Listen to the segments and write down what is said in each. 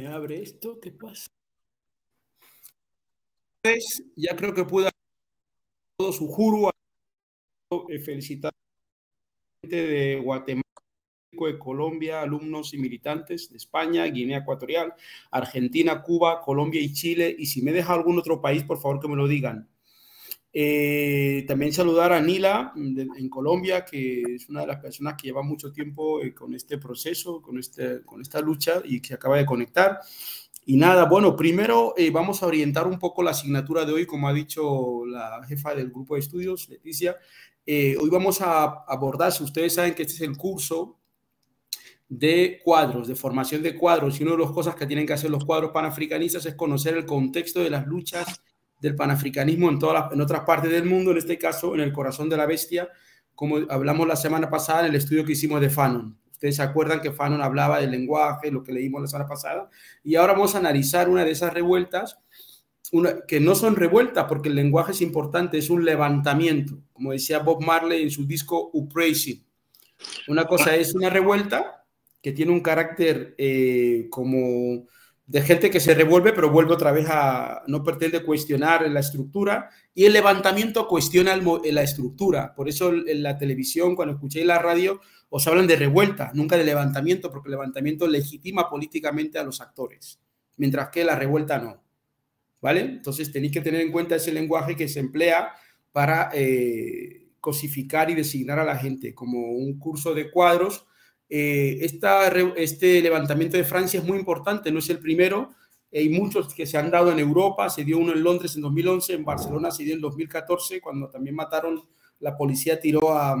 me abre esto, ¿qué pasa? Pues, ya creo que pude todo su juro felicitar de Guatemala, de Colombia, alumnos y militantes de España, Guinea Ecuatorial, Argentina, Cuba, Colombia y Chile. Y si me deja algún otro país, por favor que me lo digan. Eh, también saludar a Nila en Colombia, que es una de las personas que lleva mucho tiempo eh, con este proceso, con, este, con esta lucha y que acaba de conectar. Y nada, bueno, primero eh, vamos a orientar un poco la asignatura de hoy, como ha dicho la jefa del grupo de estudios, Leticia. hoy vamos a abordar, si ustedes saben que este es el curso de cuadros, de formación de cuadros, y una de las cosas que tienen que hacer los cuadros panafricanistas es conocer el contexto de las luchas del panafricanismo en, todas en otras partes del mundo, en este caso en el corazón de la bestia, como hablamos la semana pasada en el estudio que hicimos de Fanon. Ustedes se acuerdan que Fanon hablaba del lenguaje, lo que leímos la semana pasada, y ahora vamos a analizar una de esas revueltas, una, que no son revueltas porque el lenguaje es importante, es un levantamiento, como decía Bob Marley en su disco Uprising. Una cosa es una revuelta que tiene un carácter eh, como de gente que se revuelve, pero vuelve otra vez a, no pretende cuestionar la estructura, y el levantamiento cuestiona la estructura. Por eso en la televisión, cuando escuché la radio, os hablan de revuelta, nunca de levantamiento, porque el levantamiento legitima políticamente a los actores, mientras que la revuelta no. ¿Vale? Entonces tenéis que tener en cuenta ese lenguaje que se emplea para eh, cosificar y designar a la gente, como un curso de cuadros eh, este levantamiento de Francia es muy importante, no es el primero. Hay muchos que se han dado en Europa, se dio uno en Londres en 2011, en Barcelona se dio en 2014, cuando también mataron, la policía tiró a,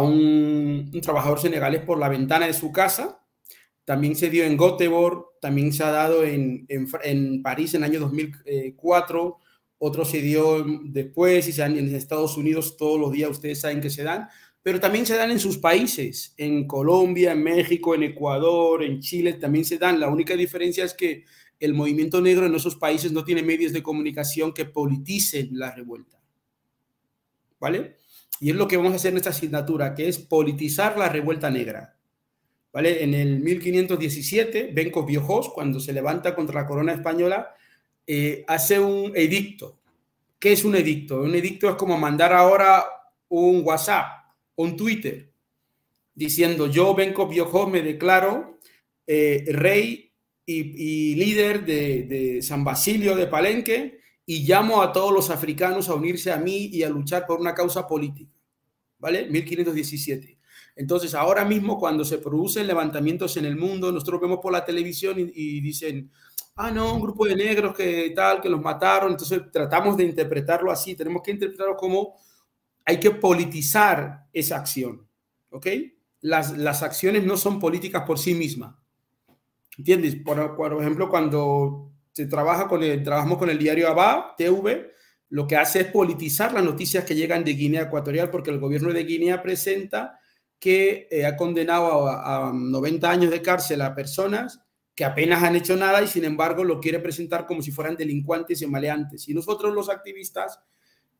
un, trabajador senegalés por la ventana de su casa. También se dio en Göteborg, también se ha dado en, en París en el año 2004, otro se dio después y se dan en Estados Unidos todos los días, ustedes saben que se dan pero también se dan en sus países, en Colombia, en México, en Ecuador, en Chile, también se dan. La única diferencia es que el movimiento negro en esos países no tiene medios de comunicación que politicen la revuelta. ¿Vale? Y es lo que vamos a hacer en esta asignatura, que es politizar la revuelta negra. ¿Vale? En el 1517, Benco Biojos, cuando se levanta contra la corona española, eh, hace un edicto. ¿Qué es un edicto? Un edicto es como mandar ahora un WhatsApp un Twitter diciendo yo, Benko Biojo, me declaro eh, rey y, líder de, San Basilio de Palenque y llamo a todos los africanos a unirse a mí y a luchar por una causa política. ¿Vale? 1517. Entonces, ahora mismo cuando se producen levantamientos en el mundo, nosotros vemos por la televisión y, y dicen, ah, no, un grupo de negros que tal, que los mataron. Entonces, tratamos de interpretarlo así. Tenemos que interpretarlo como hay que politizar esa acción, ¿ok? Las, las acciones no son políticas por sí mismas. ¿Entiendes? Por, por ejemplo, cuando se trabaja con el, trabajamos con el diario ABA, TV, lo que hace es politizar las noticias que llegan de Guinea Ecuatorial, porque el gobierno de Guinea presenta que eh, ha condenado a, a 90 años de cárcel a personas que apenas han hecho nada y sin embargo lo quiere presentar como si fueran delincuentes y maleantes. Y nosotros los activistas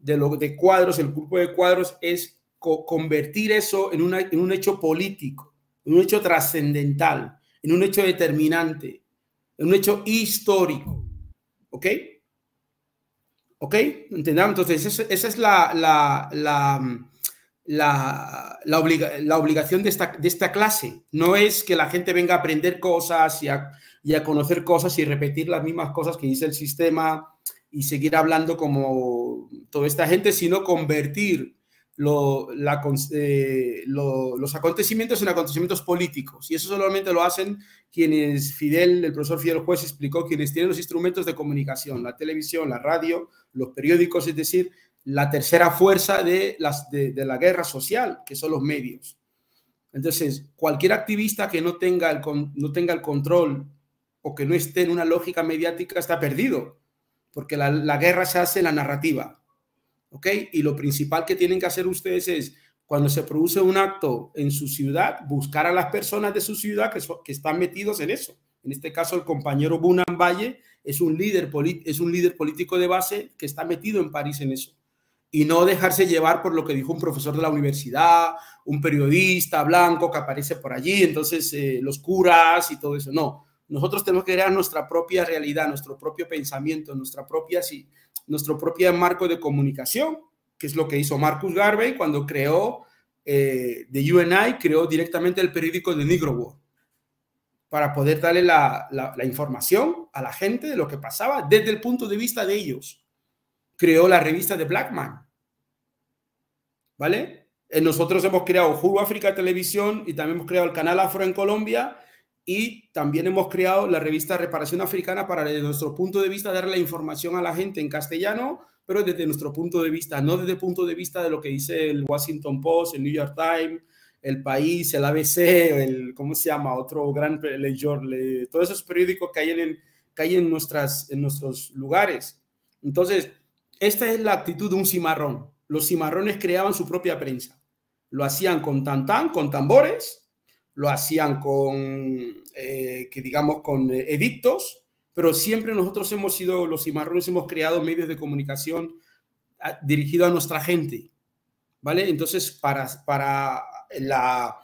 de, lo, de cuadros, el grupo de cuadros, es convertir eso en, una, en un hecho político, en un hecho trascendental, en un hecho determinante, en un hecho histórico. ¿Ok? ¿Ok? ¿Entendamos? Entonces, esa, es la, la, la, la, la, obligación de esta, de esta clase. No es que la gente venga a aprender cosas y a, y a conocer cosas y repetir las mismas cosas que dice el sistema y seguir hablando como toda esta gente, sino convertir eh, los acontecimientos en acontecimientos políticos. Y eso solamente lo hacen quienes Fidel, el profesor Fidel Juez explicó, quienes tienen los instrumentos de comunicación, la televisión, la radio, los periódicos, es decir, la tercera fuerza de, las, de, la guerra social, que son los medios. Entonces, cualquier activista que no tenga, el, no tenga el control o que no esté en una lógica mediática está perdido porque la, guerra se hace en la narrativa. ¿Ok? Y lo principal que tienen que hacer ustedes es, cuando se produce un acto en su ciudad, buscar a las personas de su ciudad que, están metidos en eso. En este caso, el compañero Bunan Valle es un, líder es un líder político de base que está metido en París en eso. Y no dejarse llevar por lo que dijo un profesor de la universidad, un periodista blanco que aparece por allí, entonces eh, los curas y todo eso. No, nosotros tenemos que crear nuestra propia realidad, nuestro propio pensamiento, nuestra propia, sí, nuestro propio marco de comunicación, que es lo que hizo Marcus Garvey cuando creó eh, UNI, creó directamente el periódico de Negro World para poder darle la, la, información a la gente de lo que pasaba desde el punto de vista de ellos. Creó la revista de Blackman. ¿Vale? Eh, nosotros hemos creado Hulu África Televisión y también hemos creado el canal Afro en Colombia y también hemos creado la revista Reparación Africana para desde nuestro punto de vista dar la información a la gente en castellano, pero desde nuestro punto de vista, no desde el punto de vista de lo que dice el Washington Post, el New York Times, el País, el ABC, el, ¿cómo se llama? Otro gran lector, todos esos periódicos que hay en, que hay en, nuestras, en nuestros lugares. Entonces, esta es la actitud de un cimarrón. Los cimarrones creaban su propia prensa. Lo hacían con tantán, con tambores, lo hacían con, eh, que digamos, con edictos, pero siempre nosotros hemos sido, los cimarrones hemos creado medios de comunicación ah, dirigidos a nuestra gente, ¿vale? Entonces, para, para la,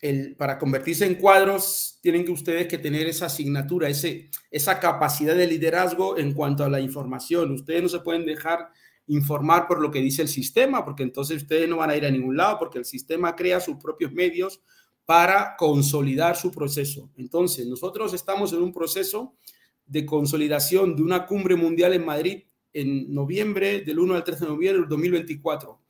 el, para convertirse en cuadros, tienen que ustedes que tener esa asignatura, ese, esa capacidad de liderazgo en cuanto a la información. Ustedes no se pueden dejar informar por lo que dice el sistema, porque entonces ustedes no van a ir a ningún lado, porque el sistema crea sus propios medios para consolidar su proceso. Entonces, nosotros estamos en un proceso de consolidación de una cumbre mundial en Madrid en noviembre, del 1 al 13 de noviembre del 2024.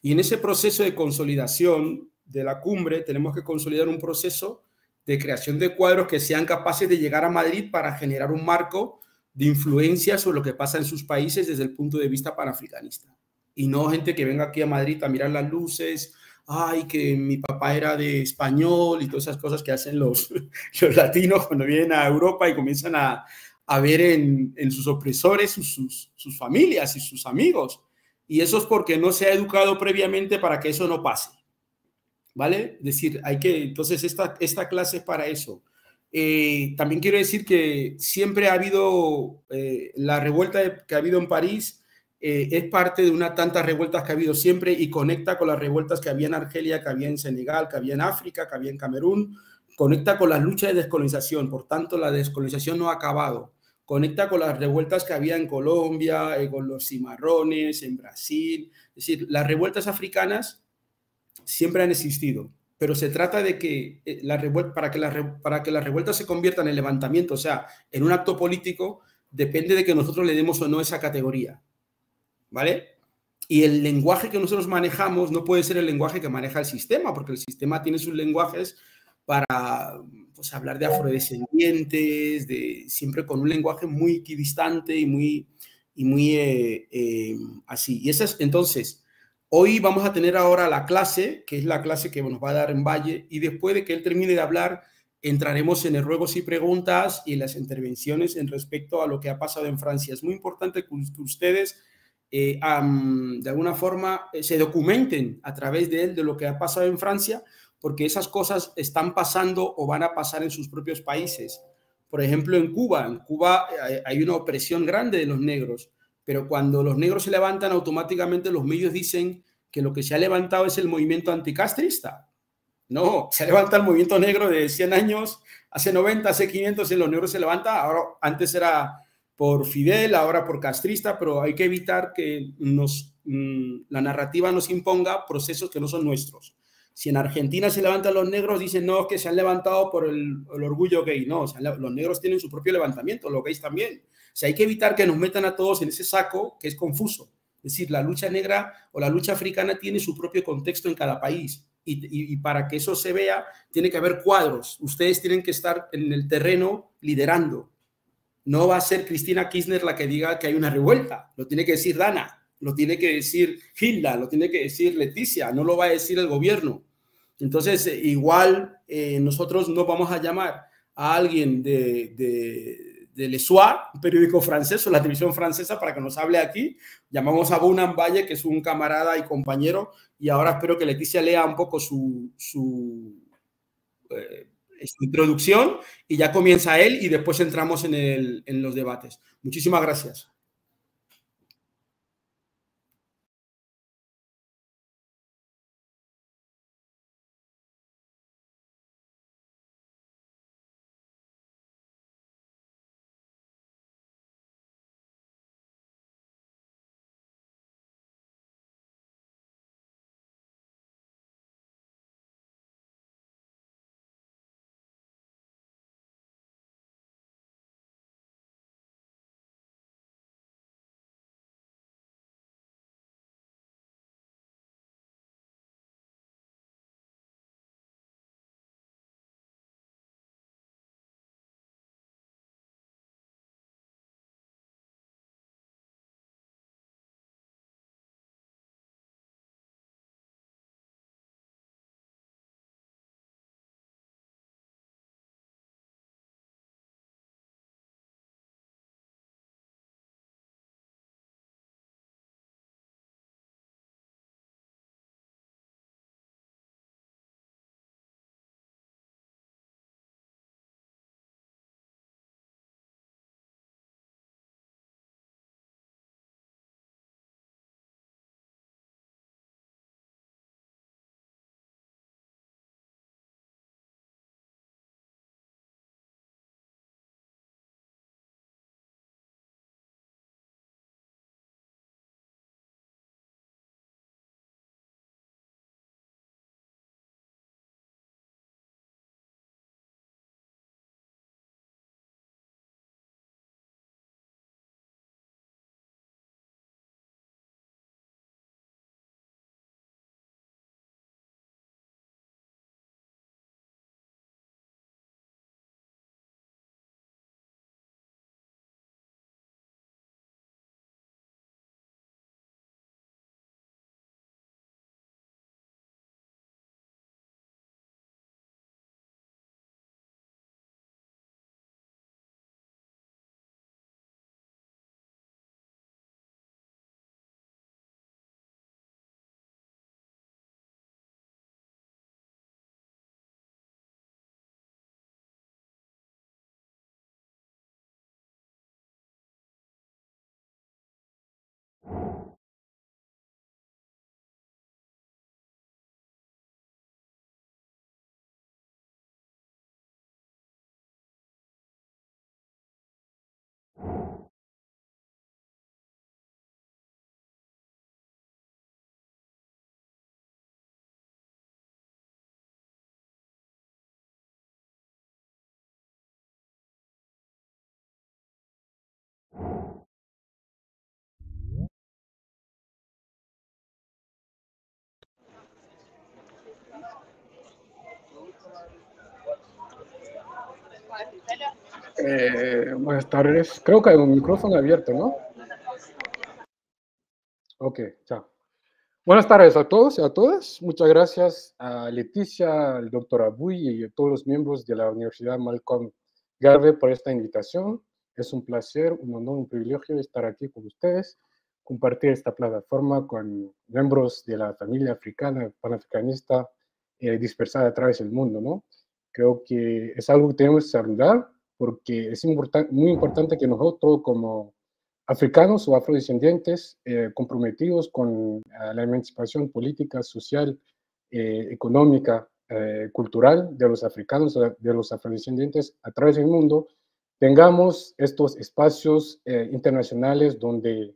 Y en ese proceso de consolidación de la cumbre tenemos que consolidar un proceso de creación de cuadros que sean capaces de llegar a Madrid para generar un marco de influencia sobre lo que pasa en sus países desde el punto de vista panafricanista. Y no gente que venga aquí a Madrid a mirar las luces, ay, que mi papá era de español y todas esas cosas que hacen los, los latinos cuando vienen a Europa y comienzan a, a ver en, en, sus opresores sus, sus, sus familias y sus amigos. Y eso es porque no se ha educado previamente para que eso no pase. ¿vale? Es decir, hay que, entonces esta, esta clase es para eso. Eh, también quiero decir que siempre ha habido, eh, la revuelta que ha habido en París eh, es parte de una tantas revueltas que ha habido siempre y conecta con las revueltas que había en Argelia, que había en Senegal, que había en África, que había en Camerún, conecta con la lucha de descolonización, por tanto la descolonización no ha acabado, conecta con las revueltas que había en Colombia, con los cimarrones, en Brasil, es decir, las revueltas africanas siempre han existido, pero se trata de que eh, para que las revueltas se conviertan en levantamiento, o sea, en un acto político, depende de que nosotros le demos o no esa categoría. ¿Vale? Y el lenguaje que nosotros manejamos no puede ser el lenguaje que maneja el sistema, porque el sistema tiene sus lenguajes para pues, hablar de afrodescendientes, de, siempre con un lenguaje muy equidistante y muy, y muy eh, eh, así. Y esas, entonces, Hoy vamos a tener ahora la clase, que es la clase que nos va a dar en Valle, y después de que él termine de hablar, entraremos en el ruegos y preguntas y las intervenciones en respecto a lo que ha pasado en Francia. Es muy importante que ustedes, eh, de alguna forma, eh, se documenten a través de él de lo que ha pasado en Francia, porque esas cosas están pasando o van a pasar en sus propios países. Por ejemplo, en Cuba, en Cuba eh, hay una opresión grande de los negros pero cuando los negros se levantan, automáticamente los medios dicen que lo que se ha levantado es el movimiento anticastrista. No, se levanta el movimiento negro de 100 años, hace 90, hace 500, en los negros se levanta, ahora antes era por Fidel, ahora por castrista, pero hay que evitar que nos, mm, la narrativa nos imponga procesos que no son nuestros. Si en Argentina se levantan los negros, dicen no, que se han levantado por el, orgullo gay. No, los negros tienen su propio levantamiento, los gays también. O sea, hay que evitar que nos metan a todos en ese saco que es confuso. Es decir, la lucha negra o la lucha africana tiene su propio contexto en cada país. Y, para que eso se vea, tiene que haber cuadros. Ustedes tienen que estar en el terreno liderando. No va a ser Cristina Kirchner la que diga que hay una revuelta. Lo tiene que decir Dana, lo tiene que decir Hilda, lo tiene que decir Leticia, no lo va a decir el gobierno. Entonces, igual eh, nosotros no vamos a llamar a alguien de de Le Soir, un periódico francés o la televisión francesa, para que nos hable aquí. Llamamos a Bunan Valle, que es un camarada y compañero, y ahora espero que Leticia lea un poco su, su, eh, introducción y ya comienza él y después entramos en, el, en los debates. Muchísimas gracias. Eh, buenas tardes. Creo que hay un micrófono abierto, ¿no? Ok, chao. Buenas tardes a todos y a todas. Muchas gracias a Leticia, al doctor Abuy y a todos los miembros de la Universidad Malcolm Garvey por esta invitación. Es un placer, un honor, un privilegio estar aquí con ustedes, compartir esta plataforma con miembros de la familia africana, panafricanista, eh, dispersada a través del mundo, ¿no? Creo que es algo que tenemos que saludar porque es muy importante que nosotros como africanos o afrodescendientes eh, comprometidos con eh, la emancipación política, social, eh, económica, cultural de los africanos, de los afrodescendientes a través del mundo, tengamos estos espacios internacionales donde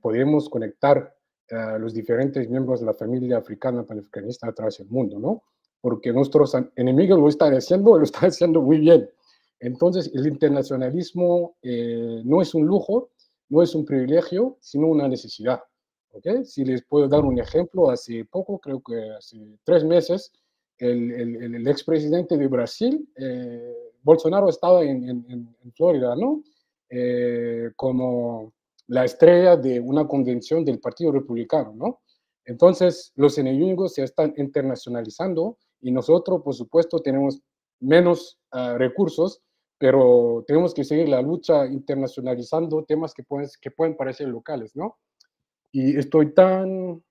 podemos conectar a los diferentes miembros de la familia africana panafricanista a través del mundo, ¿no? Porque nuestros enemigos lo están haciendo, lo están haciendo muy bien. Entonces, el internacionalismo no es un lujo, no es un privilegio, sino una necesidad. ¿okay? Si les puedo dar un ejemplo, hace poco, creo que hace tres meses, el, el, el expresidente de Brasil, eh, Bolsonaro, estaba en, en, en Florida, ¿no? Eh, como la estrella de una convención del Partido Republicano, ¿no? Entonces, los enemigos se están internacionalizando y nosotros, por supuesto, tenemos menos uh, recursos pero tenemos que seguir la lucha internacionalizando temas que pueden, que pueden parecer locales, ¿no? Y estoy tan,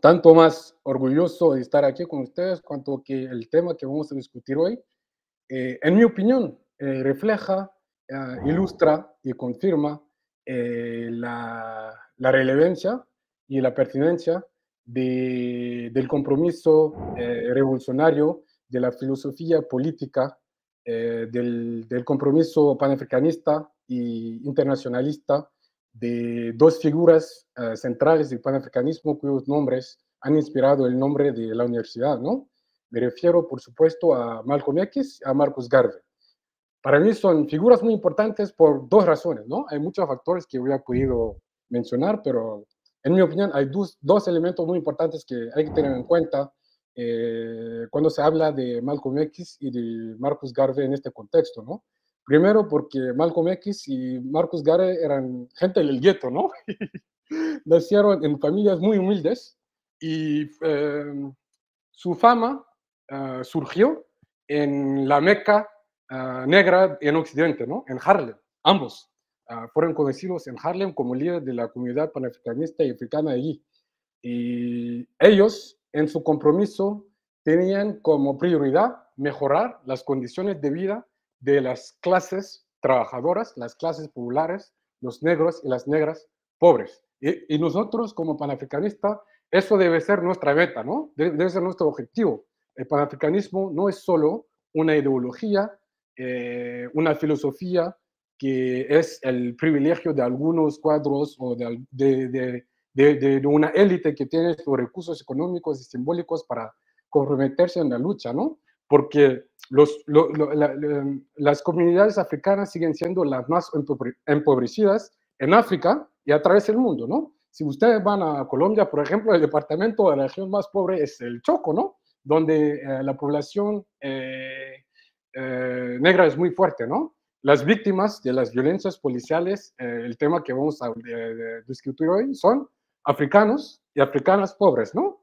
tanto más orgulloso de estar aquí con ustedes cuanto que el tema que vamos a discutir hoy, eh, en mi opinión, eh, refleja, eh, ilustra y confirma eh, la, la, relevancia y la pertinencia de, del compromiso eh, revolucionario de la filosofía política eh, del, del, compromiso panafricanista e internacionalista de dos figuras uh, centrales del panafricanismo cuyos nombres han inspirado el nombre de la universidad, ¿no? Me refiero, por supuesto, a Malcolm X y a Marcus Garvey. Para mí son figuras muy importantes por dos razones, ¿no? Hay muchos factores que hubiera podido mencionar, pero en mi opinión hay dos, dos elementos muy importantes que hay que tener en cuenta eh, cuando se habla de Malcolm X y de Marcus Garvey en este contexto, ¿no? Primero porque Malcolm X y Marcus Garvey eran gente del gueto, ¿no? Nacieron en familias muy humildes y eh, su fama uh, surgió en la Meca uh, negra en Occidente, ¿no? En Harlem, ambos. Uh, fueron conocidos en Harlem como líderes de la comunidad panafricanista y africana allí. Y ellos en su compromiso tenían como prioridad mejorar las condiciones de vida de las clases trabajadoras, las clases populares, los negros y las negras pobres. Y, y nosotros como panafricanistas, eso debe ser nuestra meta, ¿no? Debe, ser nuestro objetivo. El panafricanismo no es solo una ideología, eh, una filosofía que es el privilegio de algunos cuadros o de, de, de una élite que tiene los recursos económicos y simbólicos para comprometerse en la lucha, ¿no? Porque los, lo, lo, la, la, las comunidades africanas siguen siendo las más empobrecidas en África y a través del mundo, ¿no? Si ustedes van a Colombia, por ejemplo, el departamento de la región más pobre es el Choco, ¿no? Donde eh, la población eh, eh, negra es muy fuerte, ¿no? Las víctimas de las violencias policiales, eh, el tema que vamos a discutir hoy, son africanos y africanas pobres, ¿no?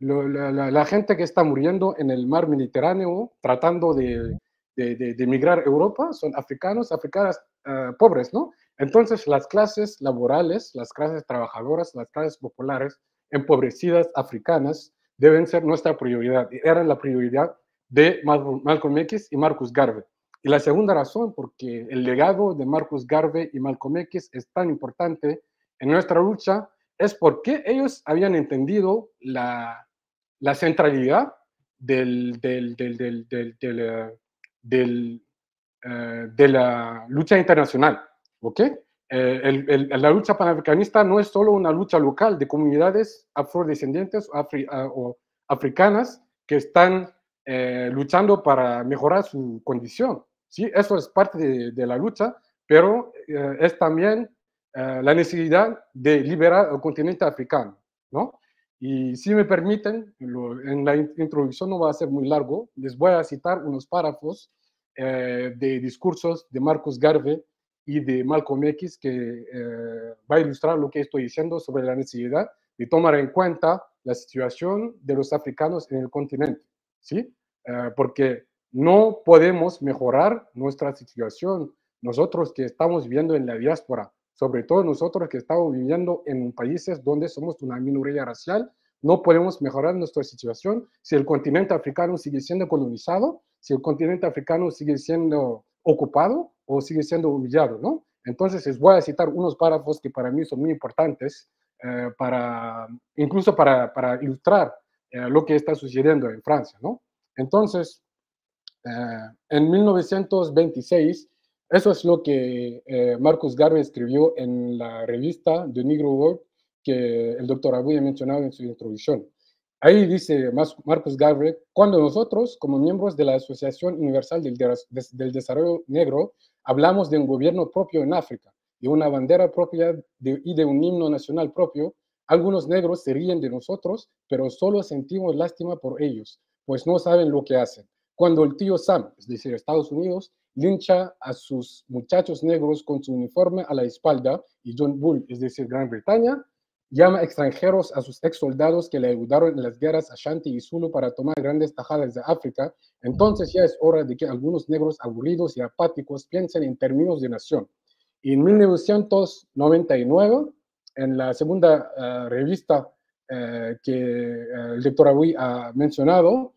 La, la, la, gente que está muriendo en el mar Mediterráneo tratando de, de, de, de emigrar a Europa son africanos, africanas uh, pobres, ¿no? Entonces, las clases laborales, las clases trabajadoras, las clases populares empobrecidas africanas deben ser nuestra prioridad. Eran la prioridad de Malcolm X y Marcus Garvey. Y la segunda razón, porque el legado de Marcus Garvey y Malcolm X es tan importante en nuestra lucha, es porque ellos habían entendido la, la centralidad del, del, del uh, de la lucha internacional. ¿ok? Eh, la lucha panafricanista no es solo una lucha local de comunidades afrodescendientes afri, uh, o africanas que están eh, luchando para mejorar su condición. ¿Sí? Eso es parte de, la lucha, pero eh, es también Uh, la necesidad de liberar al continente africano, ¿no? Y si me permiten, en la introducción no va a ser muy largo, les voy a citar unos párrafos eh, de discursos de Marcus Garvey y de Malcolm X que eh, va a ilustrar lo que estoy diciendo sobre la necesidad de tomar en cuenta la situación de los africanos en el continente, ¿sí? porque no podemos mejorar nuestra situación nosotros que estamos viviendo en la diáspora, sobre todo nosotros que estamos viviendo en países donde somos una minoría racial, no podemos mejorar nuestra situación si el continente africano sigue siendo colonizado, si el continente africano sigue siendo ocupado o sigue siendo humillado, ¿no? Entonces, les voy a citar unos párrafos que para mí son muy importantes, eh, para, incluso para, ilustrar eh, lo que está sucediendo en Francia, ¿no? Entonces, en 1926, eso es lo que eh, Marcus Garvey escribió en la revista The Negro World que el doctor Abu ha en su introducción. Ahí dice Marcus Garvey, cuando nosotros, como miembros de la Asociación Universal del Desarrollo Negro, hablamos de un gobierno propio en África, de una bandera propia y de un himno nacional propio, algunos negros se ríen de nosotros, pero solo sentimos lástima por ellos, pues no saben lo que hacen. Cuando el tío Sam, es decir, Estados Unidos, lincha a sus muchachos negros con su uniforme a la espalda y John Bull, es decir, Gran Bretaña, llama extranjeros a sus ex soldados que le ayudaron en las guerras Ashanti y Zulu para tomar grandes tajadas de África, entonces ya es hora de que algunos negros aburridos y apáticos piensen en términos de nación. Y en 1999, en la segunda eh, revista eh, que eh, el doctor Abui ha mencionado,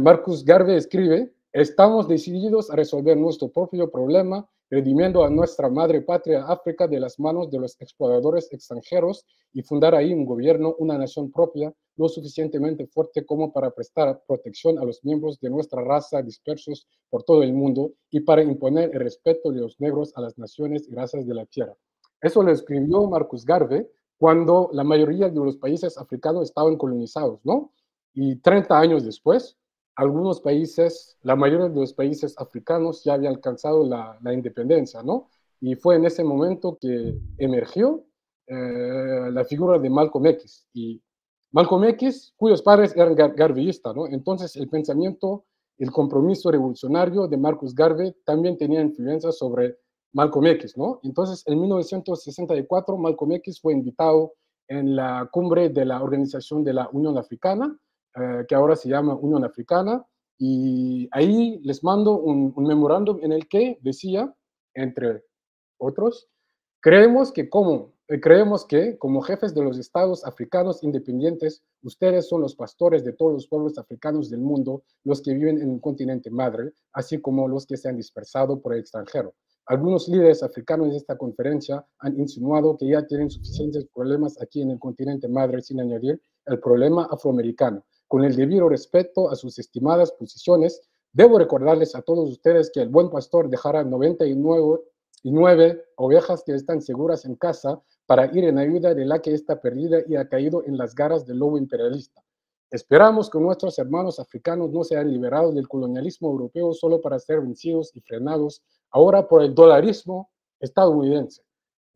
Marcus Garvey escribe, Estamos decididos a resolver nuestro propio problema, redimiendo a nuestra madre patria África de las manos de los exploradores extranjeros y fundar ahí un gobierno, una nación propia, lo suficientemente fuerte como para prestar protección a los miembros de nuestra raza dispersos por todo el mundo y para imponer el respeto de los negros a las naciones y razas de la tierra. Eso lo escribió Marcus Garvey cuando la mayoría de los países africanos estaban colonizados, ¿no? Y 30 años después, algunos países, la mayoría de los países africanos ya habían alcanzado la, independencia, ¿no? Y fue en ese momento que emergió eh, la figura de Malcolm X. Y Malcolm X, cuyos padres eran garveyistas, ¿no? Entonces el pensamiento, el compromiso revolucionario de Marcus Garvey también tenía influencia sobre Malcolm X, ¿no? Entonces en 1964 Malcolm X fue invitado en la cumbre de la Organización de la Unión Africana eh, que ahora se llama Unión Africana, y ahí les mando un, memorándum en el que decía, entre otros, creemos que como eh, creemos que como jefes de los estados africanos independientes, ustedes son los pastores de todos los pueblos africanos del mundo, los que viven en el continente madre, así como los que se han dispersado por el extranjero. Algunos líderes africanos de esta conferencia han insinuado que ya tienen suficientes problemas aquí en el continente madre, sin añadir el problema afroamericano. Con el debido respeto a sus estimadas posiciones, debo recordarles a todos ustedes que el buen pastor dejará 99 y nueve ovejas que están seguras en casa para ir en ayuda de la que está perdida y ha caído en las garras del lobo imperialista. Esperamos que nuestros hermanos africanos no sean liberados del colonialismo europeo solo para ser vencidos y frenados ahora por el dolarismo estadounidense.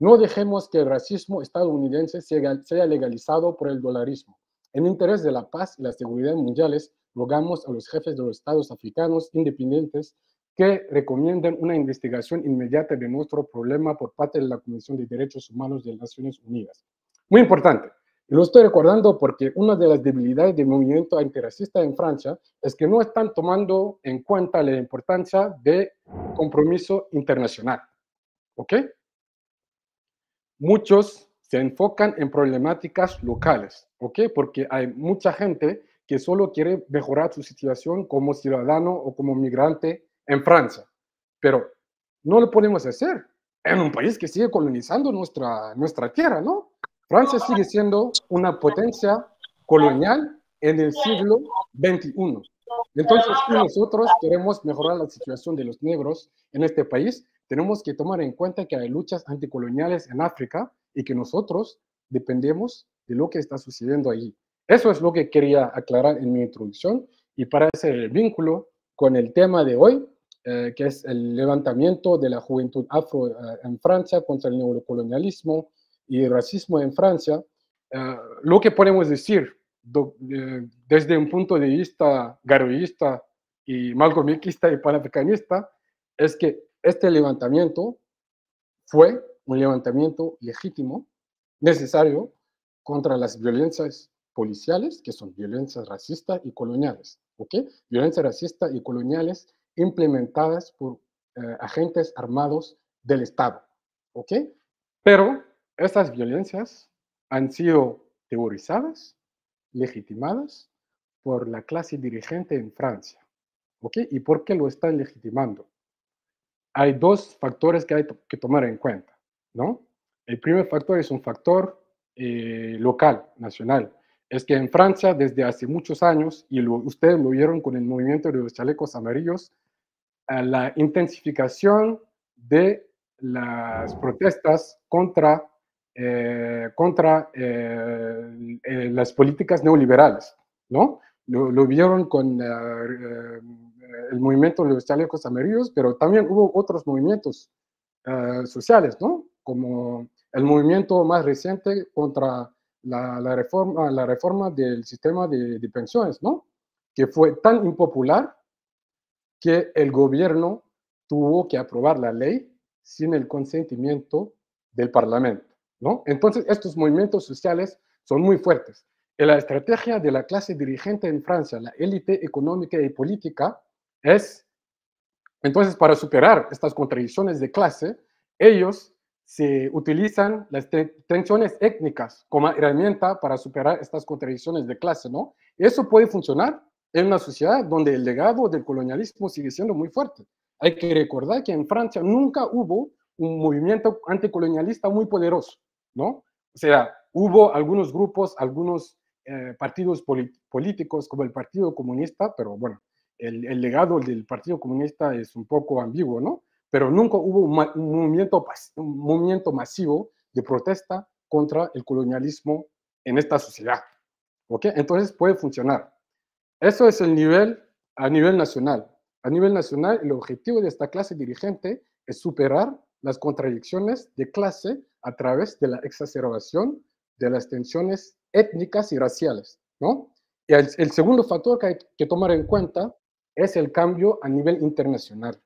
No dejemos que el racismo estadounidense sea legalizado por el dolarismo. En interés de la paz y la seguridad mundiales, rogamos a los jefes de los estados africanos independientes que recomienden una investigación inmediata de nuestro problema por parte de la Comisión de Derechos Humanos de las Naciones Unidas. Muy importante. Lo estoy recordando porque una de las debilidades del movimiento antirracista en Francia es que no están tomando en cuenta la importancia de compromiso internacional. ¿Ok? Muchos se enfocan en problemáticas locales, ¿ok? Porque hay mucha gente que solo quiere mejorar su situación como ciudadano o como migrante en Francia, pero no lo podemos hacer en un país que sigue colonizando nuestra, nuestra tierra, ¿no? Francia sigue siendo una potencia colonial en el siglo XXI. Entonces, si nosotros queremos mejorar la situación de los negros en este país, tenemos que tomar en cuenta que hay luchas anticoloniales en África y que nosotros dependemos de lo que está sucediendo allí. Eso es lo que quería aclarar en mi introducción y para hacer el vínculo con el tema de hoy, eh, que es el levantamiento de la juventud afro eh, en Francia contra el neocolonialismo y el racismo en Francia, eh, lo que podemos decir desde un punto de vista garveyista y malcolmista y panafricanista es que este levantamiento fue un levantamiento legítimo, necesario, contra las violencias policiales, que son violencias racistas y coloniales, ¿ok? Violencias racistas y coloniales implementadas por eh, agentes armados del Estado, ¿ok? Pero estas violencias han sido teorizadas, legitimadas por la clase dirigente en Francia, ¿ok? ¿Y por qué lo están legitimando? Hay dos factores que hay que tomar en cuenta, ¿no? El primer factor es un factor eh, local, nacional. Es que en Francia, desde hace muchos años, y ustedes lo vieron con el movimiento de los chalecos amarillos, la intensificación de las protestas contra, eh, contra eh, las políticas neoliberales, ¿no? Lo, vieron con el movimiento de los chalecos amarillos, pero también hubo otros movimientos sociales, ¿no? Como el movimiento más reciente contra la, reforma, la reforma del sistema de, pensiones, ¿no? Que fue tan impopular que el gobierno tuvo que aprobar la ley sin el consentimiento del Parlamento, ¿no? Entonces, estos movimientos sociales son muy fuertes. Y la estrategia de la clase dirigente en Francia, la élite económica y política, es, entonces, para superar estas contradicciones de clase, ellos se utilizan las tensiones étnicas como herramienta para superar estas contradicciones de clase, ¿no? Eso puede funcionar en una sociedad donde el legado del colonialismo sigue siendo muy fuerte. Hay que recordar que en Francia nunca hubo un movimiento anticolonialista muy poderoso, ¿no? O sea, hubo algunos grupos, algunos eh, partidos políticos como el Partido Comunista, pero bueno, el, el legado del Partido Comunista es un poco ambiguo, ¿no? Pero nunca hubo un, movimiento, masivo de protesta contra el colonialismo en esta sociedad. ¿Ok? Entonces puede funcionar. Eso es el nivel a nivel nacional. A nivel nacional, el objetivo de esta clase dirigente es superar las contradicciones de clase a través de la exacerbación de las tensiones étnicas y raciales, ¿no? Y el segundo factor que hay que tomar en cuenta es el cambio a nivel internacional.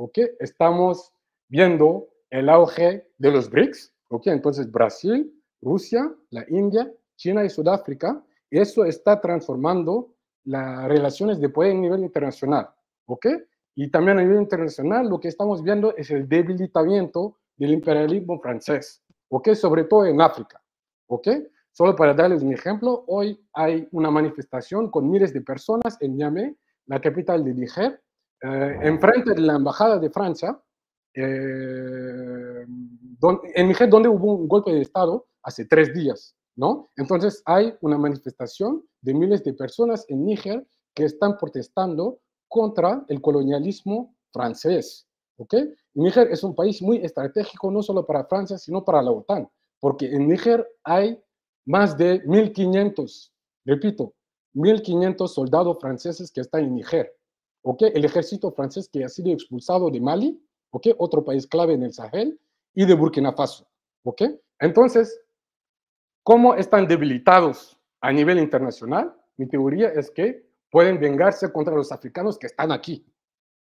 ¿Ok? Estamos viendo el auge de los BRICS, ¿ok? Entonces Brasil, Rusia, la India, China y Sudáfrica, eso está transformando las relaciones de poder a nivel internacional, ¿ok? Y también a nivel internacional lo que estamos viendo es el debilitamiento del imperialismo francés, ¿ok? Sobre todo en África, ¿ok? Solo para darles un ejemplo, hoy hay una manifestación con miles de personas en Niamey, la capital de Níger, eh, enfrente de la embajada de Francia, eh, en Niger, donde hubo un golpe de Estado hace tres días, ¿no? Entonces hay una manifestación de miles de personas en Níger que están protestando contra el colonialismo francés, ¿ok? Níger es un país muy estratégico no solo para Francia, sino para la OTAN, porque en Níger hay más de 1.500, repito, 1.500 soldados franceses que están en Níger. ¿Ok? El ejército francés que ha sido expulsado de Mali, ¿ok? Otro país clave en el Sahel, y de Burkina Faso, ¿ok? Entonces, ¿cómo están debilitados a nivel internacional? Mi teoría es que pueden vengarse contra los africanos que están aquí,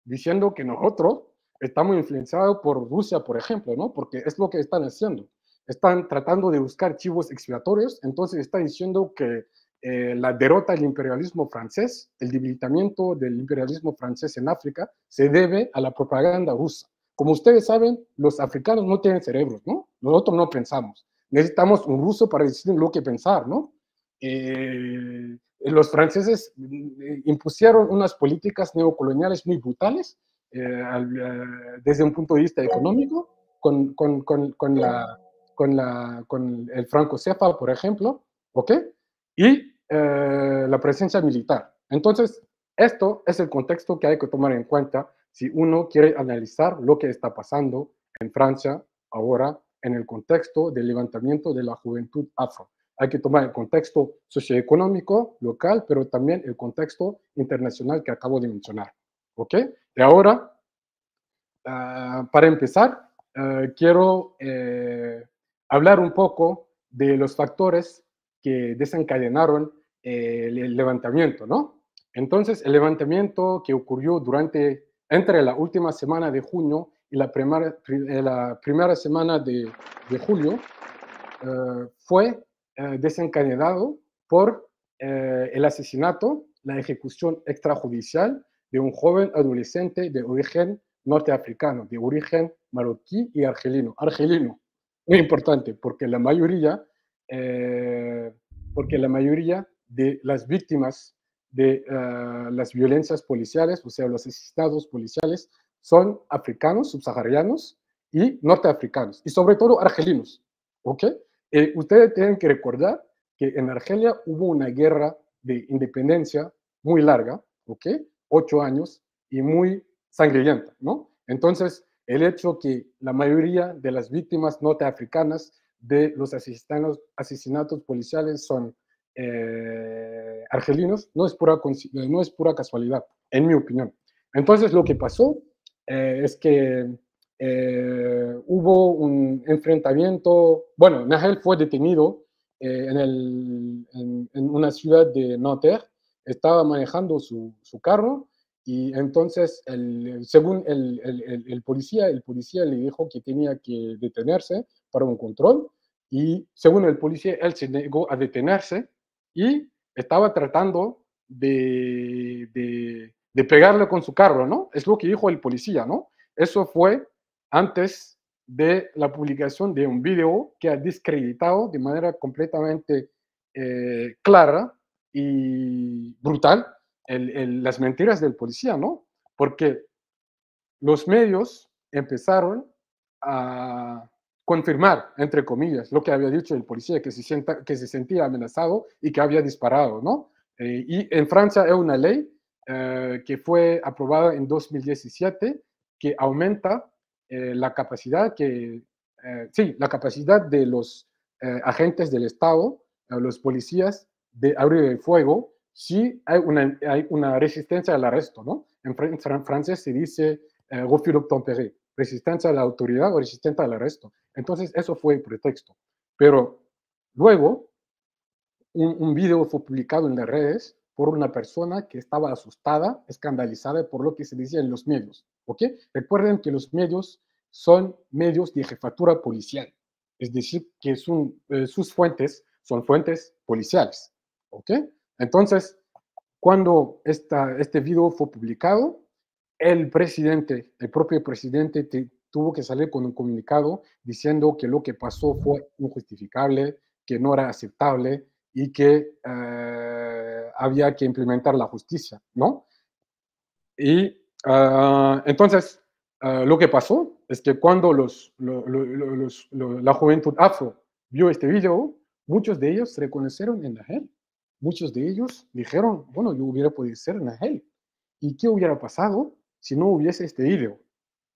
diciendo que nosotros estamos influenciados por Rusia, por ejemplo, ¿no? Porque es lo que están haciendo. Están tratando de buscar chivos expiatorios, entonces están diciendo que eh, la derrota del imperialismo francés, el debilitamiento del imperialismo francés en África, se debe a la propaganda rusa. Como ustedes saben, los africanos no tienen cerebros, ¿no? Nosotros no pensamos. Necesitamos un ruso para decir lo que pensar, ¿no? Eh, los franceses eh, impusieron unas políticas neocoloniales muy brutales desde un punto de vista económico, con, con, con, con la, la, el franco por ejemplo, ¿ok? Y eh, la presencia militar. Entonces, esto es el contexto que hay que tomar en cuenta si uno quiere analizar lo que está pasando en Francia ahora en el contexto del levantamiento de la juventud afro. Hay que tomar el contexto socioeconómico local, pero también el contexto internacional que acabo de mencionar. ¿Ok? Y ahora, ah, para empezar, eh, quiero eh, hablar un poco de los factores desencadenaron eh, el levantamiento, ¿no? Entonces, el levantamiento que ocurrió durante, entre la última semana de junio y la primera, primera semana de, julio fue desencadenado por el asesinato, la ejecución extrajudicial de un joven adolescente de origen norteafricano, de origen marroquí y argelino. Argelino, muy importante, porque la mayoría, eh, porque la mayoría de las víctimas de eh, las violencias policiales, o sea, los asesinatos policiales, son africanos, subsaharianos y norteafricanos, y sobre todo argelinos. ¿Ok? Eh, ustedes tienen que recordar que en Argelia hubo una guerra de independencia muy larga, ¿ok? Ocho años y muy sangrienta, ¿no? Entonces, el hecho que la mayoría de las víctimas norteafricanas de los asesinatos, asesinatos policiales son eh, argelinos no es, pura, no es pura casualidad, en mi opinión. Entonces, lo que pasó eh, es que eh, hubo un enfrentamiento, bueno, Nahel fue detenido en, el, en, una ciudad de Nanterre, estaba manejando su, su carro y entonces, según el, el, policía, el policía le dijo que tenía que detenerse para un control y según el policía, él se negó a detenerse y estaba tratando de, de, de, pegarle con su carro, ¿no? Es lo que dijo el policía, ¿no? Eso fue antes de la publicación de un video que ha discreditado de manera completamente eh, clara y brutal las mentiras del policía, ¿no? Porque los medios empezaron a confirmar, entre comillas, lo que había dicho el policía, que se, sentía amenazado y que había disparado, ¿no? Eh, y en Francia hay una ley eh, que fue aprobada en 2017 que aumenta eh, la capacidad sí, la capacidad de los agentes del Estado, los policías, de abrir el fuego si hay una, resistencia al arresto, ¿no? En, francés se dice refus d'obtempérer, resistencia a la autoridad o resistencia al arresto. Entonces, eso fue el pretexto. Pero luego, un, video fue publicado en las redes por una persona que estaba asustada, escandalizada por lo que se decía en los medios. ¿Ok? Recuerden que los medios son medios de jefatura policial, es decir, que eh, sus fuentes son fuentes policiales. ¿Ok? Entonces, cuando este video fue publicado, el presidente, el propio presidente tuvo que salir con un comunicado diciendo que lo que pasó fue injustificable, que no era aceptable y que eh, había que implementar la justicia, ¿no? Y ah, entonces, ah, lo que pasó es que cuando los, la juventud afro vio este video, muchos de ellos reconocieron en gente muchos de ellos dijeron, bueno, yo hubiera podido ser Nahel. ¿Y qué hubiera pasado si no hubiese este video?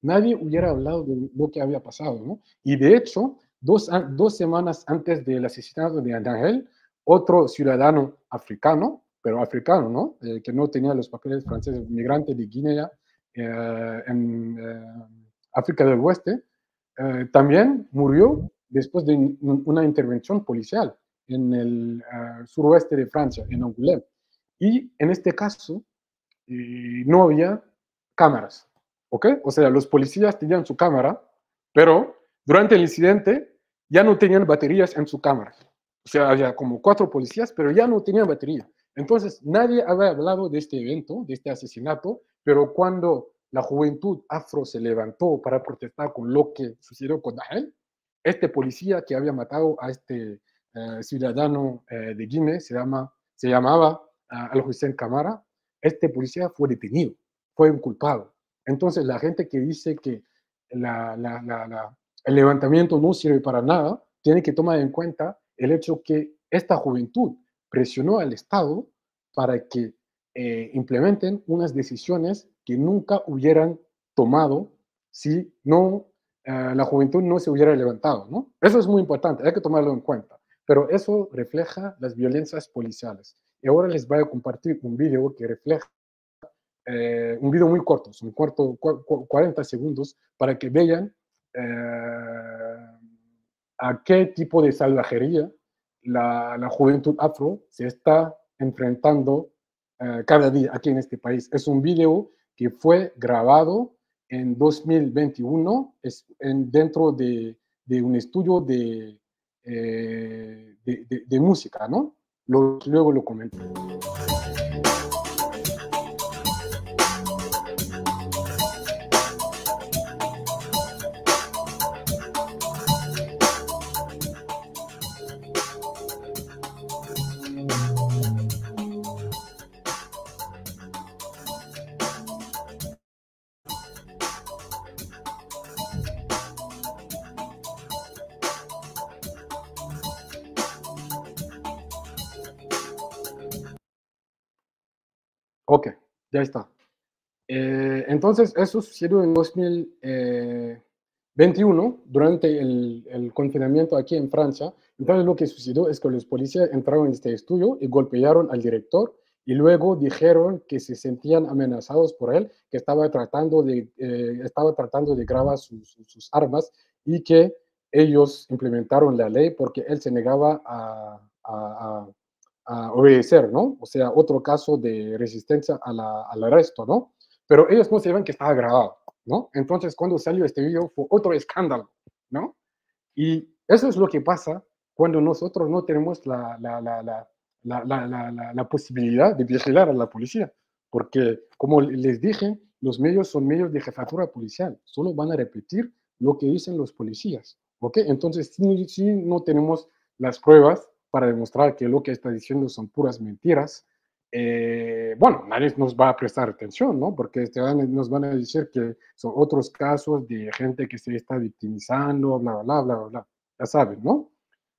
Nadie hubiera hablado de lo que había pasado, ¿no? Y de hecho, dos, dos semanas antes del asesinato de Nahel, otro ciudadano africano, pero africano, ¿no? Eh, que no tenía los papeles franceses, migrante de Guinea, eh, en eh, África del Oeste, también murió después de una intervención policial en el uh, suroeste de Francia, en Angoulême. Y en este caso, eh, no había cámaras, ¿ok? O sea, los policías tenían su cámara, pero durante el incidente ya no tenían baterías en su cámara. O sea, había como cuatro policías, pero ya no tenían batería. Entonces, nadie había hablado de este evento, de este asesinato, pero cuando la juventud afro se levantó para protestar con lo que sucedió con Nahel, este policía que había matado a este eh, ciudadano eh, de Guinea, se, llama, se llamaba eh, Al-Hussein Camara, este policía fue detenido, fue inculpado. Entonces la gente que dice que la, la, la, el levantamiento no sirve para nada, tiene que tomar en cuenta el hecho que esta juventud presionó al Estado para que implementen unas decisiones que nunca hubieran tomado si no la juventud no se hubiera levantado, ¿no? Eso es muy importante, hay que tomarlo en cuenta. Pero eso refleja las violencias policiales. Y ahora les voy a compartir un video que refleja, eh, un video muy corto, son corto, 40 segundos, para que vean eh, a qué tipo de salvajería la, juventud afro se está enfrentando eh, cada día aquí en este país. Es un video que fue grabado en 2021 es en, dentro de, un estudio de, música, ¿no? luego lo comento. Ok, ya está. Eh, entonces, eso sucedió en 2021, eh, durante el, el, confinamiento aquí en Francia. Entonces, lo que sucedió es que los policías entraron en este estudio y golpearon al director y luego dijeron que se sentían amenazados por él, que estaba tratando de, eh, estaba tratando de grabar sus, sus, armas y que ellos implementaron la ley porque él se negaba a, a, a obedecer, ¿no? O sea, otro caso de resistencia a la, al arresto, ¿no? Pero ellos no sabían que estaba grabado, ¿no? Entonces, cuando salió este video fue otro escándalo, ¿no? Y eso es lo que pasa cuando nosotros no tenemos la, posibilidad de vigilar a la policía, porque, como les dije, los medios son medios de jefatura policial, solo van a repetir lo que dicen los policías, ¿ok? Entonces, si no tenemos las pruebas, para demostrar que lo que está diciendo son puras mentiras, eh, bueno, nadie nos va a prestar atención, ¿no? Porque este, nos van a decir que son otros casos de gente que se está victimizando, bla, bla, bla, bla, bla. Ya saben, ¿no?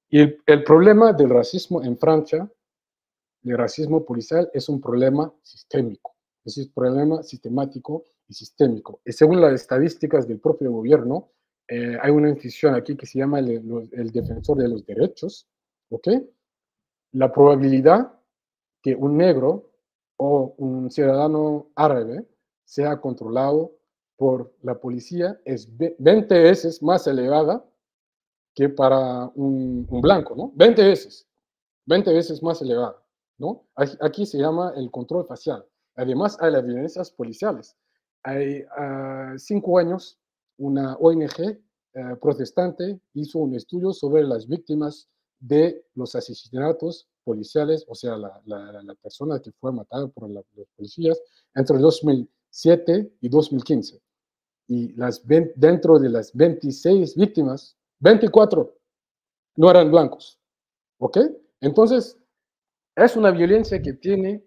Y el, problema del racismo en Francia, el racismo policial, es un problema sistémico, es un problema sistemático y sistémico. Y según las estadísticas del propio gobierno, eh, hay una institución aquí que se llama el Defensor de los Derechos, ¿Ok? La probabilidad que un negro o un ciudadano árabe sea controlado por la policía es 20 veces más elevada que para un, blanco, ¿no? 20 veces, 20 veces más elevada, ¿no? Aquí se llama el control facial. Además, hay las violencias policiales. Hay cinco años, una ONG eh, protestante hizo un estudio sobre las víctimas de los asesinatos policiales, o sea, la, la, persona que fue matada por los policías entre 2007 y 2015. Y las, dentro de las 26 víctimas, 24 no eran blancos. ¿Ok? Entonces, es una violencia que tiene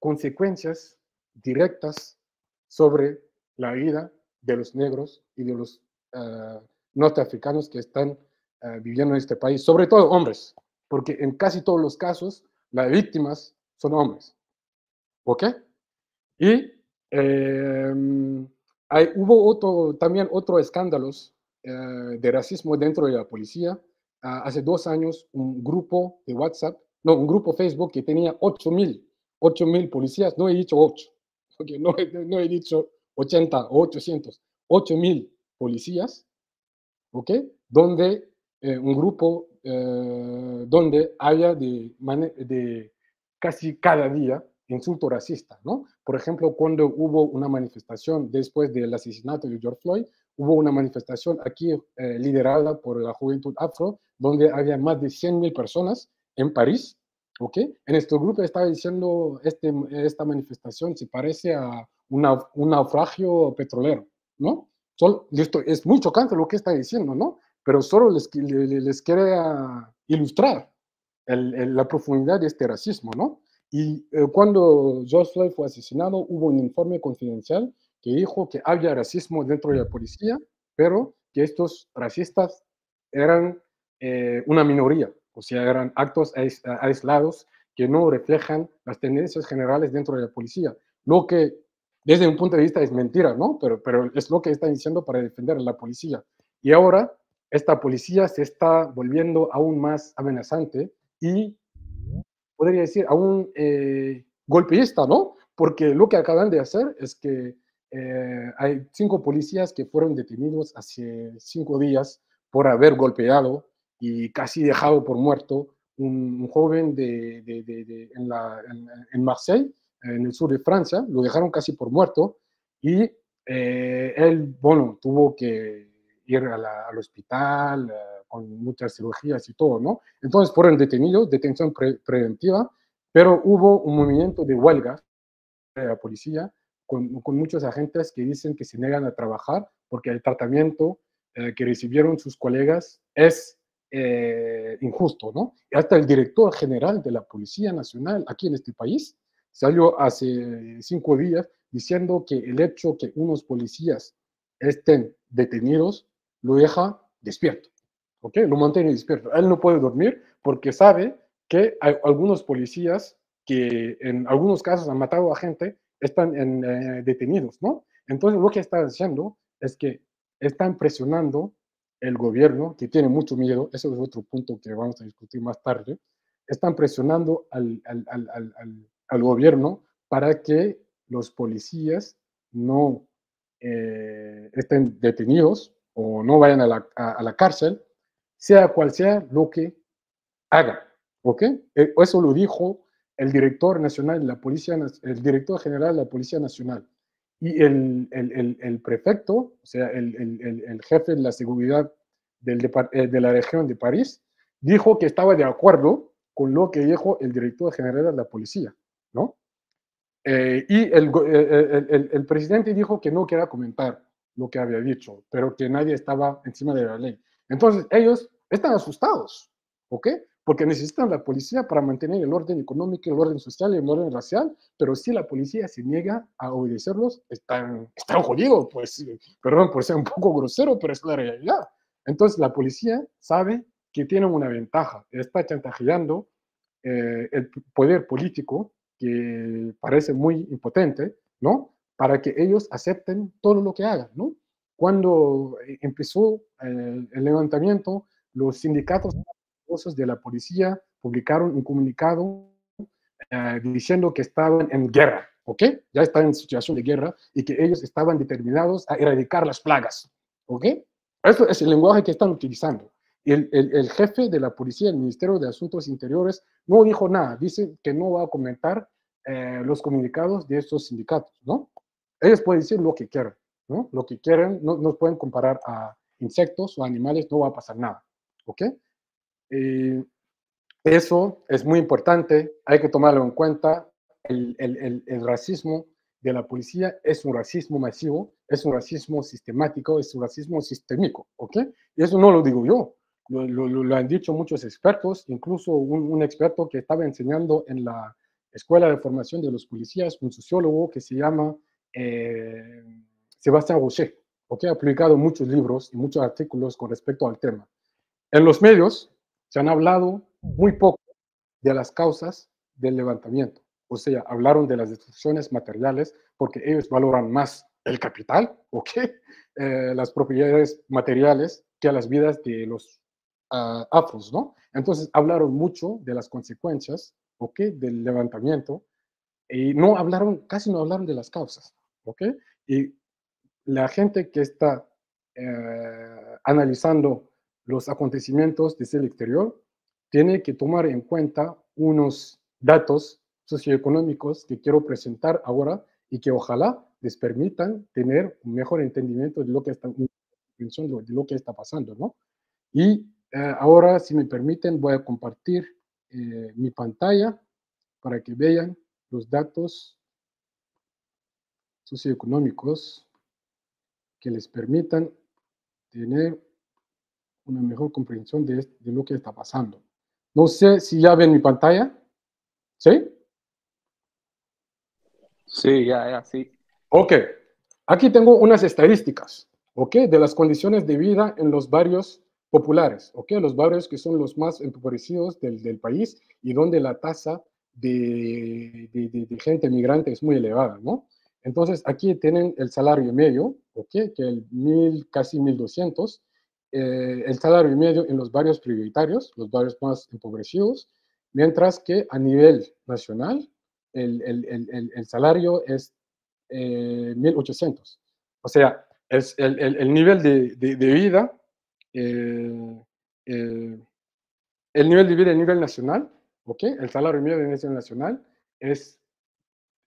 consecuencias directas sobre la vida de los negros y de los uh, norteafricanos que están eh, viviendo en este país, sobre todo hombres, porque en casi todos los casos las víctimas son hombres. ¿Ok? Y em, hay, hubo otro, también otros escándalos eh, de racismo dentro de la policía. Ah, hace dos años, un grupo de WhatsApp, no, un grupo Facebook que tenía 8 mil, 8 mil policías, no he dicho 8, porque no, no he dicho 80 o 800, 8 mil policías, ¿ok? Donde eh, un grupo eh, donde haya de, de casi cada día insulto racista, ¿no? Por ejemplo, cuando hubo una manifestación después del asesinato de George Floyd, hubo una manifestación aquí eh, liderada por la juventud afro, donde había más de 100.000 personas en París, ¿ok? En este grupo estaba diciendo, este, esta manifestación se parece a una, un naufragio petrolero, ¿no? Solo, esto es muy chocante lo que está diciendo, ¿no? Pero solo les, les quería ilustrar la profundidad de este racismo, ¿no? Y eh, cuando George Floyd fue asesinado, hubo un informe confidencial que dijo que había racismo dentro de la policía, pero que estos racistas eran eh, una minoría, o sea, eran actos aislados que no reflejan las tendencias generales dentro de la policía. Lo que desde un punto de vista es mentira, ¿no? Pero, pero es lo que están diciendo para defender a la policía. Y ahora esta policía se está volviendo aún más amenazante y, podría decir, aún eh, ¿no? Porque lo que acaban de hacer es que eh, hay cinco policías que fueron detenidos hace cinco días por haber golpeado y casi dejado por muerto un, joven de, de, de, en, la, en, Marseille en el sur de Francia, lo dejaron casi por muerto y eh, él, bueno, tuvo que ir al hospital eh, con muchas cirugías y todo, ¿no? Entonces fueron detenidos, detención preventiva, pero hubo un movimiento de huelga de la policía con, con, muchos agentes que dicen que se niegan a trabajar porque el tratamiento eh, que recibieron sus colegas es eh, injusto, ¿no? Y hasta el director general de la Policía Nacional aquí en este país salió hace cinco días diciendo que el hecho que unos policías estén detenidos lo deja despierto, ¿ok? Lo mantiene despierto. Él no puede dormir porque sabe que hay algunos policías que en algunos casos han matado a gente están eh, detenidos, ¿no? Entonces lo que está haciendo es que están presionando el gobierno, que tiene mucho miedo, ese es otro punto que vamos a discutir más tarde, están presionando al, al, al, al gobierno para que los policías no eh, estén detenidos o no vayan a la, a, la, cárcel, sea cual sea lo que hagan. ¿Ok? Eh, eso lo dijo el director nacional de la Policía, el director general de la Policía Nacional. Y el, el, el, prefecto, o sea, el, jefe de la seguridad del, eh, de la región de París, dijo que estaba de acuerdo con lo que dijo el director general de la policía, ¿no? Eh, y el, el, el, presidente dijo que no quería comentar lo que había dicho, pero que nadie estaba encima de la ley. Entonces, ellos están asustados, ¿ok? porque necesitan la policía para mantener el orden económico, el orden social y el orden racial, pero si la policía se niega a obedecerlos, están, están jodidos, pues, perdón por ser un poco grosero, pero es la realidad. Entonces la policía sabe que tienen una ventaja, está chantajeando eh, el poder político, que parece muy impotente, ¿no? Para que ellos acepten todo lo que hagan, ¿no? Cuando eh, empezó eh, el levantamiento, los sindicatos de la policía publicaron un comunicado eh, diciendo que estaban en guerra, ¿ok? Ya estaban en situación de guerra y que ellos estaban determinados a erradicar las plagas, ¿ok? Eso es el lenguaje que están utilizando. El, el, el jefe de la policía, el Ministerio de Asuntos Interiores, no dijo nada, dice que no va a comentar eh, los comunicados de estos sindicatos, ¿no? Ellos pueden decir lo que quieran, ¿no? Lo que quieran, no nos pueden comparar a insectos o animales, no va a pasar nada, ¿ok? Y eso es muy importante, hay que tomarlo en cuenta. El, el, el, racismo de la policía es un racismo masivo, es un racismo sistemático, es un racismo sistémico, ¿ok? Y eso no lo digo yo, lo, lo, lo han dicho muchos expertos, incluso un, un, experto que estaba enseñando en la Escuela de Formación de los Policías, un sociólogo que se llama eh, Sebastián Rocher, ¿ok? Ha publicado muchos libros y muchos artículos con respecto al tema. En los medios, se han hablado muy poco de las causas del levantamiento. O sea, hablaron de las destrucciones materiales porque ellos valoran más el capital, ¿ok? Eh, las propiedades materiales que a las vidas de los uh, afros, ¿no? Entonces hablaron mucho de las consecuencias, ¿ok? Del levantamiento y no hablaron, casi no hablaron de las causas, ¿ok? Y la gente que está eh, analizando los acontecimientos desde el exterior, tiene que tomar en cuenta unos datos socioeconómicos que quiero presentar ahora y que ojalá les permitan tener un mejor entendimiento de lo que está, de lo que está pasando, ¿no? Y eh, ahora, si me permiten, voy a compartir eh, mi pantalla para que vean los datos socioeconómicos que les permitan tener una mejor comprensión de, de lo que está pasando. No sé si ya ven mi pantalla. ¿Sí? Sí, ya, ya, sí. Ok. Aquí tengo unas estadísticas, ¿ok? De las condiciones de vida en los barrios populares, ¿ok? Los barrios que son los más empobrecidos del, del país y donde la tasa de, de, de, gente migrante es muy elevada, ¿no? Entonces, aquí tienen el salario medio, ¿ok? Que el mil, casi 1.200, eh, el salario medio en los barrios prioritarios, los barrios más empobrecidos, mientras que a nivel nacional el, el, el, el salario es eh, 1.800. O sea, es el, nivel de, de, vida, eh, eh, el nivel de vida a nivel nacional, ¿ok? El salario medio a nivel nacional es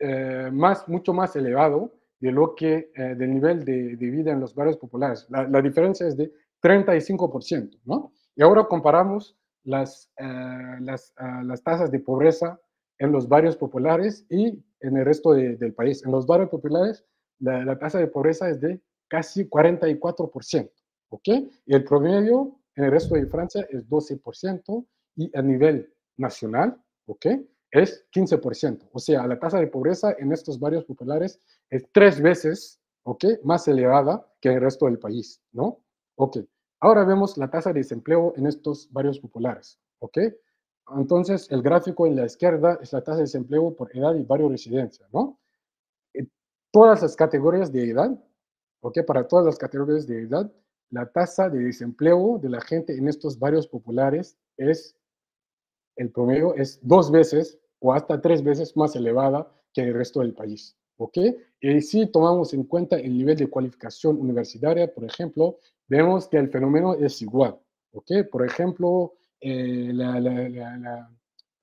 eh, más, mucho más elevado de lo que, eh, del nivel de, de, vida en los barrios populares. La, la, diferencia es de 35%, ¿no? Y ahora comparamos las, uh, las, uh, las tasas de pobreza en los barrios populares y en el resto de, del país. En los barrios populares, la, la, tasa de pobreza es de casi 44%, ¿ok? Y el promedio en el resto de Francia es 12% y a nivel nacional, ¿ok? Es 15%. O sea, la tasa de pobreza en estos barrios populares es tres veces, ¿ok? Más elevada que el resto del país, ¿no? Ok. Ahora vemos la tasa de desempleo en estos barrios populares, ¿ok? Entonces, el gráfico en la izquierda es la tasa de desempleo por edad y barrio residencia, ¿no? Todas las categorías de edad, ¿ok? Para todas las categorías de edad, la tasa de desempleo de la gente en estos barrios populares es, el promedio es dos veces o hasta tres veces más elevada que el resto del país. ¿Ok? Y si tomamos en cuenta el nivel de cualificación universitaria, por ejemplo, vemos que el fenómeno es igual. ¿Ok? Por ejemplo, eh, la,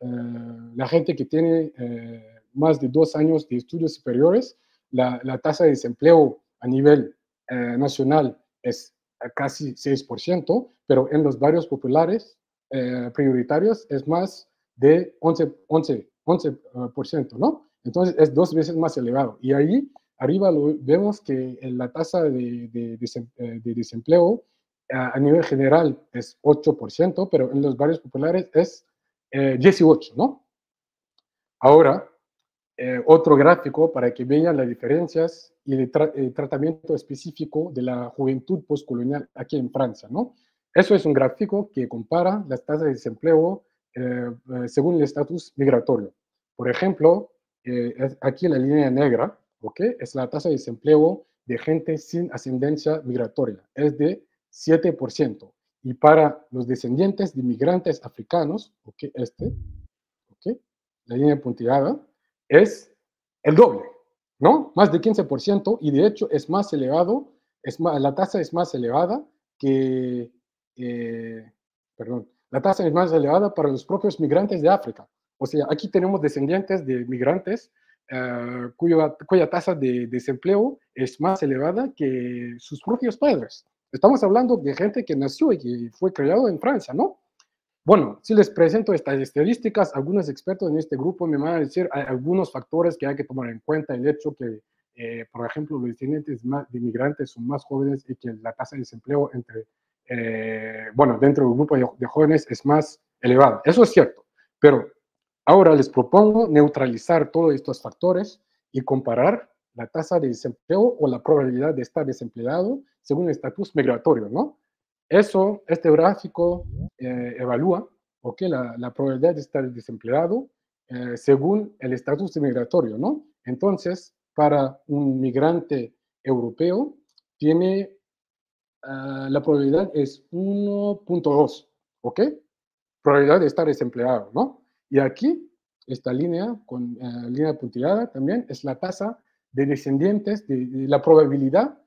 la, gente que tiene eh, más de dos años de estudios superiores, la, tasa de desempleo a nivel eh, nacional es casi 6%, pero en los barrios populares eh, prioritarios es más de 11%, 11, 11%, ¿no? Entonces es dos veces más elevado. Y ahí arriba vemos que la tasa de, de desempleo a, a, nivel general es 8%, pero en los barrios populares es eh, 18, ¿no? Ahora, eh, otro gráfico para que vean las diferencias y el, el, tratamiento específico de la juventud postcolonial aquí en Francia, ¿no? Eso es un gráfico que compara las tasas de desempleo eh, eh según el estatus migratorio. Por ejemplo, eh, aquí la línea negra, ¿ok? Es la tasa de desempleo de gente sin ascendencia migratoria, es de 7%. Y para los descendientes de inmigrantes africanos, ¿ok? Este, ¿ok? La línea punteada, es el doble, ¿no? Más de 15% y de hecho es más elevado, es más, la tasa es más elevada que, eh, perdón, la tasa es más elevada para los propios migrantes de África. O sea, aquí tenemos descendientes de migrantes uh, cuya, tasa de desempleo es más elevada que sus propios padres. Estamos hablando de gente que nació y que fue criado en Francia, ¿no? Bueno, si les presento estas estadísticas, algunos expertos en este grupo me van a decir algunos factores que hay que tomar en cuenta, el hecho que, eh, por ejemplo, los descendientes de inmigrantes son más jóvenes y que la tasa de desempleo entre, eh, bueno, dentro del grupo de, jóvenes es más elevada. Eso es cierto, pero ahora les propongo neutralizar todos estos factores y comparar la tasa de desempleo o la probabilidad de estar desempleado según el estatus migratorio, ¿no? Eso, este gráfico eh, evalúa okay, la, la, probabilidad de estar desempleado eh, según el estatus migratorio, ¿no? Entonces, para un migrante europeo, tiene uh, la probabilidad es 1.2, ¿ok? Probabilidad de estar desempleado, ¿no? Y aquí, esta línea, con uh, línea puntillada también, es la tasa de descendientes, de, de la probabilidad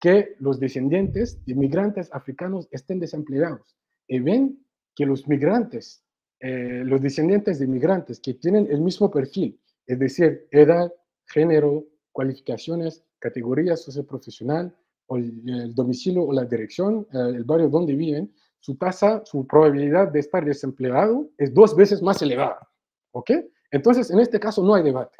que los descendientes de migrantes africanos estén desempleados y ven que los migrantes, eh, los descendientes de migrantes que tienen el mismo perfil, es decir, edad, género, cualificaciones, categoría socioprofesional, o el, domicilio o la dirección, eh, el barrio donde viven, su tasa, su probabilidad de estar desempleado es dos veces más elevada. ¿Ok? Entonces, en este caso no hay debate.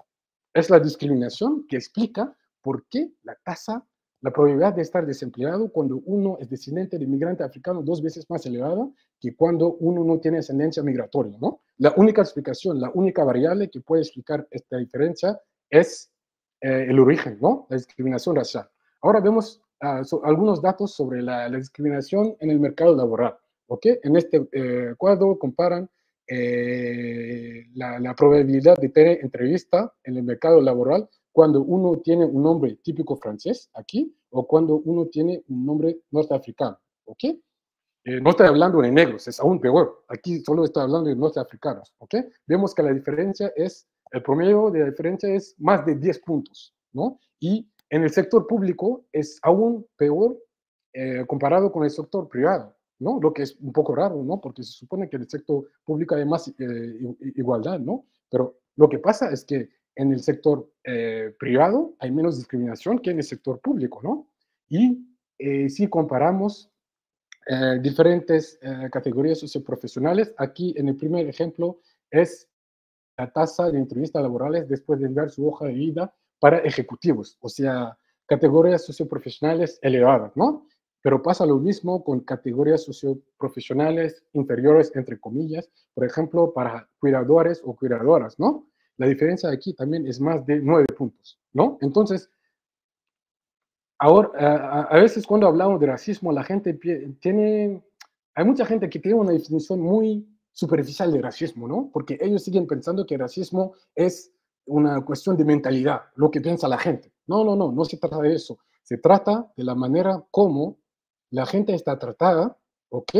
Es la discriminación que explica por qué la tasa la probabilidad de estar desempleado cuando uno es descendiente de migrante africano dos veces más elevada que cuando uno no tiene ascendencia migratoria, ¿no? La única explicación, la única variable que puede explicar esta diferencia es eh, el origen, ¿no? La discriminación racial. Ahora vemos uh, so, algunos datos sobre la, la, discriminación en el mercado laboral, ¿ok? En este eh, cuadro comparan eh, la, la probabilidad de tener entrevista en el mercado laboral cuando uno tiene un nombre típico francés aquí o cuando uno tiene un nombre norteafricano, ¿ok? Eh, no estoy hablando de negros, es aún peor. Aquí solo estoy hablando de norteafricanos, ¿ok? Vemos que la diferencia es, el promedio de la diferencia es más de 10 puntos, ¿no? Y en el sector público es aún peor eh, comparado con el sector privado, ¿no? Lo que es un poco raro, ¿no? Porque se supone que en el sector público hay más eh, igualdad, ¿no? Pero lo que pasa es que en el sector eh, privado hay menos discriminación que en el sector público, ¿no? Y eh, si comparamos eh, diferentes categorías socioprofesionales, aquí en el primer ejemplo es la tasa de entrevistas laborales después de enviar su hoja de vida para ejecutivos, o sea, categorías socioprofesionales elevadas, ¿no? Pero pasa lo mismo con categorías socioprofesionales inferiores, entre comillas, por ejemplo, para cuidadores o cuidadoras, ¿no? La diferencia aquí también es más de nueve puntos, ¿no? Entonces, ahora, a, veces cuando hablamos de racismo, la gente tiene, hay mucha gente que tiene una definición muy superficial de racismo, ¿no? Porque ellos siguen pensando que racismo es una cuestión de mentalidad, lo que piensa la gente. No, no, no, no se trata de eso. Se trata de la manera como la gente está tratada, ¿ok?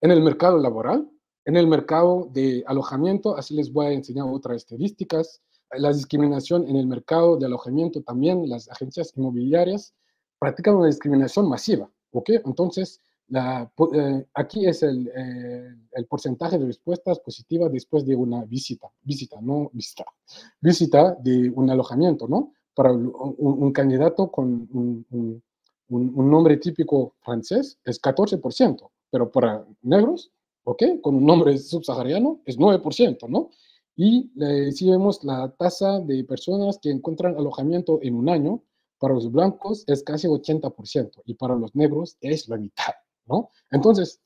En el mercado laboral, en el mercado de alojamiento, así les voy a enseñar otras estadísticas. La discriminación en el mercado de alojamiento también, las agencias inmobiliarias practican una discriminación masiva, ¿ok? Entonces, la, eh, aquí es el, eh, el, porcentaje de respuestas positivas después de una visita, visita, no visita, visita de un alojamiento, ¿no? Para un, candidato con un, un, nombre típico francés es 14%, pero para negros, ¿ok? Con un nombre subsahariano es 9%, ¿no? Y eh, si vemos la tasa de personas que encuentran alojamiento en un año, para los blancos es casi 80% y para los negros es la mitad, ¿no? Entonces,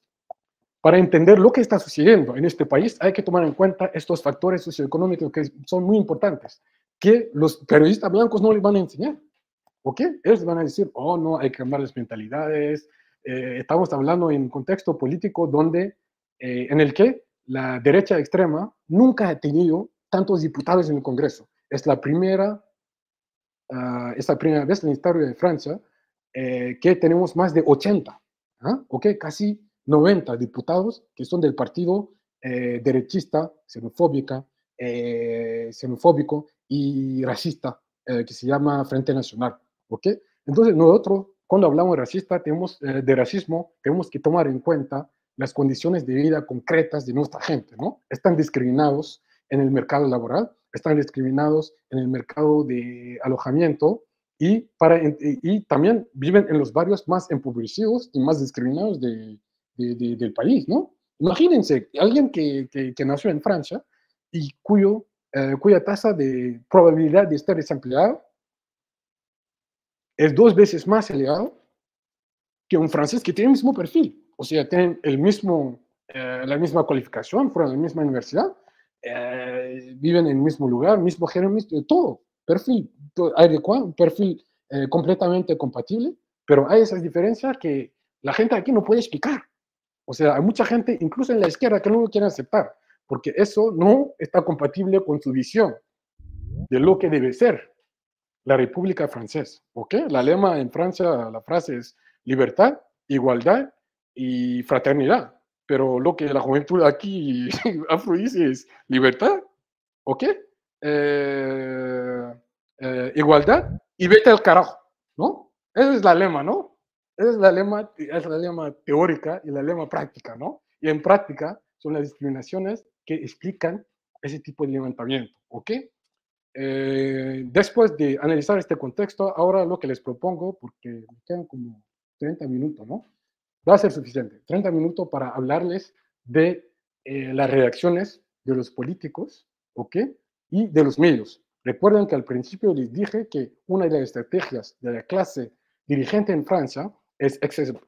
para entender lo que está sucediendo en este país, hay que tomar en cuenta estos factores socioeconómicos que son muy importantes, que los periodistas blancos no les van a enseñar. ¿Ok? Ellos van a decir, oh, no, hay que cambiar las mentalidades. Eh, estamos hablando en un contexto político donde, eh, en el que la derecha extrema nunca ha tenido tantos diputados en el Congreso. Es la primera, uh, es la primera vez en la historia de Francia eh, que tenemos más de 80, ¿ah? ¿ok? Casi 90 diputados que son del partido derechista, xenofóbica, xenofóbico y racista, que se llama Frente Nacional. ¿Ok? Entonces, nosotros, cuando hablamos de, racista, tenemos, eh, de racismo, tenemos que tomar en cuenta las condiciones de vida concretas de nuestra gente, ¿no? Están discriminados en el mercado laboral, están discriminados en el mercado de alojamiento y, para, y también viven en los barrios más empobrecidos y más discriminados de, de, del país, ¿no? Imagínense, alguien que, que, nació en Francia y cuyo, eh, cuya tasa de probabilidad de estar desempleado es dos veces más elevado que un francés que tiene el mismo perfil. O sea, tienen el mismo, eh, la misma cualificación, fueron de la misma universidad, eh, viven en el mismo lugar, mismo género, mismo, todo. Perfil un perfil eh, completamente compatible, pero hay esas diferencias que la gente aquí no puede explicar. O sea, hay mucha gente, incluso en la izquierda, que no lo quiere aceptar, porque eso no está compatible con su visión de lo que debe ser la República Francesa. ¿Ok? La lema en Francia, la frase es libertad, igualdad y fraternidad. Pero lo que la juventud aquí afro es libertad, ¿ok? Eh, eh, igualdad y vete al carajo, ¿no? Esa es la lema, ¿no? Esa es la lema, es la lema teórica y la lema práctica, ¿no? Y en práctica son las discriminaciones que explican ese tipo de levantamiento, ¿ok? Eh, después de analizar este contexto, ahora lo que les propongo, porque me quedan como 30 minutos, ¿no? Va a ser suficiente. 30 minutos para hablarles de eh, las reacciones de los políticos, ¿ok? Y de los medios. Recuerden que al principio les dije que una de las estrategias de la clase dirigente en Francia es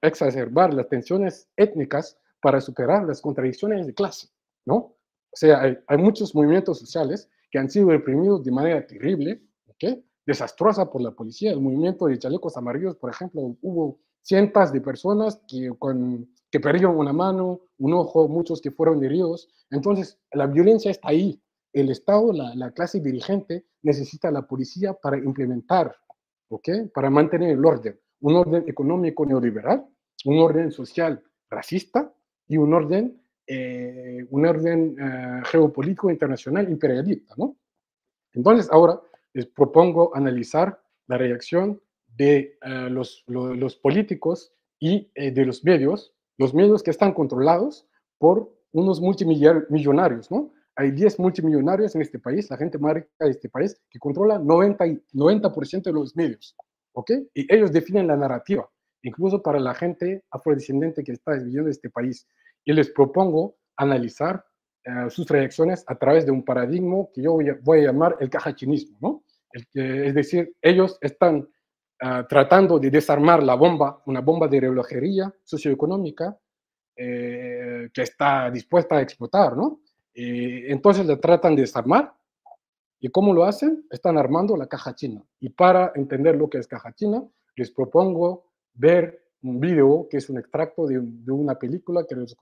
exacerbar las tensiones étnicas para superar las contradicciones de clase, ¿no? O sea, hay, muchos movimientos sociales que han sido reprimidos de manera terrible, ¿okay? desastrosa por la policía. El movimiento de chalecos amarillos, por ejemplo, hubo cientos de personas que, con, que perdieron una mano, un ojo, muchos que fueron heridos. Entonces, la violencia está ahí. El Estado, la, la clase dirigente, necesita la policía para implementar, ¿okay? para mantener el orden. Un orden económico neoliberal, un orden social racista y un orden eh, un orden eh, geopolítico internacional imperialista, ¿no? Entonces, ahora les propongo analizar la reacción de eh, los, los, políticos y de los medios, los medios que están controlados por unos multimillonarios, ¿no? Hay 10 multimillonarios en este país, la gente más rica de este país, que controla 90, 90% de los medios, ¿ok? Y ellos definen la narrativa, incluso para la gente afrodescendiente que está viviendo en este país. Y les propongo analizar eh, sus reacciones a través de un paradigma que yo voy a, voy a llamar el cajachinismo, ¿no? El que, es decir, ellos están uh, tratando de desarmar la bomba, una bomba de relojería socioeconómica eh, que está dispuesta a explotar, ¿no? Y entonces la tratan de desarmar. ¿Y cómo lo hacen? Están armando la caja china. Y para entender lo que es caja china, les propongo ver un video que es un extracto de, de una película que les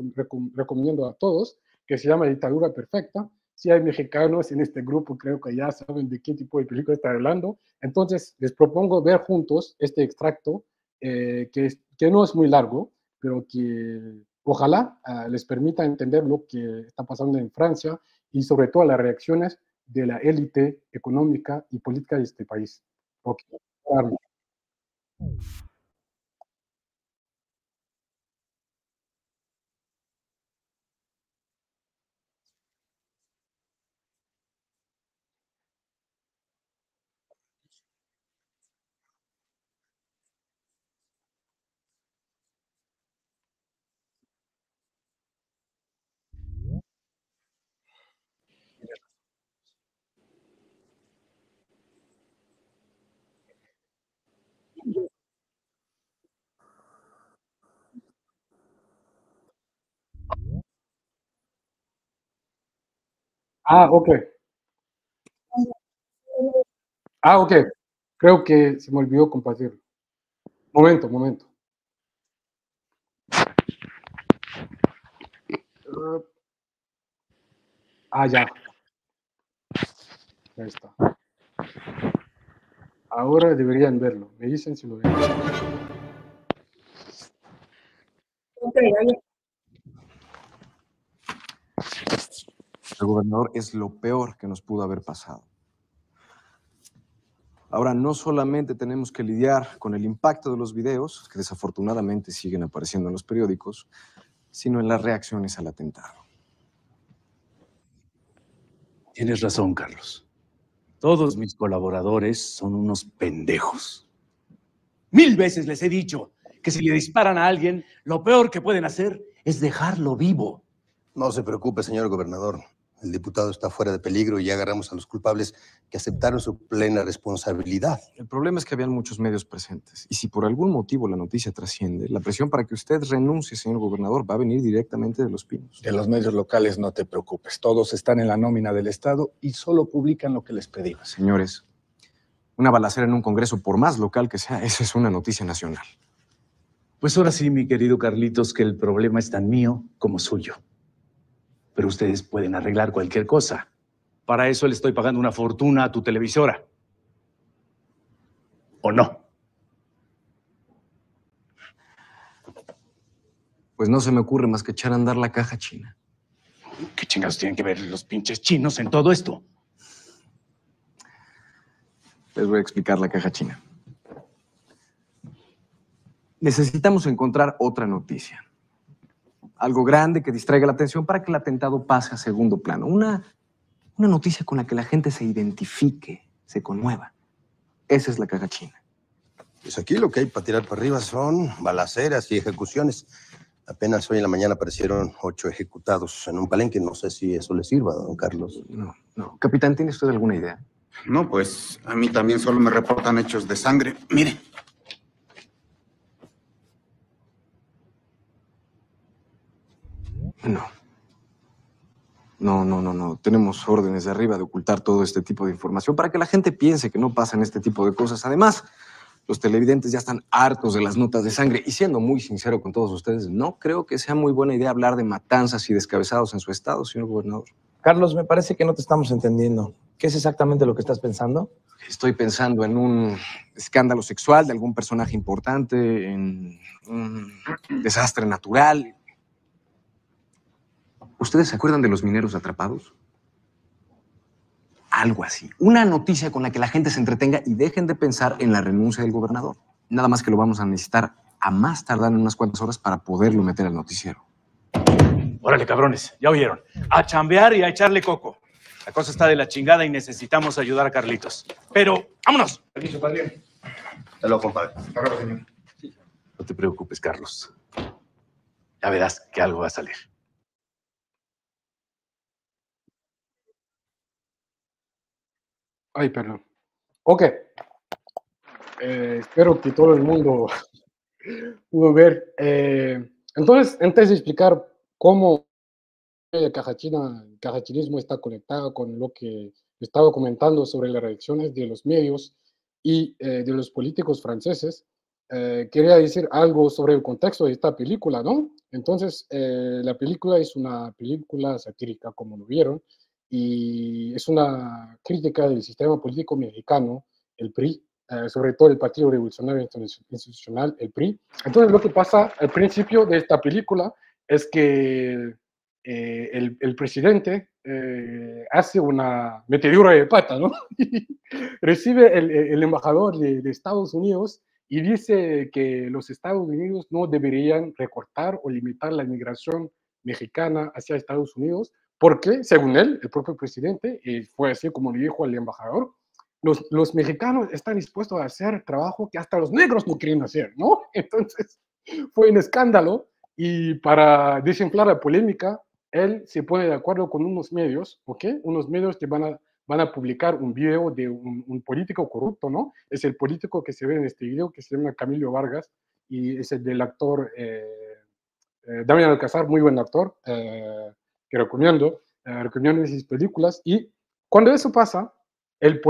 recomiendo a todos, que se llama Dictadura Perfecta. Si hay mexicanos en este grupo, creo que ya saben de qué tipo de película está hablando. Entonces, les propongo ver juntos este extracto, eh, que, es, que no es muy largo, pero que ojalá uh, les permita entender lo que está pasando en Francia y sobre todo las reacciones de la élite económica y política de este país. Ah, ok. Ah, ok. Creo que se me olvidó compartirlo. Momento, momento. Ah, ya. Ya está. Ahora deberían verlo. Me dicen si lo ven. Okay, el gobernador es lo peor que nos pudo haber pasado. Ahora, no solamente tenemos que lidiar con el impacto de los videos, que desafortunadamente siguen apareciendo en los periódicos, sino en las reacciones al atentado. Tienes razón, Carlos. Todos mis colaboradores son unos pendejos. Mil veces les he dicho que si le disparan a alguien, lo peor que pueden hacer es dejarlo vivo. No se preocupe, señor gobernador. El diputado está fuera de peligro y ya agarramos a los culpables que aceptaron su plena responsabilidad. El problema es que habían muchos medios presentes. Y si por algún motivo la noticia trasciende, la presión para que usted renuncie, señor gobernador, va a venir directamente de los pinos. De los medios locales no te preocupes. Todos están en la nómina del Estado y solo publican lo que les pedimos. Señores, una balacera en un congreso, por más local que sea, esa es una noticia nacional. Pues ahora sí, mi querido Carlitos, que el problema es tan mío como suyo pero ustedes pueden arreglar cualquier cosa. Para eso le estoy pagando una fortuna a tu televisora. ¿O no? Pues no se me ocurre más que echar a andar la caja china. ¿Qué chingados tienen que ver los pinches chinos en todo esto? Les voy a explicar la caja china. Necesitamos encontrar otra noticia algo grande que distraiga la atención para que el atentado pase a segundo plano. Una, una noticia con la que la gente se identifique, se conmueva. Esa es la caja china. Pues aquí lo que hay para tirar para arriba son balaceras y ejecuciones. Apenas hoy en la mañana aparecieron ocho ejecutados en un palenque. No sé si eso le sirva, don Carlos. No, no. Capitán, ¿tiene usted alguna idea? No, pues a mí también solo me reportan hechos de sangre. Mire, No. No, no, no, no. Tenemos órdenes de arriba de ocultar todo este tipo de información para que la gente piense que no pasan este tipo de cosas. Además, los televidentes ya están hartos de las notas de sangre. Y siendo muy sincero con todos ustedes, no creo que sea muy buena idea hablar de matanzas y descabezados en su estado, señor gobernador. Carlos, me parece que no te estamos entendiendo. ¿Qué es exactamente lo que estás pensando? Estoy pensando en un escándalo sexual de algún personaje importante, en un desastre natural, ¿Ustedes se acuerdan de los mineros atrapados? Algo así. Una noticia con la que la gente se entretenga y dejen de pensar en la renuncia del gobernador. Nada más que lo vamos a necesitar a más tardar en unas cuantas horas para poderlo meter al noticiero. Órale, cabrones, ya oyeron. a chambear y a echarle coco. La cosa está de la chingada y necesitamos ayudar a Carlitos. Pero, vámonos. Permiso, padre. Te lo compadre. Hasta luego, señor. No te preocupes, Carlos. Ya verás que algo va a salir. Ay, perdón. Ok. Eh, espero que todo el mundo pudo ver. Eh, entonces, antes de explicar cómo el cajachinismo está conectado con lo que estaba comentando sobre las reacciones de los medios y eh, de los políticos franceses, eh, quería decir algo sobre el contexto de esta película, ¿no? Entonces, eh, la película es una película satírica, como lo vieron, y es una crítica del sistema político mexicano, el PRI, eh, sobre todo el Partido Revolucionario Institucional, el PRI. Entonces, lo que pasa al principio de esta película es que eh, el, el, presidente eh, hace una metedura de pata, ¿no? Recibe el, el embajador de, de, Estados Unidos y dice que los Estados Unidos no deberían recortar o limitar la inmigración mexicana hacia Estados Unidos, porque, según él, el propio presidente, y fue así como le dijo al embajador, los, los, mexicanos están dispuestos a hacer trabajo que hasta los negros no quieren hacer, ¿no? Entonces, fue un escándalo y para desinflar la polémica, él se pone de acuerdo con unos medios, ¿ok? Unos medios que van a, van a publicar un video de un, un, político corrupto, ¿no? Es el político que se ve en este video, que se llama Camilo Vargas, y es el del actor eh, eh, Damián Alcázar, muy buen actor, eh, que recomiendo, eh, recomiendo esas películas. Y cuando eso pasa, él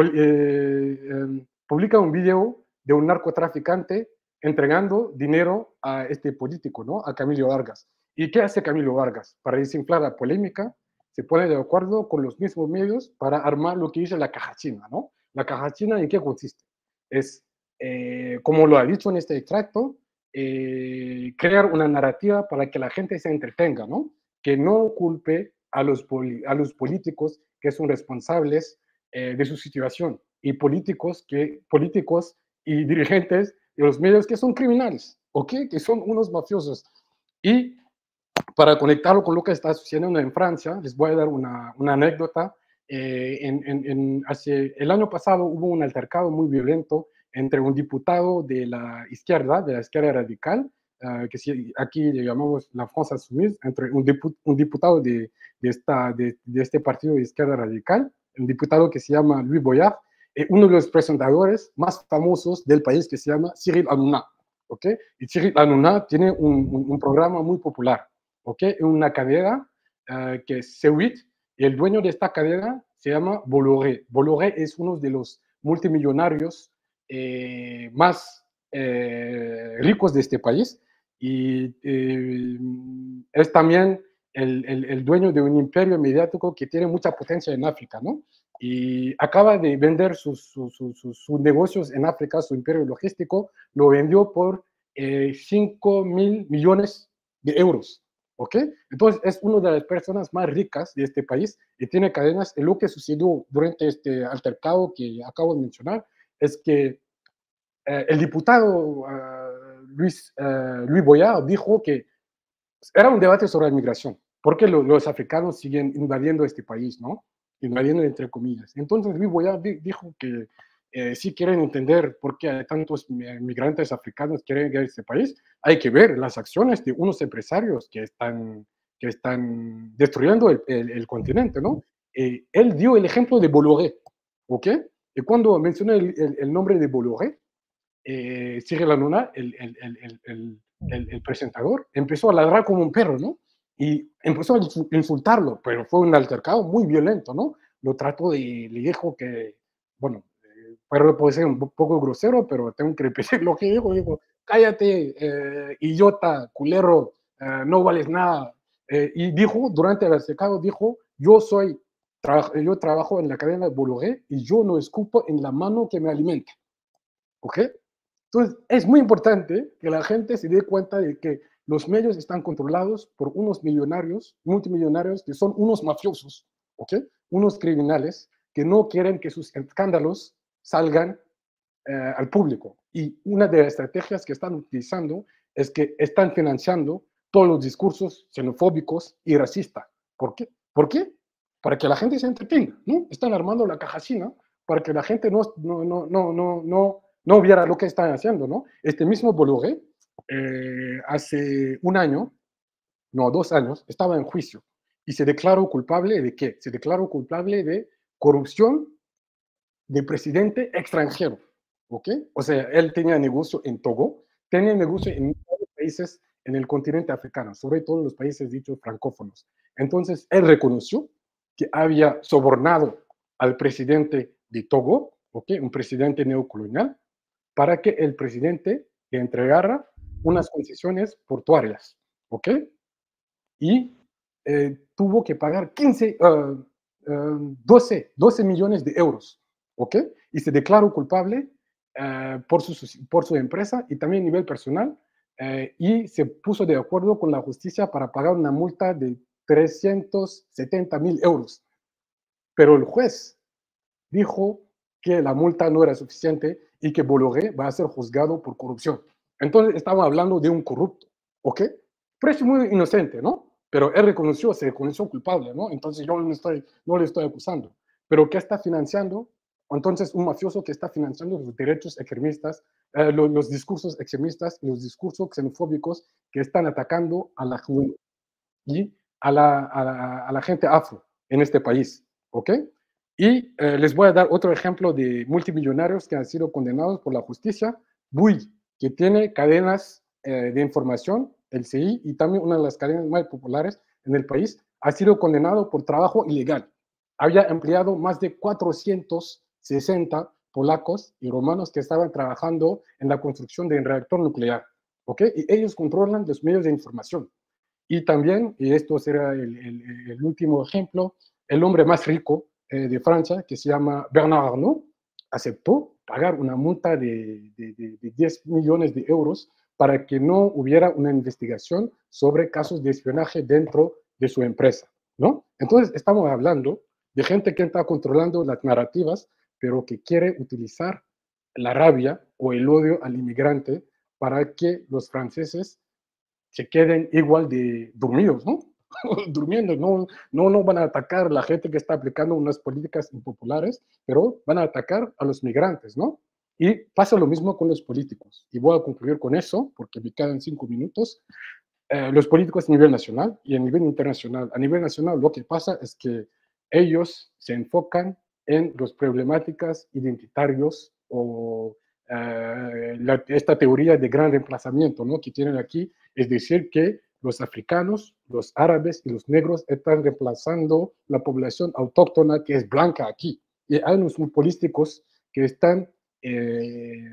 publica un video de un narcotraficante entregando dinero a este político, ¿no? A Camilo Vargas. ¿Y qué hace Camilo Vargas? Para desinflar la polémica, se pone de acuerdo con los mismos medios para armar lo que dice la caja china, ¿no? La caja china, ¿en qué consiste? Es, eh, como lo ha dicho en este extracto, eh, crear una narrativa para que la gente se entretenga, ¿no? Que no culpe a los, a los políticos que son responsables eh, de su situación y políticos, que, políticos y dirigentes de los medios que son criminales, ¿ok? Que son unos mafiosos. Y para conectarlo con lo que está sucediendo en Francia, les voy a dar una, una anécdota. Eh, en, en, en, hace, el año pasado hubo un altercado muy violento entre un diputado de la izquierda, de la izquierda radical, uh, que si, aquí llamamos la France Insoumise, entre un, diput, un diputado de, de, esta, de, de, este partido de izquierda radical, un diputado que se llama Louis Boyard, eh, uno de los presentadores más famosos del país que se llama Cyril Hanouna. ¿okay? Y Cyril Hanouna tiene un, un, un programa muy popular, ¿okay? una cadena uh, que es C8, y el dueño de esta cadena se llama Bolloré. Bolloré es uno de los multimillonarios eh, más eh, ricos de este país y eh, es también el, el, el, dueño de un imperio mediático que tiene mucha potencia en África, ¿no? Y acaba de vender sus, sus, sus, sus negocios en África, su imperio logístico, lo vendió por 5 mil millones de euros. ¿Ok? Entonces es una de las personas más ricas de este país y tiene cadenas. Y lo que sucedió durante este altercado que acabo de mencionar es que eh, el diputado uh, Luis, uh, Luis Boyard dijo que era un debate sobre la migración, porque lo, los africanos siguen invadiendo este país, ¿no? Invadiendo entre comillas. Entonces Luis Boyard di, dijo que eh, si quieren entender por qué tantos migrantes africanos quieren llegar a este país, hay que ver las acciones de unos empresarios que están, que están destruyendo el, continente, ¿no? Eh, él dio el ejemplo de Bolloré, ¿ok? Y cuando mencioné el, el nombre de Bolloré, eh, Cyril Hanouna, el, el, presentador, empezó a ladrar como un perro, ¿no? Y empezó a insultarlo, pero fue un altercado muy violento, ¿no? Lo trató de, le dijo que, bueno, pero puede ser un poco grosero, pero tengo que repetir lo que dijo. Dijo, cállate, eh, idiota, culero, eh, no vales nada. Eh, y dijo, durante el secado, dijo, yo soy, tra yo trabajo en la cadena Bolloré y yo no escupo en la mano que me alimenta. ¿Ok? Entonces, es muy importante que la gente se dé cuenta de que los medios están controlados por unos millonarios, multimillonarios, que son unos mafiosos, ¿ok? Unos criminales que no quieren que sus escándalos salgan eh, al público. Y una de las estrategias que están utilizando es que están financiando todos los discursos xenofóbicos y racistas. ¿Por qué? ¿Por qué? Para que la gente se entretenga, ¿no? Están armando la cajacina para que la gente no, no, no, no, no, no, viera lo que están haciendo, ¿no? Este mismo Bolloré, eh, hace un año, no, dos años, estaba en juicio y se declaró culpable de qué? Se declaró culpable de corrupción de presidente extranjero, ¿ok? O sea, él tenía negocio en Togo, tenía negocio en varios países en el continente africano, sobre todo en los países dichos francófonos. Entonces, él reconoció que había sobornado al presidente de Togo, ¿ok? Un presidente neocolonial, para que el presidente le entregara unas concesiones portuarias, ¿ok? Y eh, tuvo que pagar 15, 12, 12 millones de euros, ¿ok? Y se declaró culpable eh, por, su, por su empresa y también a nivel personal eh, y se puso de acuerdo con la justicia para pagar una multa de 370 mil euros. Pero el juez dijo que la multa no era suficiente y que Bolloré va a ser juzgado por corrupción. Entonces estamos hablando de un corrupto, ¿ok? Pero muy inocente, ¿no? Pero él reconoció, se reconoció culpable, ¿no? Entonces yo no, estoy, no le estoy acusando. Pero ¿qué está financiando? Entonces un mafioso que está financiando los derechos extremistas, eh, los, discursos extremistas los discursos xenofóbicos que están atacando a la juventud y a la, a la gente afro en este país, ¿ok? Y eh, les voy a dar otro ejemplo de multimillonarios que han sido condenados por la justicia. Bui, que tiene cadenas eh, de información, el CI, y también una de las cadenas más populares en el país, ha sido condenado por trabajo ilegal. Había empleado más de 460 polacos y romanos que estaban trabajando en la construcción de un reactor nuclear. ¿ok? Y ellos controlan los medios de información. Y también, y esto será el, el, el último ejemplo, el hombre más rico eh, de Francia, que se llama Bernard Arnault, aceptó pagar una multa de, de, de, de 10 millones de euros para que no hubiera una investigación sobre casos de espionaje dentro de su empresa, ¿no? Entonces, estamos hablando de gente que está controlando las narrativas, pero que quiere utilizar la rabia o el odio al inmigrante para que los franceses se queden igual de dormidos, ¿no? durmiendo, no, no, no van a atacar a la gente que está aplicando unas políticas impopulares, pero van a atacar a los migrantes, ¿no? Y pasa lo mismo con los políticos. Y voy a concluir con eso, porque me quedan cinco minutos. Eh, los políticos a nivel nacional y a nivel internacional. A nivel nacional lo que pasa es que ellos se enfocan en las problemáticas identitarios o eh, esta teoría de gran reemplazamiento ¿no? que tienen aquí, es decir, que los africanos, los árabes y los negros están reemplazando la población autóctona que es blanca aquí. Y hay unos políticos que están eh,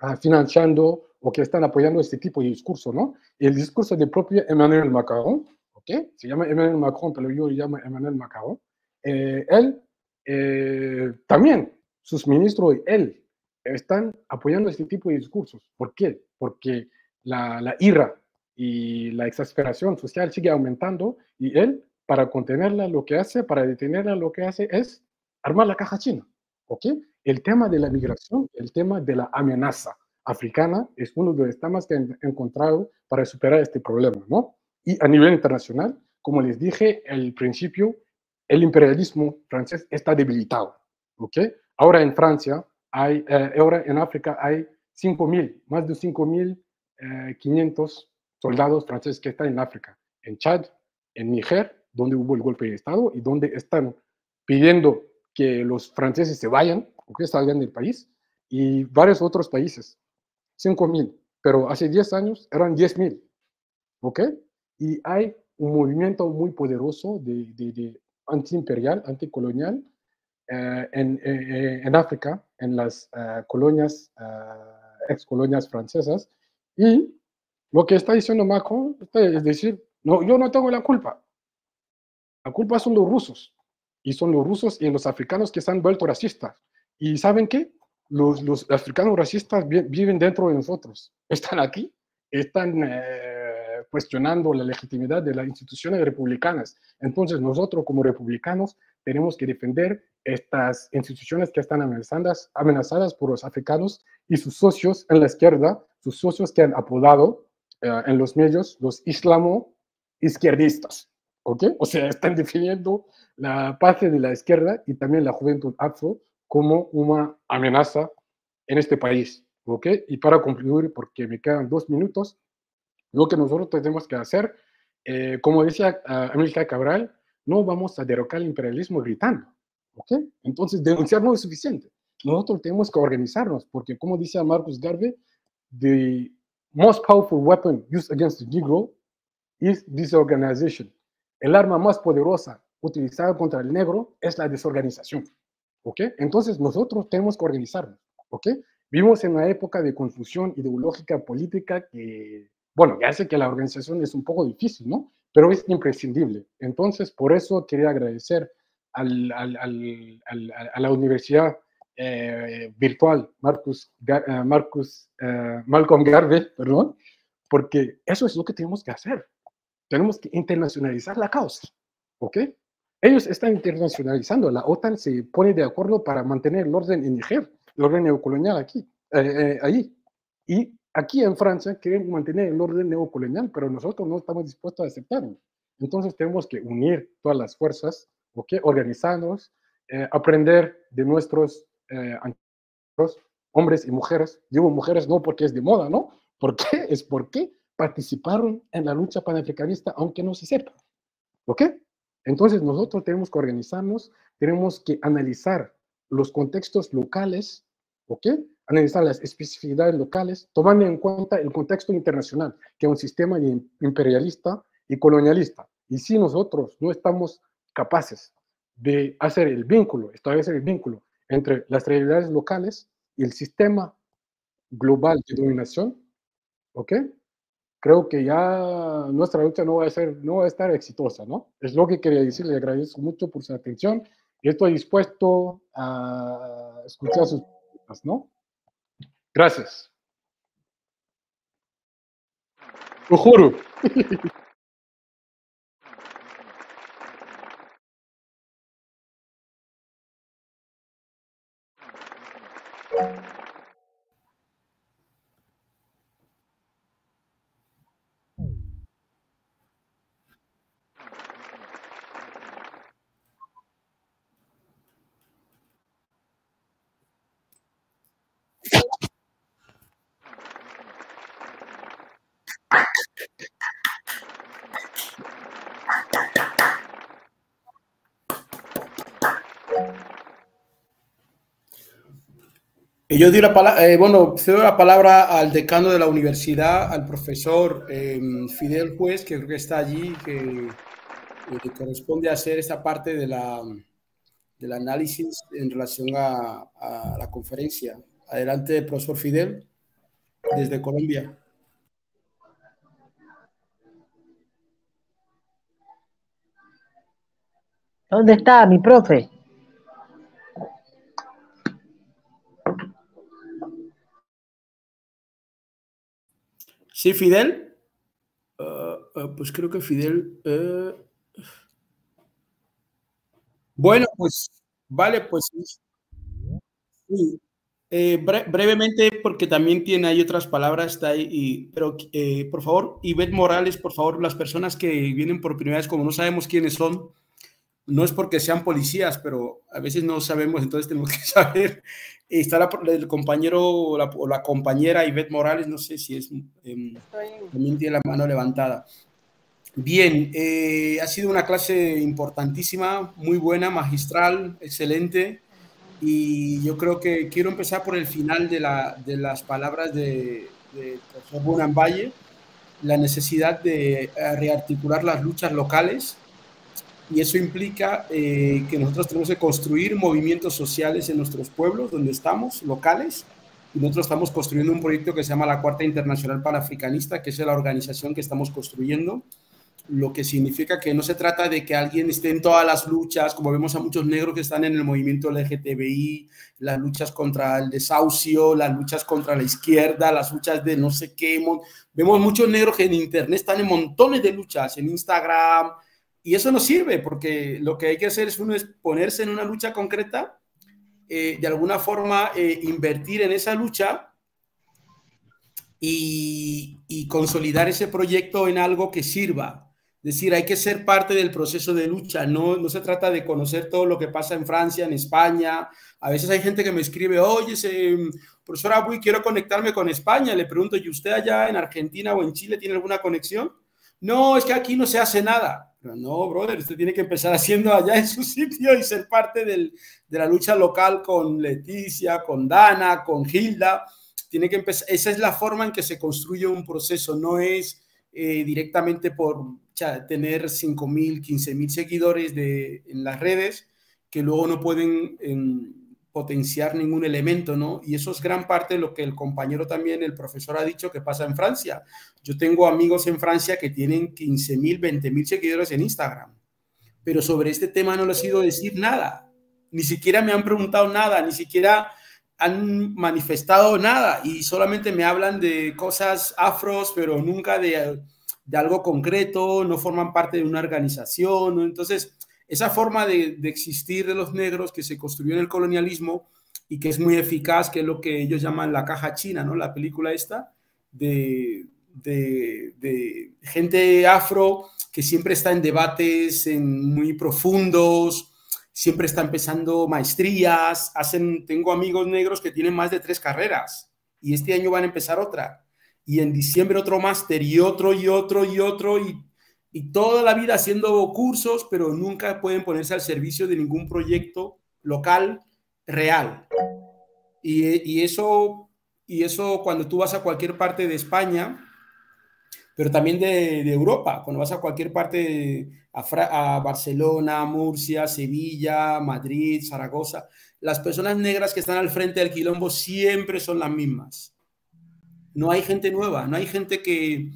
ah, financiando o que están apoyando este tipo de discurso, ¿no? El discurso del propio Emmanuel Macron, ¿ok? Se llama Emmanuel Macron, pero yo lo llamo Emmanuel Macron. Eh, él eh, también, sus ministros y él están apoyando este tipo de discursos. ¿Por qué? Porque la, la ira y la exasperación social sigue aumentando y él, para contenerla, lo que hace, para detenerla, lo que hace es armar la caja china. ¿Ok? El tema de la migración, el tema de la amenaza africana es uno de los temas que han encontrado para superar este problema, ¿no? Y a nivel internacional, como les dije al principio, el imperialismo francés está debilitado, ¿ok? Ahora en Francia, hay, eh, ahora en África hay 5.000, más de 5.500 soldados franceses que están en África, en Chad, en Níger, donde hubo el golpe de Estado y donde están pidiendo que los franceses se vayan o que salgan del país, y varios otros países, 5.000, pero hace 10 años eran 10.000, ¿ok? Y hay un movimiento muy poderoso de, de, de antiimperial, anticolonial, eh, en, eh, en, África, en las uh, colonias, uh, ex colonias francesas, y lo que está diciendo Macron es decir, no, yo no tengo la culpa. La culpa son los rusos. Y son los rusos y los africanos que se han vuelto racistas. ¿Y saben qué? Los, los africanos racistas viven dentro de nosotros. Están aquí, están eh, cuestionando la legitimidad de las instituciones republicanas. Entonces nosotros como republicanos tenemos que defender estas instituciones que están amenazadas, amenazadas por los africanos y sus socios en la izquierda, sus socios que han apodado eh, en los medios los islamo-izquierdistas. ¿ok? O sea, están definiendo la parte de la izquierda y también la juventud afro como una amenaza en este país, ¿ok? Y para concluir, porque me quedan dos minutos, lo que nosotros tenemos que hacer, eh, como decía uh, Amílcar Cabral, no vamos a derrocar el imperialismo gritando, ¿ok? Entonces, denunciar no es suficiente. Nosotros tenemos que organizarnos, porque como dice Marcus Garvey, the most powerful weapon used against the Negro is disorganization. El arma más poderosa utilizada contra el negro es la desorganización. ¿Ok? Entonces nosotros tenemos que organizarnos. ¿Ok? Vivimos en una época de confusión ideológica política que, bueno, ya que la organización es un poco difícil, ¿no? Pero es imprescindible. Entonces, por eso quería agradecer al, al, al, a la Universidad eh, virtual, Marcus, uh, Marcus uh, Malcolm Garvey, perdón, porque eso es lo que tenemos que hacer. Tenemos que internacionalizar la causa, ¿ok? Ellos están internacionalizando, la OTAN se pone de acuerdo para mantener el orden en Niger, el orden neocolonial aquí, eh, eh, ahí. Y aquí en Francia quieren mantener el orden neocolonial, pero nosotros no estamos dispuestos a aceptarlo. Entonces tenemos que unir todas las fuerzas, ¿ok? Organizarnos, eh, aprender de nuestros eh, hombres y mujeres, digo mujeres no porque es de moda, ¿no? ¿Por qué? Es porque participaron en la lucha panafricanista, aunque no se sepa. ¿Ok? Entonces nosotros tenemos que organizarnos, tenemos que analizar los contextos locales, ¿ok? Analizar las especificidades locales, tomando en cuenta el contexto internacional, que es un sistema imperialista y colonialista. Y si nosotros no estamos capaces de hacer el vínculo, establecer el vínculo entre las realidades locales y el sistema global de dominación, ¿ok? Creo que ya nuestra lucha no va a, ser, no va a estar exitosa, ¿no? Es lo que quería decir, le agradezco mucho por su atención y estoy dispuesto a escuchar sus preguntas, ¿no? Gracias. Lo Yo di la palabra, eh, bueno, cedo la palabra al decano de la universidad, al profesor eh, Fidel Juez, que creo que está allí, que, eh, corresponde a hacer esta parte de la, del análisis en relación a, a, la conferencia. Adelante, profesor Fidel, desde Colombia. ¿Dónde está mi profe? Sí, Fidel. Uh, uh, pues creo que Fidel. Uh... Bueno, pues vale, pues sí. Eh, bre brevemente, porque también tiene ahí otras palabras, está ahí, y, pero eh, por favor, Ivette Morales, por favor, las personas que vienen por primera vez, como no sabemos quiénes son, no es porque sean policías, pero a veces no sabemos, entonces tenemos que saber. Está la, el compañero o la, o la, compañera Ivette Morales, no sé si es, eh, también tiene la mano levantada. Bien, eh, ha sido una clase importantísima, muy buena, magistral, excelente. Y yo creo que quiero empezar por el final de, la, de las palabras de, de profesor Bunan Valle, la necesidad de eh, rearticular las luchas locales y eso implica eh, que nosotros tenemos que construir movimientos sociales en nuestros pueblos donde estamos, locales, y nosotros estamos construyendo un proyecto que se llama la Cuarta Internacional Panafricanista, que es la organización que estamos construyendo, lo que significa que no se trata de que alguien esté en todas las luchas, como vemos a muchos negros que están en el movimiento LGTBI, las luchas contra el desahucio, las luchas contra la izquierda, las luchas de no sé qué. Vemos muchos negros que en Internet están en montones de luchas, en Instagram, y eso no sirve porque lo que hay que hacer es uno es ponerse en una lucha concreta, eh, de alguna forma eh, invertir en esa lucha y, y, consolidar ese proyecto en algo que sirva. Es decir, hay que ser parte del proceso de lucha, no, no se trata de conocer todo lo que pasa en Francia, en España. A veces hay gente que me escribe, oye, ese, profesor Abuy, quiero conectarme con España. Le pregunto, ¿y usted allá en Argentina o en Chile tiene alguna conexión? No, es que aquí no se hace nada. No, brother, usted tiene que empezar haciendo allá en su sitio y ser parte del, de la lucha local con Leticia, con Dana, con Hilda. Tiene que empezar, esa es la forma en que se construye un proceso, no es eh, directamente por tener 5 mil, 15 mil seguidores de, en las redes que luego no pueden potenciar ningún elemento, ¿no? Y eso es gran parte de lo que el compañero también, el profesor, ha dicho que pasa en Francia. Yo tengo amigos en Francia que tienen 15 mil, 20 mil seguidores en Instagram, pero sobre este tema no les he ido decir nada, ni siquiera me han preguntado nada, ni siquiera han manifestado nada y solamente me hablan de cosas afros, pero nunca de de algo concreto, no forman parte de una organización. Entonces, esa forma de, existir de los negros que se construyó en el colonialismo y que es muy eficaz, que es lo que ellos llaman la caja china, ¿no? La película esta, de, de, gente afro que siempre está en debates en muy profundos, siempre está empezando maestrías, hacen, tengo amigos negros que tienen más de tres carreras y este año van a empezar otra y en diciembre otro máster y otro y otro y otro y, toda la vida haciendo cursos, pero nunca pueden ponerse al servicio de ningún proyecto local real. Y, y eso, y eso cuando tú vas a cualquier parte de España, pero también de, Europa, cuando vas a cualquier parte, a, a Barcelona, Murcia, Sevilla, Madrid, Zaragoza, las personas negras que están al frente del quilombo siempre son las mismas no hay gente nueva, no hay gente que,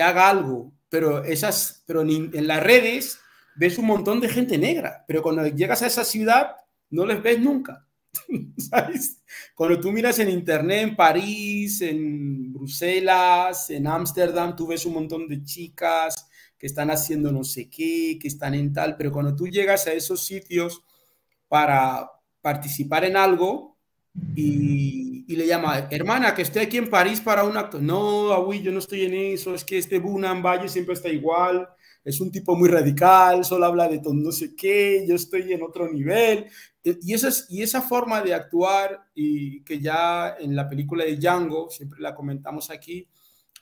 haga algo, pero, esas, pero en las redes ves un montón de gente negra, pero cuando llegas a esa ciudad no les ves nunca. ¿Sabes? Cuando tú miras en internet en París, en Bruselas, en Ámsterdam, tú ves un montón de chicas que están haciendo no sé qué, que están en tal, pero cuando tú llegas a esos sitios para participar en algo, y, le llama, hermana, que estoy aquí en París para un acto. No, Aui, yo no estoy en eso, es que este Bunan Valle siempre está igual, es un tipo muy radical, solo habla de todo no sé qué, yo estoy en otro nivel. E, y esa, es, y esa forma de actuar, y que ya en la película de Django, siempre la comentamos aquí,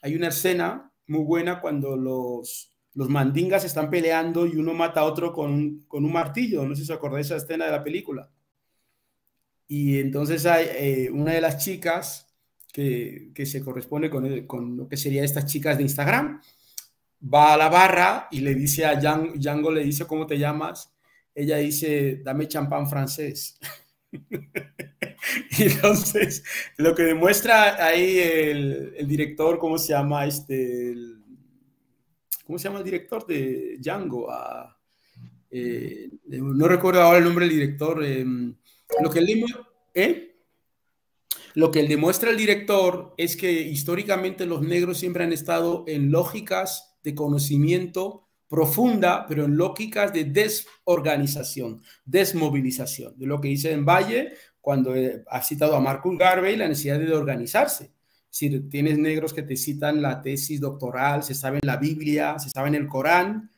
hay una escena muy buena cuando los, los mandingas están peleando y uno mata a otro con, con un martillo. No sé si os acordáis esa escena de la película. Y entonces hay eh, una de las chicas que, que se corresponde con, con, lo que sería estas chicas de Instagram, va a la barra y le dice a Django, le dice, ¿cómo te llamas? Ella dice, dame champán francés. y entonces, lo que demuestra ahí el, el director, ¿cómo se llama? Este, ¿Cómo se llama el director de Django? Ah, eh, no recuerdo ahora el nombre del director. Eh, lo que, él, ¿eh? Demuestra el director es que históricamente los negros siempre han estado en lógicas de conocimiento profunda, pero en lógicas de desorganización, desmovilización, de lo que dice en Valle cuando eh, ha citado a Marcus Garvey la necesidad de organizarse. Si tienes negros que te citan la tesis doctoral, se sabe en la Biblia, se sabe en el Corán,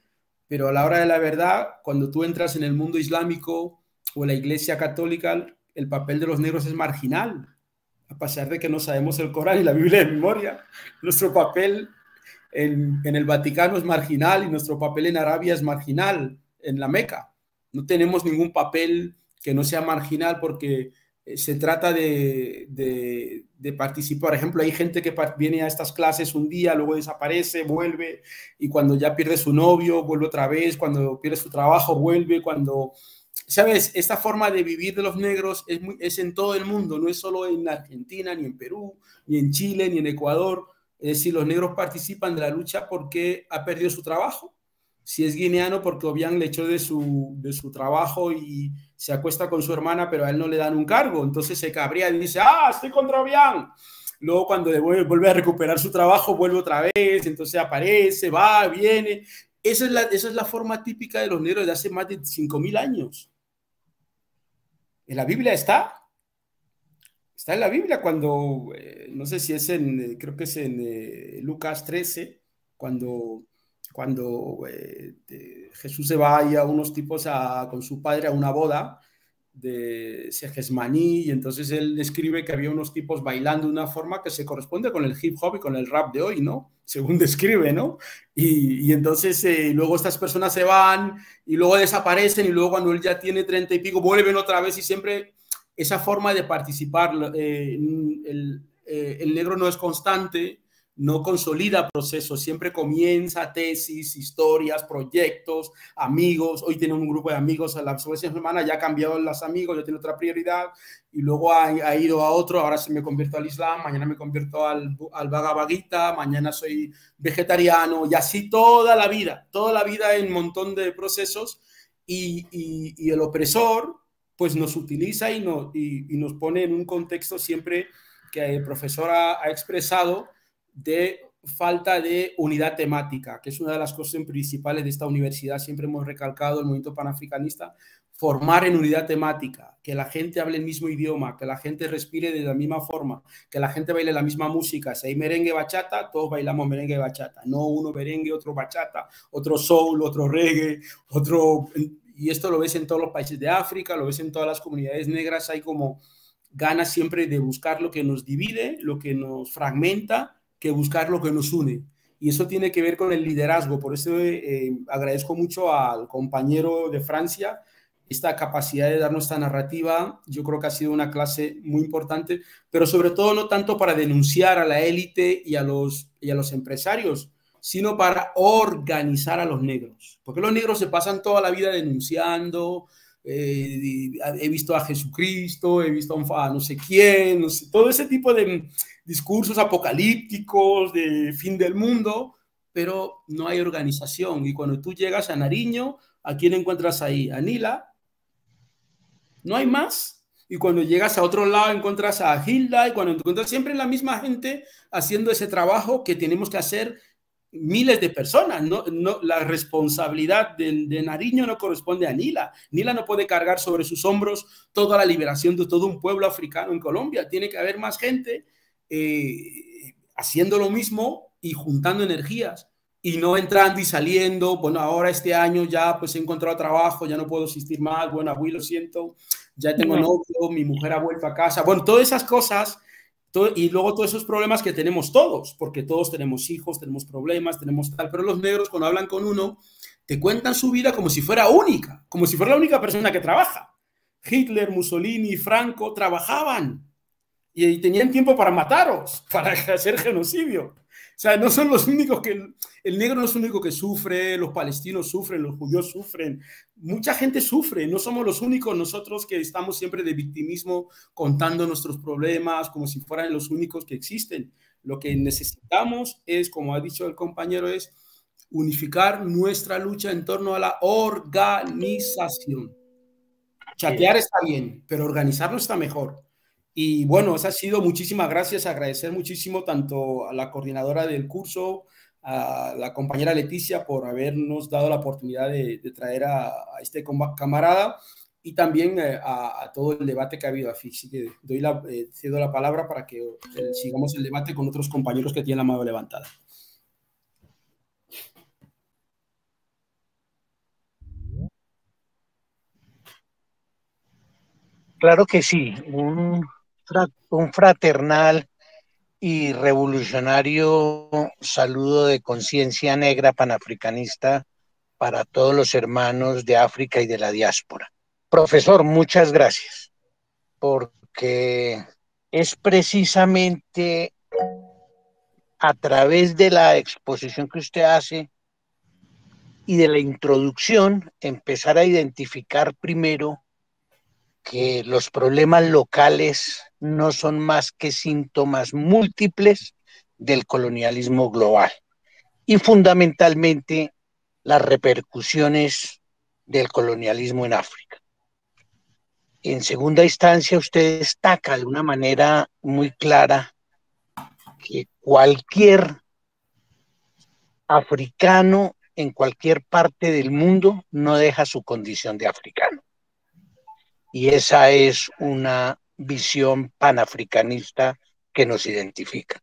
pero a la hora de la verdad, cuando tú entras en el mundo islámico, o la Iglesia Católica, el papel de los negros es marginal, a pesar de que no sabemos el Corán y la Biblia de memoria. Nuestro papel en, el Vaticano es marginal y nuestro papel en Arabia es marginal, en la Meca. No tenemos ningún papel que no sea marginal porque eh, se trata de, de, participar. Por ejemplo, hay gente que viene a estas clases un día, luego desaparece, vuelve, y cuando ya pierde su novio, vuelve otra vez, cuando pierde su trabajo, vuelve, cuando sabes, esta forma de vivir de los negros es, en todo el mundo, no es solo en Argentina, ni en Perú, ni en Chile, ni en Ecuador. Es decir, los negros participan de la lucha porque ha perdido su trabajo. Si es guineano, porque Obiang le echó de su, trabajo y se acuesta con su hermana, pero a él no le dan un cargo. Entonces se cabría y dice, ah, estoy contra Obiang. Luego cuando vuelve a recuperar su trabajo, vuelve otra vez, entonces aparece, va, viene. Esa es la, esa es la forma típica de los negros de hace más de 5.000 años. En la Biblia está. Está en la Biblia cuando, eh, no sé si es en, eh, creo que es en eh, Lucas 13, cuando cuando Jesús se va a unos tipos a, con su padre a una boda de Segesmaní y entonces él describe que había unos tipos bailando de una forma que se corresponde con el hip hop y con el rap de hoy, ¿no? Según describe, ¿no? Y, entonces eh, luego estas personas se van y luego desaparecen y luego cuando él ya tiene treinta y pico vuelven otra vez y siempre esa forma de participar, eh, el, el negro no es constante, no consolida procesos, siempre comienza tesis, historias, proyectos, amigos. Hoy tiene un grupo de amigos, a la próxima semana ya ha cambiado los amigos, ya tiene otra prioridad y luego ha, ido a otro. Ahora se me convierto al Islam, mañana me convierto al, al Bhagavad mañana soy vegetariano y así toda la vida, toda la vida en un montón de procesos y, y, el opresor pues nos utiliza y, no, y, nos pone en un contexto siempre que el profesor ha expresado de falta de unidad temática, que es una de las cosas principales de esta universidad. Siempre hemos recalcado el movimiento panafricanista, formar en unidad temática, que la gente hable el mismo idioma, que la gente respire de la misma forma, que la gente baile la misma música. Si hay merengue bachata, todos bailamos merengue bachata, no uno merengue, otro bachata, otro soul, otro reggae, otro... Y esto lo ves en todos los países de África, lo ves en todas las comunidades negras, hay como ganas siempre de buscar lo que nos divide, lo que nos fragmenta que buscar lo que nos une. Y eso tiene que ver con el liderazgo. Por eso eh, agradezco mucho al compañero de Francia esta capacidad de darnos esta narrativa. Yo creo que ha sido una clase muy importante, pero sobre todo no tanto para denunciar a la élite y, a los, y a los empresarios, sino para organizar a los negros. Porque los negros se pasan toda la vida denunciando, eh, he visto a Jesucristo, he visto a, no sé quién, todo ese tipo de discursos apocalípticos de fin del mundo, pero no hay organización. Y cuando tú llegas a Nariño, ¿a quién encuentras ahí? A Nila. No hay más. Y cuando llegas a otro lado encuentras a Hilda y cuando encuentras siempre la misma gente haciendo ese trabajo que tenemos que hacer miles de personas. No, no, la responsabilidad de, de, Nariño no corresponde a Nila. Nila no puede cargar sobre sus hombros toda la liberación de todo un pueblo africano en Colombia. Tiene que haber más gente eh, haciendo lo mismo y juntando energías y no entrando y saliendo. Bueno, ahora este año ya pues he encontrado trabajo, ya no puedo asistir más. Bueno, abuelo, lo siento, ya tengo novio, mi mujer ha vuelto a casa. Bueno, todas esas cosas y luego todos esos problemas que tenemos todos, porque todos tenemos hijos, tenemos problemas, tenemos tal, pero los negros cuando hablan con uno, te cuentan su vida como si fuera única, como si fuera la única persona que trabaja. Hitler, Mussolini, Franco trabajaban y tenían tiempo para mataros, para hacer genocidio. O sea, no son los únicos que, el, negro no es el único que sufre, los palestinos sufren, los judíos sufren, mucha gente sufre, no somos los únicos nosotros que estamos siempre de victimismo contando nuestros problemas como si fueran los únicos que existen. Lo que necesitamos es, como ha dicho el compañero, es unificar nuestra lucha en torno a la organización. Chatear está bien, pero organizarlo está mejor. Y bueno, eso ha sido muchísimas gracias, agradecer muchísimo tanto a la coordinadora del curso, a la compañera Leticia por habernos dado la oportunidad de, traer a, este camarada y también eh, a, todo el debate que ha habido. Así que doy eh, cedo la palabra para que eh, sigamos el debate con otros compañeros que tienen la mano levantada. Claro que sí, un fraternal y revolucionario saludo de conciencia negra panafricanista para todos los hermanos de África y de la diáspora. Profesor, muchas gracias, porque es precisamente a través de la exposición que usted hace y de la introducción empezar a identificar primero que los problemas locales no son más que síntomas múltiples del colonialismo global y fundamentalmente las repercusiones del colonialismo en África. En segunda instancia, usted destaca de una manera muy clara que cualquier africano en cualquier parte del mundo no deja su condición de africano. Y esa es una visión panafricanista que nos identifica.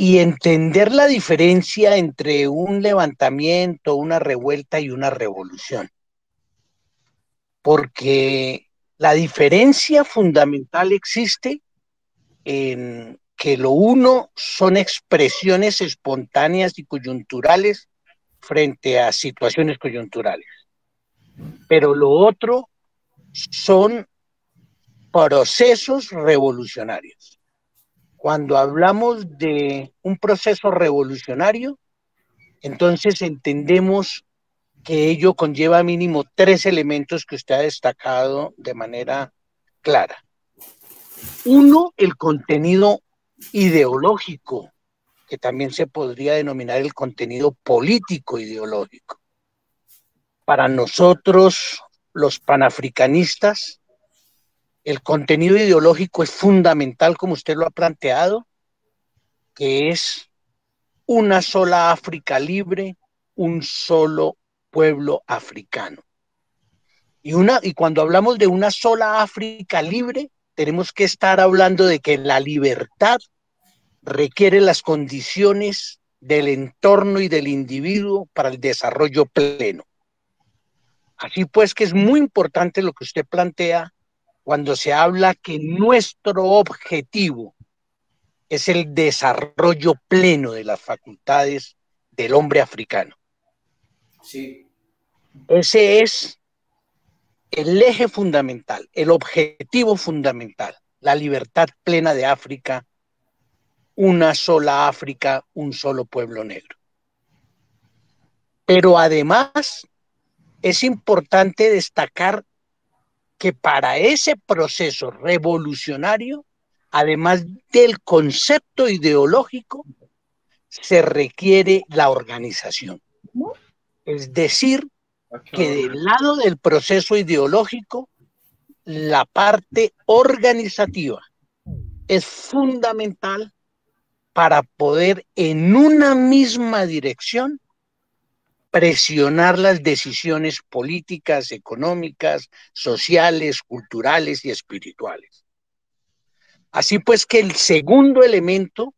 y entender la diferencia entre un levantamiento, una revuelta y una revolución. Porque la diferencia fundamental existe en que lo uno son expresiones espontáneas y coyunturales frente a situaciones coyunturales, pero lo otro son procesos revolucionarios. Cuando hablamos de un proceso revolucionario, entonces entendemos que ello conlleva mínimo tres elementos que usted ha destacado de manera clara. Uno, el contenido ideológico, que también se podría denominar el contenido político ideológico. Para nosotros, los panafricanistas, el contenido ideológico es fundamental, como usted lo ha planteado, que es una sola África libre, un solo pueblo africano. Y, una, y cuando hablamos de una sola África libre, tenemos que estar hablando de que la libertad requiere las condiciones del entorno y del individuo para el desarrollo pleno. Así pues que es muy importante lo que usted plantea cuando se habla que nuestro objetivo es el desarrollo pleno de las facultades del hombre africano. Sí. Ese es el eje fundamental, el objetivo fundamental, la libertad plena de África, una sola África, un solo pueblo negro. Pero además es importante destacar que para ese proceso revolucionario, además del concepto ideológico, se requiere la organización. Es decir, que del lado del proceso ideológico, la parte organizativa es fundamental para poder en una misma dirección presionar las decisiones políticas, económicas, sociales, culturales y espirituales. Así pues que el segundo elemento,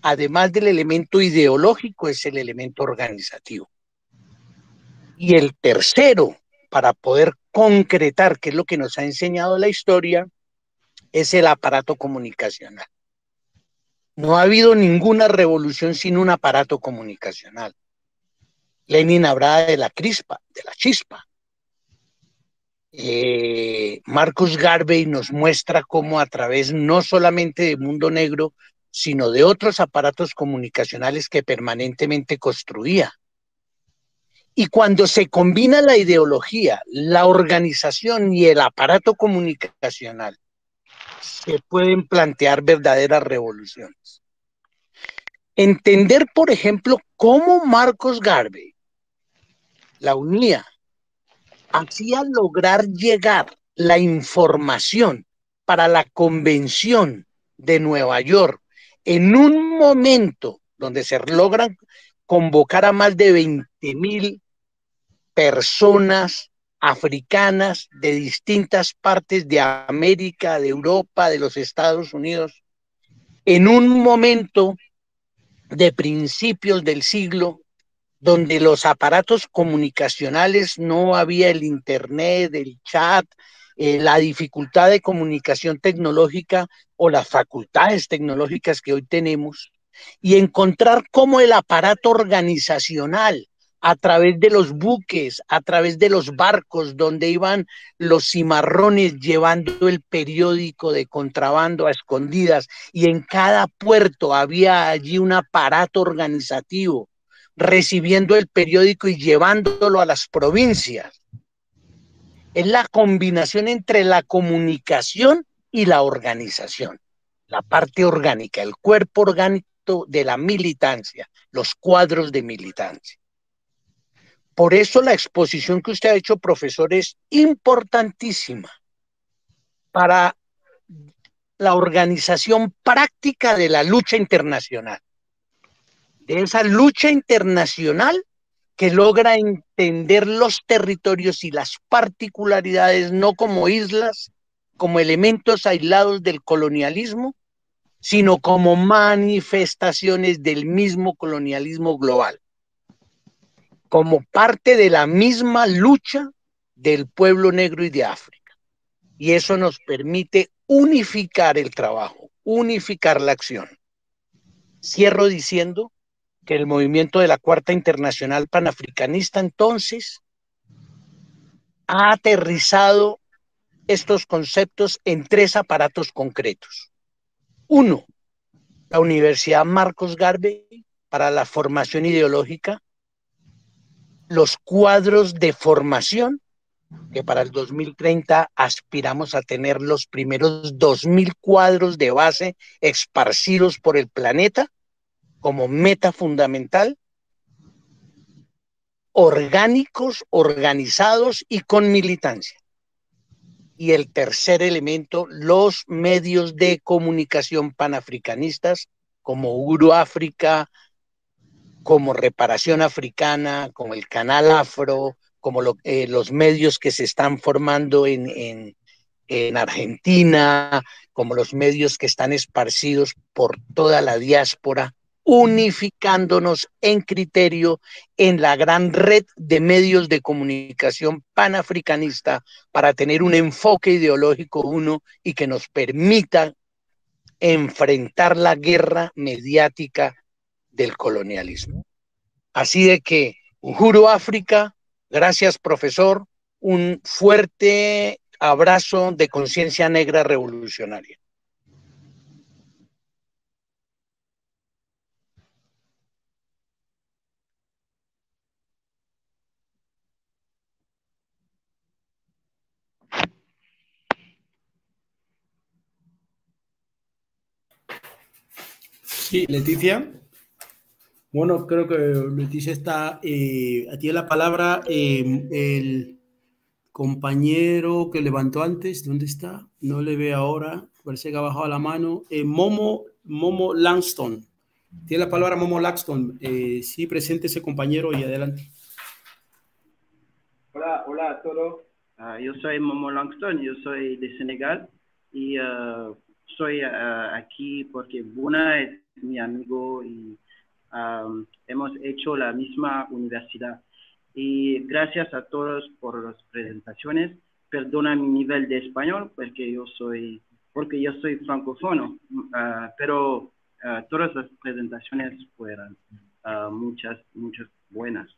además del elemento ideológico, es el elemento organizativo. Y el tercero, para poder concretar qué es lo que nos ha enseñado la historia, es el aparato comunicacional. No ha habido ninguna revolución sin un aparato comunicacional. Lenin hablaba de la crispa, de la chispa. Eh, Marcus Garvey nos muestra cómo a través no solamente de Mundo Negro, sino de otros aparatos comunicacionales que permanentemente construía. Y cuando se combina la ideología, la organización y el aparato comunicacional, se pueden plantear verdaderas revoluciones. Entender, por ejemplo, cómo Marcos Garvey la unía, hacía lograr llegar la información para la convención de Nueva York en un momento donde se logran convocar a más de 20 mil personas africanas de distintas partes de América, de Europa, de los Estados Unidos, en un momento de principios del siglo donde los aparatos comunicacionales no había el Internet, el chat, eh, la dificultad de comunicación tecnológica o las facultades tecnológicas que hoy tenemos, y encontrar cómo el aparato organizacional, a través de los buques, a través de los barcos donde iban los cimarrones llevando el periódico de contrabando a escondidas, y en cada puerto había allí un aparato organizativo recibiendo el periódico y llevándolo a las provincias. Es la combinación entre la comunicación y la organización, la parte orgánica, el cuerpo orgánico de la militancia, los cuadros de militancia. Por eso la exposición que usted ha hecho, profesor, es importantísima para la organización práctica de la lucha internacional de esa lucha internacional que logra entender los territorios y las particularidades no como islas, como elementos aislados del colonialismo, sino como manifestaciones del mismo colonialismo global, como parte de la misma lucha del pueblo negro y de África. Y eso nos permite unificar el trabajo, unificar la acción. Cierro diciendo que el movimiento de la Cuarta Internacional Panafricanista entonces ha aterrizado estos conceptos en tres aparatos concretos. Uno, la Universidad Marcos Garvey para la formación ideológica, los cuadros de formación, que para el 2030 aspiramos a tener los primeros 2.000 cuadros de base esparcidos por el planeta como meta fundamental, orgánicos, organizados y con militancia. Y el tercer elemento, los medios de comunicación panafricanistas como Uruáfrica, como Reparación Africana, como el Canal Afro, como eh, los medios que se están formando en, en Argentina, como los medios que están esparcidos por toda la diáspora, unificándonos en criterio en la gran red de medios de comunicación panafricanista para tener un enfoque ideológico uno y que nos permita enfrentar la guerra mediática del colonialismo. Así de que, juro África, gracias profesor, un fuerte abrazo de conciencia negra revolucionaria. Sí, Leticia. Bueno, creo que Leticia está. Eh, a ti la palabra em, el compañero que levantó antes. ¿Dónde está? No le ve ahora. Parece que ha bajado la mano. Eh, Momo, Momo Langston. Tiene la palabra Momo Langston. Eh, sí, presente ese compañero y adelante. Hola, hola a todos. Ah, yo soy Momo Langston, yo soy de Senegal y uh, soy uh, aquí porque Buna es mi amigo y hemos hecho la misma universidad. Y gracias a todos por las presentaciones. Perdona mi nivel de español porque yo soy, porque yo soy francófono, ah, pero ah, todas las presentaciones fueron ah, muchas, muchas buenas.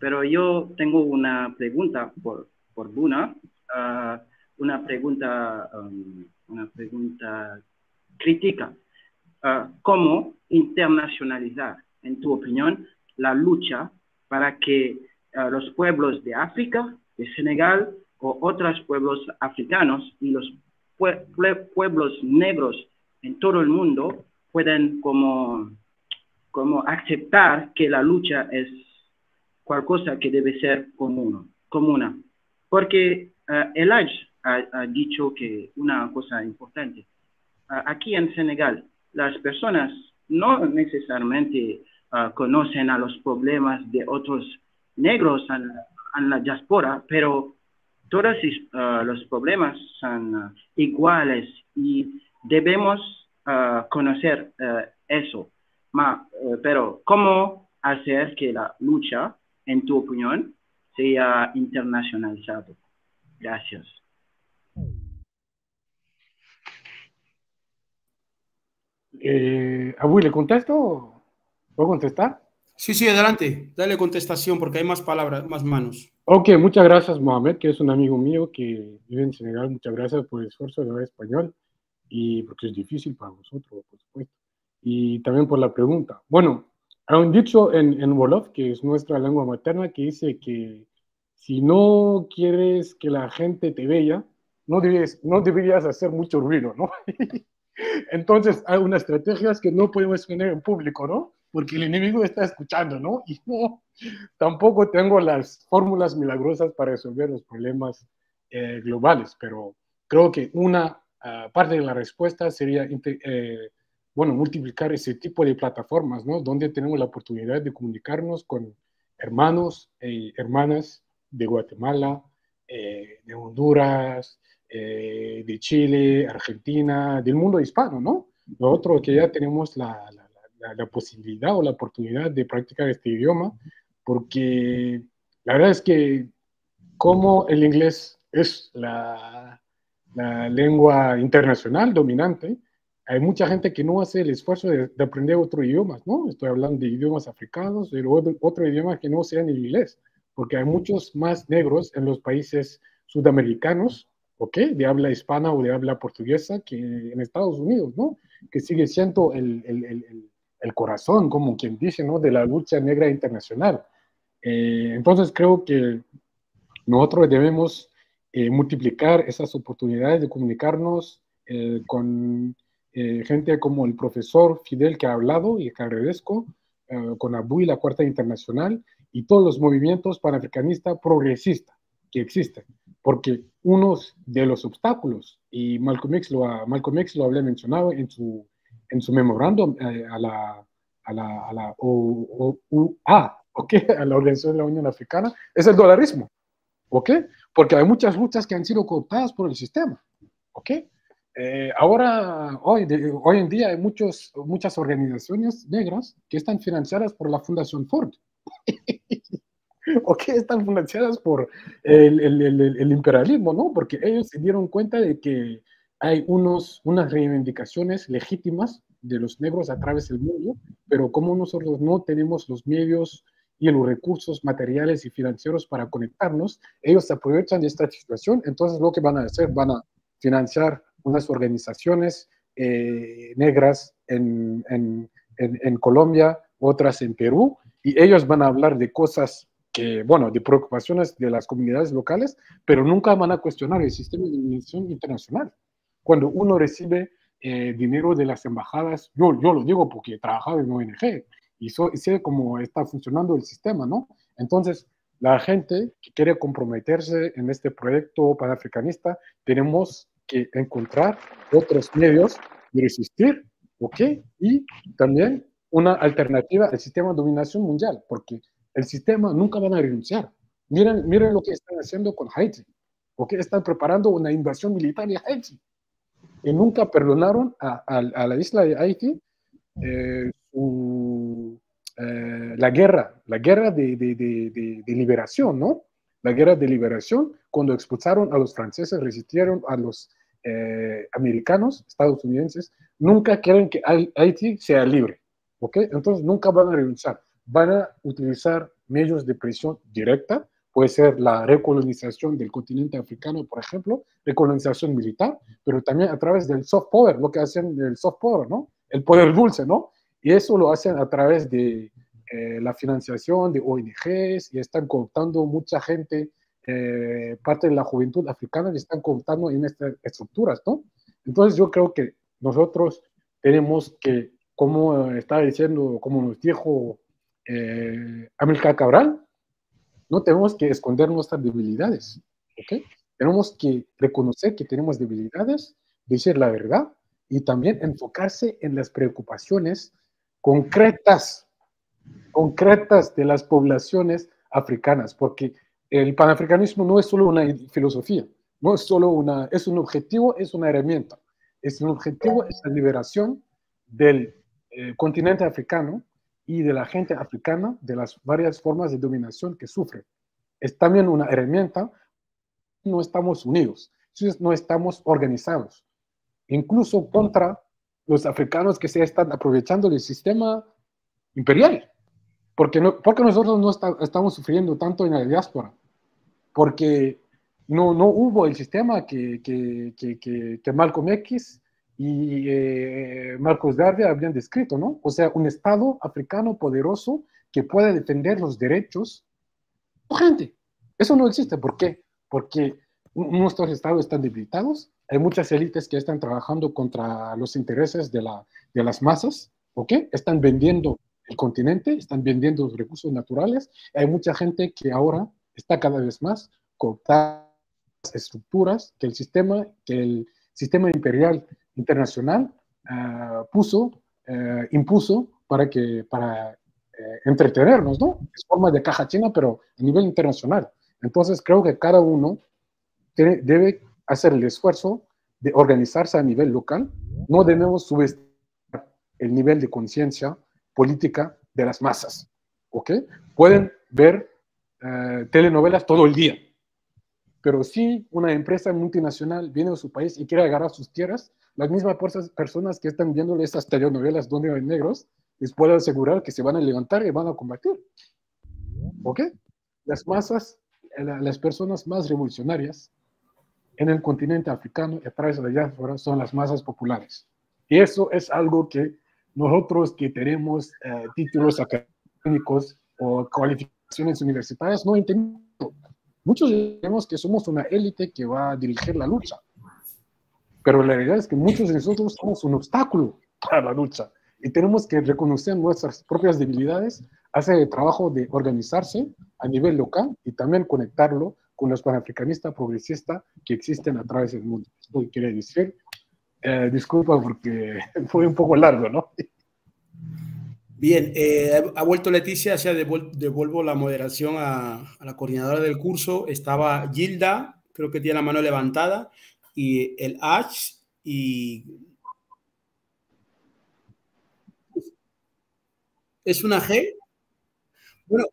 Pero yo tengo una pregunta por, por Buna, una pregunta, um, una pregunta crítica. Ah, cómo internacionalizar, en tu opinión, la lucha para que ah, los pueblos de África, de Senegal o otros pueblos africanos y los pueblos negros en todo el mundo puedan como, como aceptar que la lucha es cualquier cosa que debe ser común, comuna. Porque uh, el ha, ha, dicho que una cosa importante. aquí en Senegal, las personas no necesariamente ah, conocen a los problemas de otros negros en, la diáspora, pero todos ah, los problemas son ah, iguales y debemos conocer eso. Eh, pero, ¿cómo hacer que la lucha, en tu opinión, sea internacionalizada? Gracias. Eh, Abuy, ¿le contesto? ¿Puedo contestar? Sí, sí, adelante. Dale contestación porque hay más palabras, más manos. Ok, muchas gracias, Mohamed, que es un amigo mío que vive en Senegal. Muchas gracias por el esfuerzo de hablar español y porque es difícil para nosotros, por supuesto. Y también por la pregunta. Bueno, hay un dicho en, en Wolof, que es nuestra lengua materna, que dice que si no quieres que la gente te vea, no, debes, no deberías hacer mucho ruido, ¿no? Entonces, hay unas estrategias que no podemos tener en público, ¿no? Porque el enemigo está escuchando, ¿no? Y no, tampoco tengo las fórmulas milagrosas para resolver los problemas eh, globales, pero creo que una ah, parte de la respuesta sería, eh, bueno, multiplicar ese tipo de plataformas, ¿no? Donde tenemos la oportunidad de comunicarnos con hermanos y hermanas de Guatemala, eh, de Honduras, eh, de Chile, Argentina, del mundo hispano, ¿no? Lo otro que ya tenemos la, la, posibilidad o la oportunidad de practicar este idioma, porque la verdad es que como el inglés es la, la lengua internacional dominante, hay mucha gente que no hace el esfuerzo de, de aprender otro idioma, ¿no? Estoy hablando de idiomas africanos, pero otro, otro idioma que no sea el inglés, porque hay muchos más negros en los países sudamericanos, ¿ok? De habla hispana o de habla portuguesa que en Estados Unidos, ¿no? Que sigue siendo el, el, el, el corazón, como quien dice, ¿no? De la lucha negra internacional. Eh, entonces creo que nosotros debemos eh, multiplicar esas oportunidades de comunicarnos eh, con eh, gente como el profesor Fidel que ha hablado y que agradezco, eh, con ABU y la Cuarta Internacional y todos los movimientos panafricanistas progresistas que existen. Porque uno de los obstáculos, y Malcolm X lo, Malcolm X lo había mencionado en su, en su memorándum eh, a la, a la, a la OUA, ¿okay? a la Organización de la Unión Africana, es el dolarismo. ¿ok? Porque hay muchas luchas que han sido cooptadas por el sistema, ¿ok? Eh, ahora, hoy, de, hoy en día hay muchos, muchas organizaciones negras que están financiadas por la Fundación Ford. ¿O que están financiadas por el, el, el, el, imperialismo, ¿no? Porque ellos se dieron cuenta de que hay unos, unas reivindicaciones legítimas de los negros a través del mundo, pero como nosotros no tenemos los medios y los recursos materiales y financieros para conectarnos, ellos aprovechan de esta situación, entonces lo que van a hacer, van a financiar unas organizaciones eh, negras en, en, en, en, Colombia, otras en Perú, y ellos van a hablar de cosas que, bueno, de preocupaciones de las comunidades locales, pero nunca van a cuestionar el sistema de dimensión internacional. Cuando uno recibe eh, dinero de las embajadas, yo, yo lo digo porque he trabajado en ONG y, so, y sé cómo está funcionando el sistema, ¿no? Entonces, la gente que quiere comprometerse en este proyecto panafricanista, tenemos que encontrar otros medios de resistir, ¿ok? Y también una alternativa al sistema de dominación mundial, porque el sistema nunca van a renunciar. Miren, miren lo que están haciendo con Haití, ¿ok? Están preparando una invasión militar de Haití. Y nunca perdonaron a, a, a la isla de Haití eh, su, eh, la guerra, la guerra de, de, de, de liberación, ¿no? la guerra de liberación, cuando expulsaron a los franceses, resistieron a los eh, americanos, estadounidenses, nunca quieren que Haití sea libre, ¿ok? Entonces nunca van a renunciar, van a utilizar medios de presión directa, puede ser la recolonización del continente africano, por ejemplo, recolonización militar, pero también a través del soft power, lo que hacen el soft power, ¿no? El poder dulce, ¿no? Y eso lo hacen a través de eh, la financiación de ONGs y están cooptando mucha gente, eh, parte de la juventud africana, y están cooptando en estas estructuras, ¿no? Entonces yo creo que nosotros tenemos que, como estaba diciendo, como nos dijo eh, Amílcar Cabral, no tenemos que esconder nuestras debilidades, ¿ok? Tenemos que reconocer que tenemos debilidades, decir la verdad y también enfocarse en las preocupaciones concretas concretas de las poblaciones africanas, porque el panafricanismo no es solo una filosofía, no es solo una, es un objetivo, es una herramienta. Es un objetivo, es la liberación del eh, continente africano y de la gente africana de las varias formas de dominación que sufre. Es también una herramienta, no estamos unidos, no estamos organizados, incluso contra los africanos que se están aprovechando del sistema imperial. Porque, no, porque nosotros no está, estamos sufriendo tanto en la diáspora, porque no, no hubo el sistema que, que, que, que Malcolm X y eh, Marcos Garvey habían descrito, ¿no? O sea, un Estado africano poderoso que pueda defender los derechos de gente. Eso no existe. ¿Por qué? Porque nuestros estados están debilitados, hay muchas élites que están trabajando contra los intereses de, la, de las masas, ¿ok? Están vendiendo el continente, están vendiendo los recursos naturales. Hay mucha gente que ahora está cada vez más cooptando estructuras que el sistema, que el sistema imperial internacional uh, puso, uh, impuso para, que, para uh, entretenernos, ¿no? Es forma de caja china, pero a nivel internacional. Entonces creo que cada uno debe hacer el esfuerzo de organizarse a nivel local. No debemos subestimar el nivel de conciencia política de las masas. ¿Ok? Pueden ver eh, telenovelas todo el día, pero si una empresa multinacional viene a su país y quiere agarrar sus tierras, las mismas personas que están viendo estas telenovelas donde hay negros, les puedo asegurar que se van a levantar y van a combatir. ¿Ok? Las masas, las personas más revolucionarias en el continente africano y a través de la diáspora son las masas populares. Y eso es algo que nosotros que tenemos eh, títulos académicos o cualificaciones universitarias no entendemos. Muchos creemos que somos una élite que va a dirigir la lucha, pero la realidad es que muchos de nosotros somos un obstáculo para la lucha y tenemos que reconocer nuestras propias debilidades, hacer el trabajo de organizarse a nivel local y también conectarlo con los panafricanistas progresistas que existen a través del mundo. Esto quiere decir, eh, disculpa porque fue un poco largo, ¿no? Bien, eh, ha vuelto Leticia, ya devuelvo la moderación a, a, la coordinadora del curso. Estaba Gilda, creo que tiene la mano levantada, y el H, y... ¿Es una G? Bueno,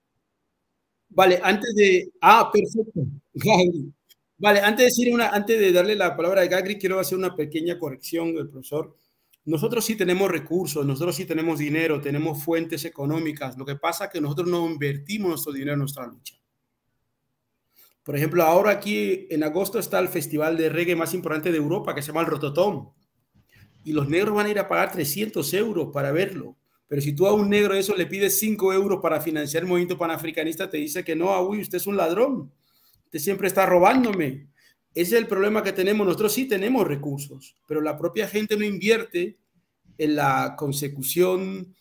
vale, antes de... Ah, perfecto. Vale, antes de, decir una, antes de darle la palabra a Gagri, quiero hacer una pequeña corrección del profesor. Nosotros sí tenemos recursos, nosotros sí tenemos dinero, tenemos fuentes económicas. Lo que pasa es que nosotros no invertimos nuestro dinero en nuestra lucha. Por ejemplo, ahora aquí en agosto está el festival de reggae más importante de Europa, que se llama el Rototom. Y los negros van a ir a pagar 300 euros para verlo. Pero si tú a un negro eso le pides 5 euros para financiar el movimiento panafricanista, te dice que no, uy, usted es un ladrón. Usted siempre está robándome. Ese es el problema que tenemos. Nosotros sí tenemos recursos, pero la propia gente no invierte en la consecución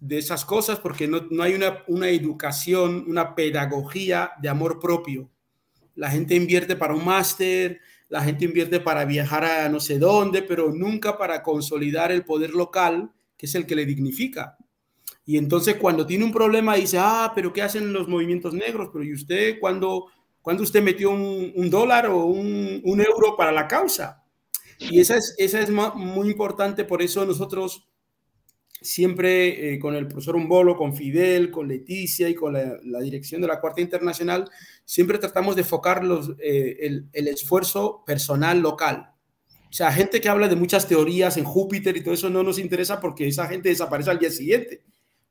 de esas cosas porque no, no hay una, una educación, una pedagogía de amor propio. La gente invierte para un máster, la gente invierte para viajar a no sé dónde, pero nunca para consolidar el poder local, que es el que le dignifica. Y entonces cuando tiene un problema dice, ah, pero ¿qué hacen los movimientos negros? Pero ¿y usted cuando ¿Cuándo usted metió un, dólar o un, euro para la causa? Y esa es, esa es muy importante, por eso nosotros siempre eh, con el profesor Umbolo, con Fidel, con Leticia y con la, dirección de la Cuarta Internacional, siempre tratamos de enfocar los, eh, el, el, esfuerzo personal local. O sea, gente que habla de muchas teorías en Júpiter y todo eso no nos interesa porque esa gente desaparece al día siguiente.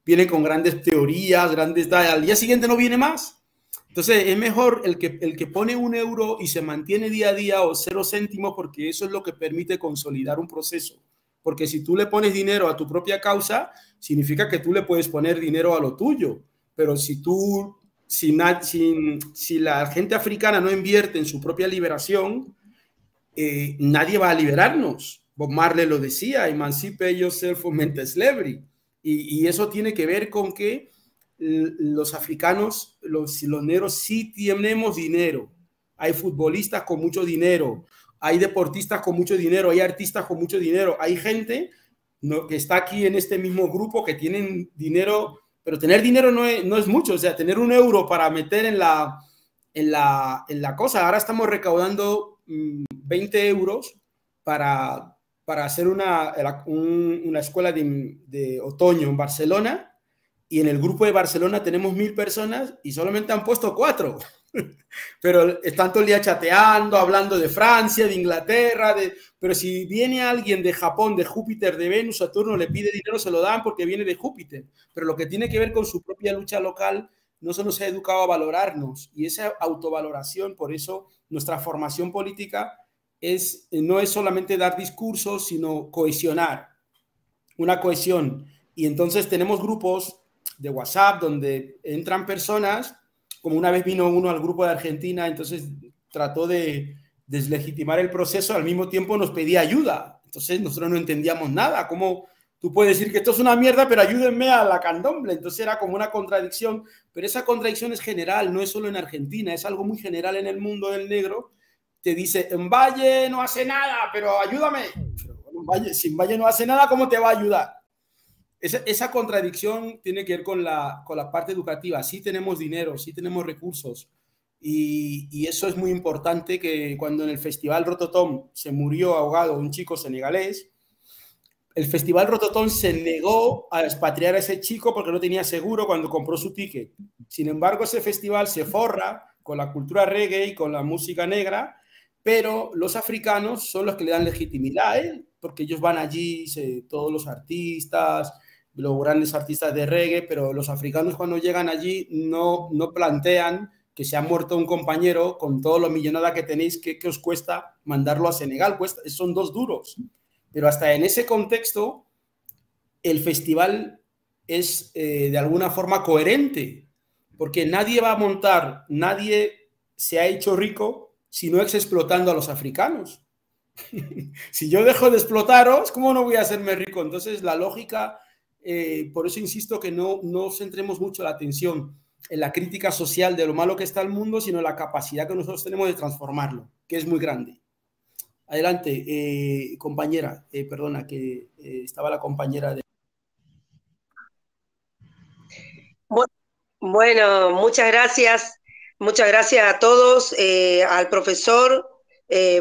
Viene con grandes teorías, grandes... Al día siguiente no viene más. Entonces, es mejor el que, el que pone un euro y se mantiene día a día o cero céntimos porque eso es lo que permite consolidar un proceso. Porque si tú le pones dinero a tu propia causa, significa que tú le puedes poner dinero a lo tuyo. Pero si tú, si, si, la gente africana no invierte en su propia liberación, eh, nadie va a liberarnos. Bob Marley lo decía, emancipe yourself from mental slavery. Y, y eso tiene que ver con que los africanos, los, los negros sí tenemos dinero. Hay futbolistas con mucho dinero, hay deportistas con mucho dinero, hay artistas con mucho dinero, hay gente que está aquí en este mismo grupo que tienen dinero, pero tener dinero no es, no es mucho, o sea, tener un euro para meter en la, en la, en la cosa. Ahora estamos recaudando 20 mm, euros para, para hacer una, una escuela de, de otoño en Barcelona y en el grupo de Barcelona tenemos mil personas y solamente han puesto cuatro. Pero están todo el día chateando, hablando de Francia, de Inglaterra, de... pero si viene alguien de Japón, de Júpiter, de Venus, Saturno, le pide dinero, se lo dan porque viene de Júpiter. Pero lo que tiene que ver con su propia lucha local, no se nos ha educado a valorarnos. Y esa autovaloración, por eso nuestra formación política es, no es solamente dar discursos, sino cohesionar, una cohesión. Y entonces tenemos grupos de WhatsApp donde entran personas, como una vez vino uno al grupo de Argentina, entonces trató de deslegitimar el proceso, al mismo tiempo nos pedía ayuda. Entonces nosotros no entendíamos nada. ¿Cómo tú puedes decir que esto es una mierda, pero ayúdenme a la candomble? Entonces era como una contradicción, pero esa contradicción es general, no es solo en Argentina, es algo muy general en el mundo del negro. Te dice, en Valle no hace nada, pero ayúdame. en Valle, si en Valle no hace nada, ¿cómo te va a ayudar? Esa, contradicción tiene que ver con la, con la parte educativa. Sí tenemos dinero, sí tenemos recursos. Y, y, eso es muy importante que cuando en el Festival Rototom se murió ahogado un chico senegalés, el Festival Rototón se negó a expatriar a ese chico porque no tenía seguro cuando compró su ticket. Sin embargo, ese festival se forra con la cultura reggae y con la música negra, pero los africanos son los que le dan legitimidad porque ellos van allí, todos los artistas, los grandes artistas de reggae, pero los africanos cuando llegan allí no, no plantean que se ha muerto un compañero con todo lo millonada que tenéis, ¿qué, os cuesta mandarlo a Senegal? Cuesta, son dos duros. Pero hasta en ese contexto, el festival es eh, de alguna forma coherente, porque nadie va a montar, nadie se ha hecho rico si no es explotando a los africanos. si yo dejo de explotaros, ¿cómo no voy a hacerme rico? Entonces, la lógica, eh, por eso insisto que no, no centremos mucho la atención en la crítica social de lo malo que está el mundo, sino en la capacidad que nosotros tenemos de transformarlo, que es muy grande. Adelante, eh, compañera, eh, perdona, que eh, estaba la compañera de... Bueno, muchas gracias. Muchas gracias a todos, al profesor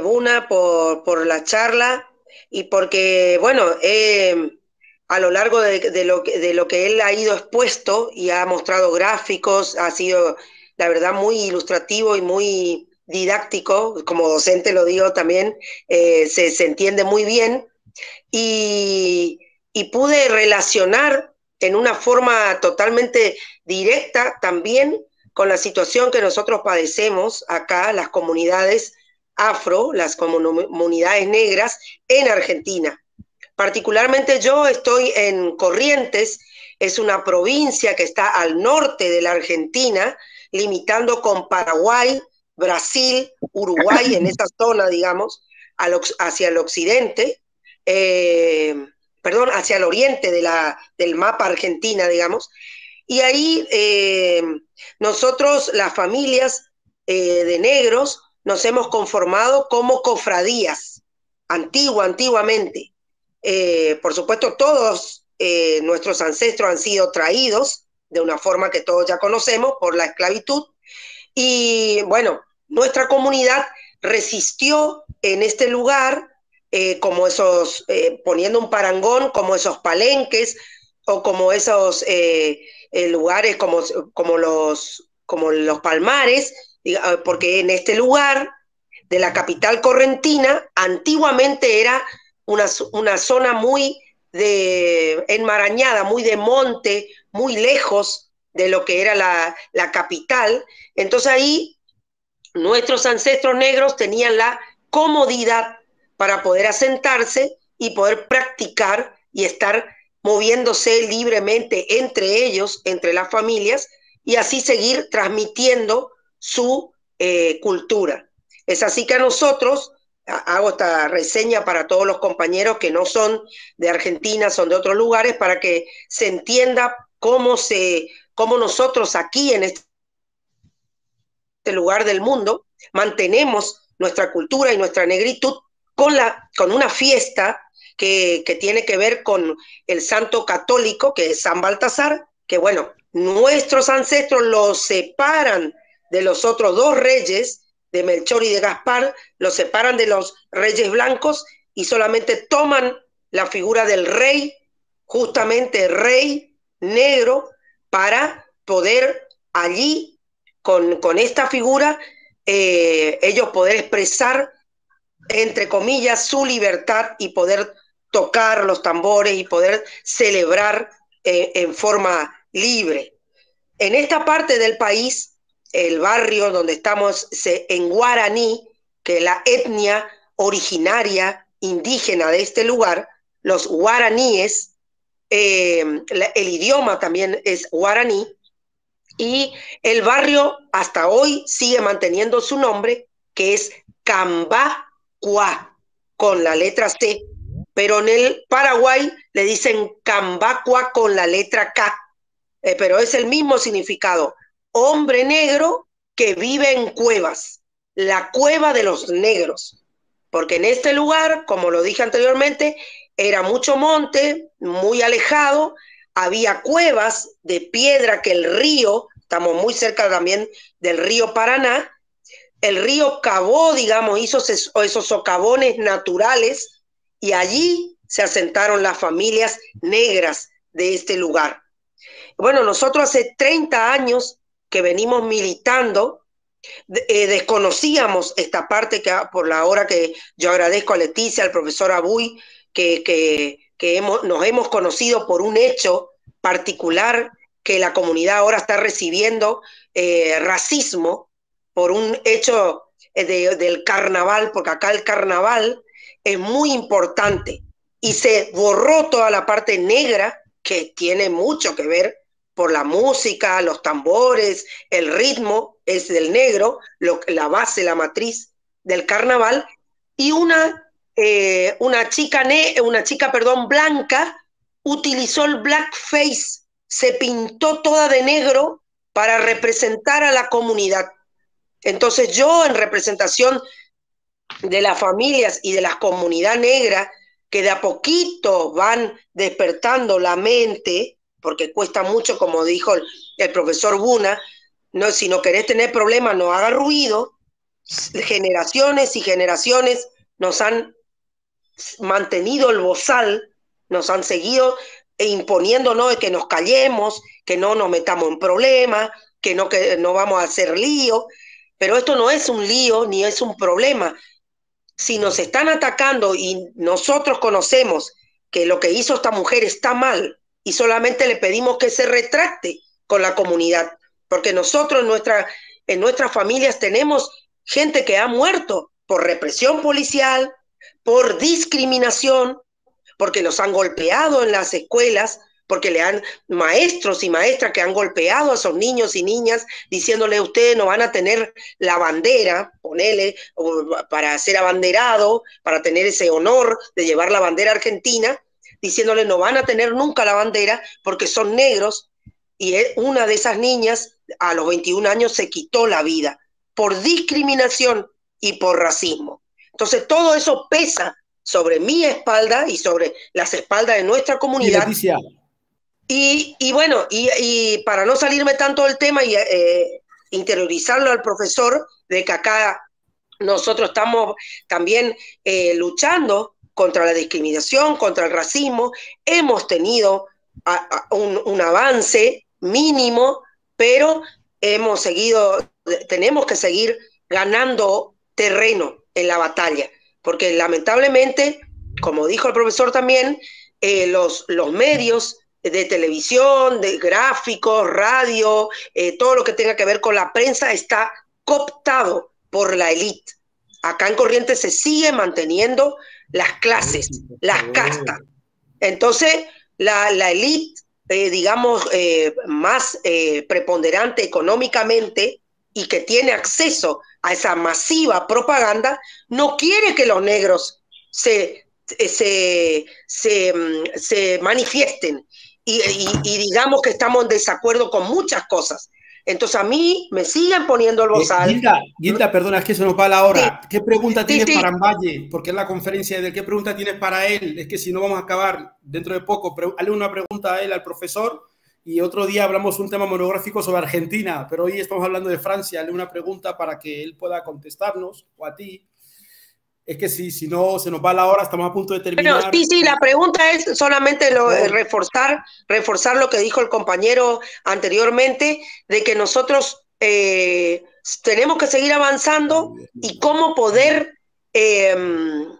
Buna por, por, la charla y porque, bueno, a lo largo de, lo, de lo que él ha ido expuesto y ha mostrado gráficos, ha sido, la verdad, muy ilustrativo y muy didáctico, como docente lo digo también, eh, se, entiende muy bien y, pude relacionar en una forma totalmente directa también con la situación que nosotros padecemos acá, las comunidades afro, las comunidades negras en Argentina. Particularmente yo estoy en Corrientes, es una provincia que está al norte de la Argentina, limitando con Paraguay, Brasil, Uruguay, en esa zona, digamos, hacia el occidente, eh, perdón, hacia el oriente de la, del mapa Argentina, digamos. Y ahí eh, nosotros, las familias eh, de negros, nos hemos conformado como cofradías, antigua, antiguamente. Por supuesto, todos nuestros ancestros han sido traídos de una forma que todos ya conocemos por la esclavitud. Y bueno, nuestra comunidad resistió en este lugar, eh, como esos, eh, poniendo un parangón, como esos palenques o como esos eh, lugares como, como, los, como los palmares, porque en este lugar de la capital correntina antiguamente era una, una zona muy de, enmarañada, muy de monte, muy lejos de lo que era la, la capital. Entonces ahí nuestros ancestros negros tenían la comodidad para poder asentarse y poder practicar y estar moviéndose libremente entre ellos, entre las familias, y así seguir transmitiendo su eh, cultura. Es así que a nosotros, hago esta reseña para todos los compañeros que no son de Argentina, son de otros lugares, para que se entienda cómo, se, cómo nosotros aquí en este este lugar del mundo, mantenemos nuestra cultura y nuestra negritud con, la, con una fiesta que, que tiene que ver con el santo católico, que es San Baltasar, que bueno, nuestros ancestros los separan de los otros dos reyes, de Melchor y de Gaspar, los separan de los reyes blancos y solamente toman la figura del rey, justamente rey negro, para poder allí con, esta figura, eh, ellos poder expresar, entre comillas, su libertad y poder tocar los tambores y poder celebrar eh, en forma libre. En esta parte del país, el barrio donde estamos en guaraní, que es la etnia originaria indígena de este lugar, los guaraníes, eh, el idioma también es guaraní, y el barrio hasta hoy sigue manteniendo su nombre, que es Cambacua, con la letra C, pero en el Paraguay le dicen Cambacua con la letra K, eh, pero es el mismo significado, hombre negro que vive en cuevas, la cueva de los negros, porque en este lugar, como lo dije anteriormente, era mucho monte, muy alejado, había cuevas de piedra que el río, estamos muy cerca también del río Paraná, el río cavó, digamos, hizo esos, socavones naturales y allí se asentaron las familias negras de este lugar. Bueno, nosotros hace 30 años que venimos militando, eh, desconocíamos esta parte que por la hora que yo agradezco a Leticia, al profesor Abuy, que, que, hemos, nos hemos conocido por un hecho particular que la comunidad ahora está recibiendo eh, racismo por un hecho eh, del carnaval, porque acá el carnaval es muy importante. Y se borró toda la parte negra que tiene mucho que ver por la música, los tambores, el ritmo es del negro, la base, la matriz del carnaval, y una, eh, una chica, una chica perdón, blanca utilizó el blackface se pintó toda de negro para representar a la comunidad. Entonces yo en representación de las familias y de la comunidad negra que de a poquito van despertando la mente, porque cuesta mucho, como dijo el, profesor Buna, no, si no querés tener problemas, no haga ruido. Generaciones y generaciones nos han mantenido el bozal, nos han seguido e imponiéndonos de que nos callemos, que no nos metamos en problemas, que no, que no vamos a hacer lío. Pero esto no es un lío ni es un problema. Si nos están atacando y nosotros conocemos que lo que hizo esta mujer está mal y solamente le pedimos que se retracte con la comunidad, porque nosotros en, nuestra, en nuestras familias tenemos gente que ha muerto por represión policial, por discriminación, porque los han golpeado en las escuelas, porque le han maestros y maestras que han golpeado a esos niños y niñas diciéndole ustedes no van a tener la bandera, ponele, para ser abanderado, para tener ese honor de llevar la bandera argentina, diciéndole no van a tener nunca la bandera porque son negros y una de esas niñas a los 21 años se quitó la vida por discriminación y por racismo. Entonces todo eso pesa sobre mi espalda y sobre las espaldas de nuestra comunidad. Y, y, bueno, y, para no salirme tanto del tema y eh, interiorizarlo al profesor, de que acá nosotros estamos también eh, luchando contra la discriminación, contra el racismo, hemos tenido un, avance mínimo, pero hemos seguido, tenemos que seguir ganando terreno en la batalla porque lamentablemente, como dijo el profesor también, eh, los, los medios de televisión, de gráficos, radio, eh, todo lo que tenga que ver con la prensa está cooptado por la élite. Acá en Corrientes se sigue manteniendo las clases, las castas. Entonces, la, la élite, eh, digamos, más preponderante económicamente y que tiene acceso a esa masiva propaganda, no quiere que los negros se, se, se, mm, manifiesten y, digamos que estamos en desacuerdo con muchas cosas. Entonces a mí me siguen poniendo el bozal. Eh, perdona, es que se nos va la hora. ¿Qué pregunta tienes para Valle? Porque es la conferencia de qué pregunta tienes para él. Es que si no vamos a acabar dentro de poco. Hazle una pregunta a él, al profesor, y otro día hablamos un tema monográfico sobre Argentina, pero hoy estamos hablando de Francia. Le una pregunta para que él pueda contestarnos o a ti. Es que si, si no se nos va la hora, estamos a punto de terminar. Bueno, sí, sí, la pregunta es solamente lo, reforzar, reforzar lo que dijo el compañero anteriormente, de que nosotros eh, tenemos que seguir avanzando y cómo poder em,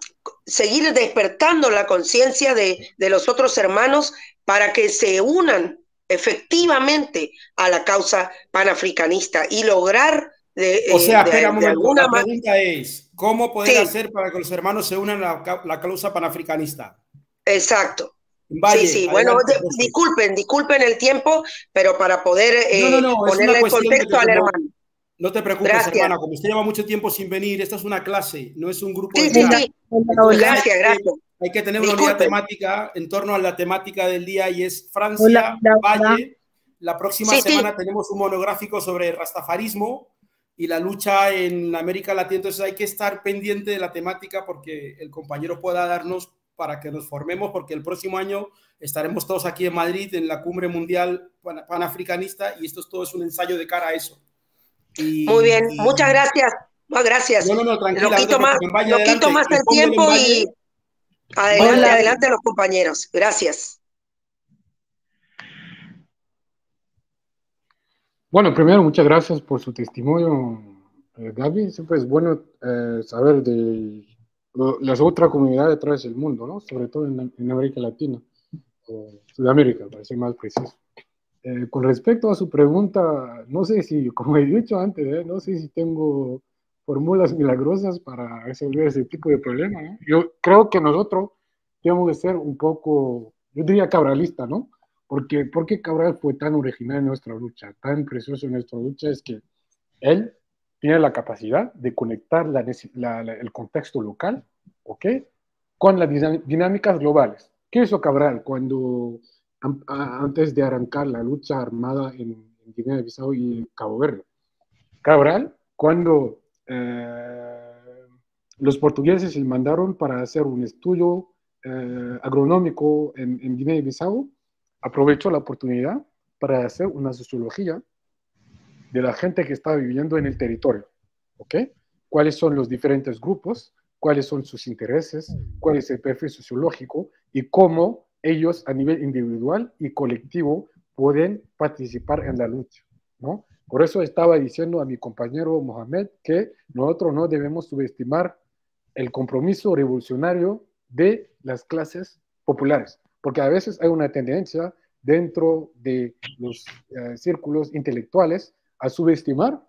seguir despertando la conciencia de, de los otros hermanos para que se unan efectivamente a la causa panafricanista y lograr de, o sea, eh, la pregunta es, ¿cómo poder hacer para que los hermanos se unan a la, causa panafricanista? Exacto. sí, sí, bueno, disculpen, disculpen el tiempo, pero para poder eh, ponerle contexto al hermano. No te preocupes, hermana, como usted lleva mucho tiempo sin venir, esta es una clase, no es un grupo sí, de... Sí, sí, gracias, gracias. Hay que tener una unidad temática en torno a la temática del día y es Francia, Valle. La próxima semana tenemos un monográfico sobre el rastafarismo y la lucha en América Latina. Entonces hay que estar pendiente de la temática porque el compañero pueda darnos para que nos formemos, porque el próximo año estaremos todos aquí en Madrid en la cumbre mundial panafricanista y esto es todo es un ensayo de cara a eso. Muy bien, muchas gracias. gracias. No, no, no, tranquila. Lo quito más, lo quito más el tiempo y Adelante, adelante los compañeros. Gracias. Bueno, primero, muchas gracias por su testimonio, eh, Gaby. Siempre es bueno eh, saber de las otras comunidades detrás del mundo, ¿no? Sobre todo en, en América Latina, o Sudamérica, para ser más preciso. Eh, con respecto a su pregunta, no sé si, como he dicho antes, ¿eh? no sé si tengo fórmulas milagrosas para resolver ese tipo de problemas. ¿no? Yo creo que nosotros tenemos que ser un poco, yo diría cabralista, ¿no? Porque, porque Cabral fue tan original en nuestra lucha, tan precioso en nuestra lucha, es que él tiene la capacidad de conectar la, la, el contexto local, ¿ok? Con las dinámicas globales. ¿Qué hizo Cabral cuando antes de arrancar la lucha armada en, Guinea-Bissau y Cabo Verde. Cabral, cuando eh, los portugueses le mandaron para hacer un estudio eh, agronómico en, en Guinea-Bissau, aprovechó la oportunidad para hacer una sociología de la gente que está viviendo en el territorio. ¿Ok? ¿Cuáles son los diferentes grupos? ¿Cuáles son sus intereses? ¿Cuál es el perfil sociológico? Y cómo ellos a nivel individual y colectivo pueden participar en la lucha, ¿no? Por eso estaba diciendo a mi compañero Mohamed que nosotros no debemos subestimar el compromiso revolucionario de las clases populares, porque a veces hay una tendencia dentro de los eh, círculos intelectuales a subestimar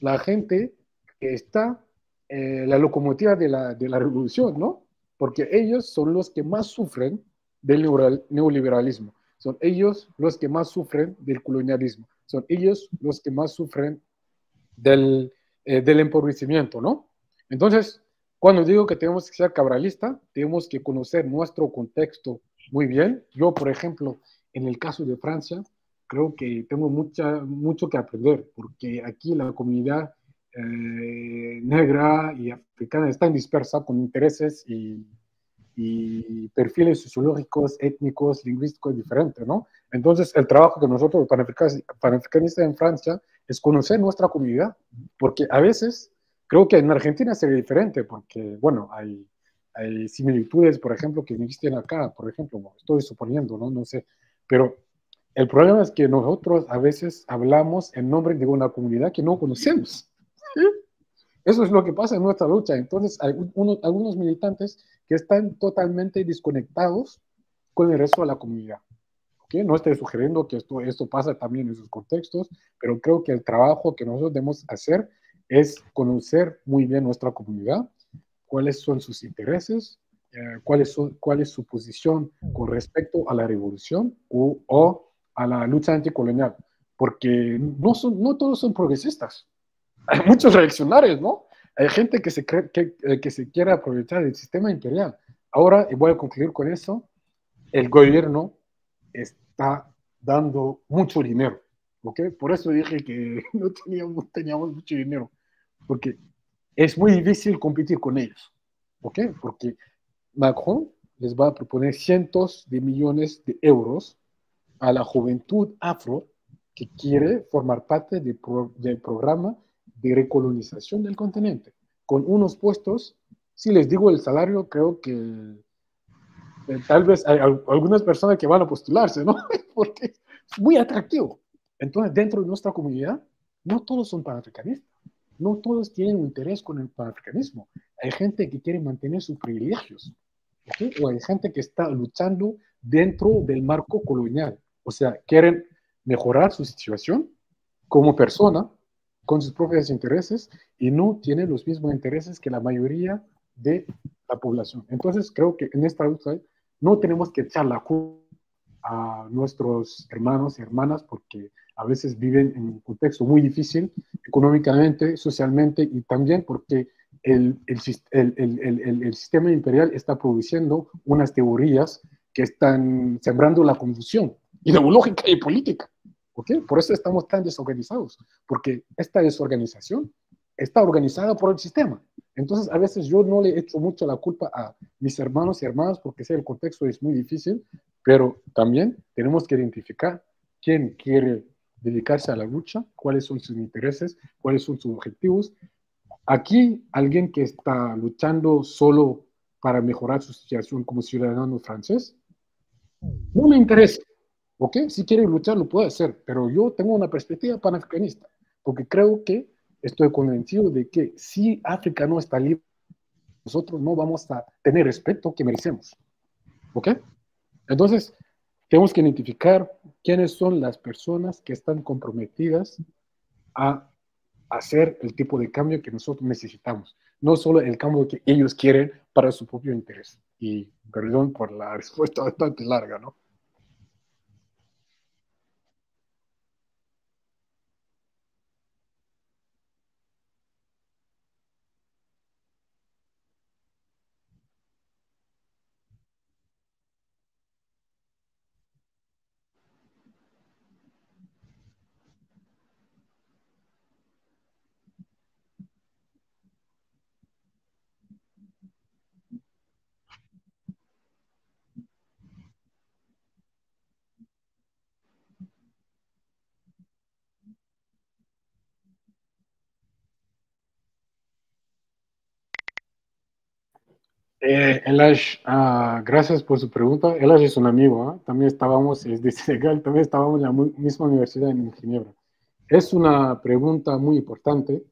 la gente que está eh, la locomotora de la, de la revolución, ¿no? Porque ellos son los que más sufren del neoliberalismo. Son ellos los que más sufren del colonialismo. Son ellos los que más sufren del, eh, del empobrecimiento, ¿no? Entonces, cuando digo que tenemos que ser cabralista, tenemos que conocer nuestro contexto muy bien. Yo, por ejemplo, en el caso de Francia, creo que tengo mucha, mucho que aprender, porque aquí la comunidad eh, negra y africana está dispersa con intereses y y perfiles sociológicos, étnicos, lingüísticos diferentes, ¿no? Entonces, el trabajo que nosotros, panafricanistas en Francia, es conocer nuestra comunidad, porque a veces, creo que en Argentina sería diferente, porque, bueno, hay, hay similitudes, por ejemplo, que existen acá, por ejemplo, estoy suponiendo, ¿no? No sé, pero el problema es que nosotros a veces hablamos en nombre de una comunidad que no conocemos. ¿sí? Eso es lo que pasa en nuestra lucha. Entonces, hay algunos militantes que están totalmente desconectados con el resto de la comunidad. ¿Okay? No estoy sugiriendo que esto, esto pasa también en sus contextos, pero creo que el trabajo que nosotros debemos hacer es conocer muy bien nuestra comunidad, cuáles son sus intereses, eh, cuál, es su, cuál es su posición con respecto a la revolución o, o a la lucha anticolonial, porque no, son, no todos son progresistas hay muchos reaccionarios, ¿no? Hay gente que se, cree, que, eh, que se quiere aprovechar del sistema imperial. Ahora, y voy a concluir con eso, el gobierno está dando mucho dinero, ¿ok? Por eso dije que no teníamos, teníamos mucho dinero, porque es muy difícil competir con ellos, ¿ok? Porque Macron les va a proponer cientos de millones de euros a la juventud afro que quiere formar parte del, del programa de recolonización del continente, con unos puestos, si les digo el salario, creo que eh, tal vez hay algunas personas que van a postularse, ¿no? Porque es muy atractivo. Entonces, dentro de nuestra comunidad, no todos son panafricanistas, no todos tienen interés con el panafricanismo. Hay gente que quiere mantener sus privilegios, o hay gente que está luchando dentro del marco colonial, o sea, quieren mejorar su situación como persona, con sus propios intereses y no tiene los mismos intereses que la mayoría de la población. Entonces, creo que en esta lucha no tenemos que echar la culpa a nuestros hermanos y hermanas porque a veces viven en un contexto muy difícil económicamente, socialmente y también porque el, el, el, el, sistema imperial está produciendo unas teorías que están sembrando la confusión ideológica y política. Por eso estamos tan desorganizados, porque esta desorganización está organizada por el sistema. Entonces, a veces yo no le echo mucho la culpa a mis hermanos y hermanas, porque sé el contexto es muy difícil, pero también tenemos que identificar quién quiere dedicarse a la lucha, cuáles son sus intereses, cuáles son sus objetivos. Aquí, alguien que está luchando solo para mejorar su situación como ciudadano francés? No me interesa, ¿ok? Si quiere luchar, lo puede hacer, pero yo tengo una perspectiva panafricanista, porque creo que estoy convencido de que si África no está libre, nosotros no vamos a tener respeto que merecemos, ¿ok? Entonces, tenemos que identificar quiénes son las personas que están comprometidas a hacer el tipo de cambio que nosotros necesitamos, no solo el cambio que ellos quieren para su propio interés. Y perdón por la respuesta bastante larga, ¿no? Eh, Elash, ah, gracias por su pregunta. Elash es un amigo, ¿ah? también estábamos, es de Senegal, también estábamos en la misma universidad en Ginebra. Es una pregunta muy importante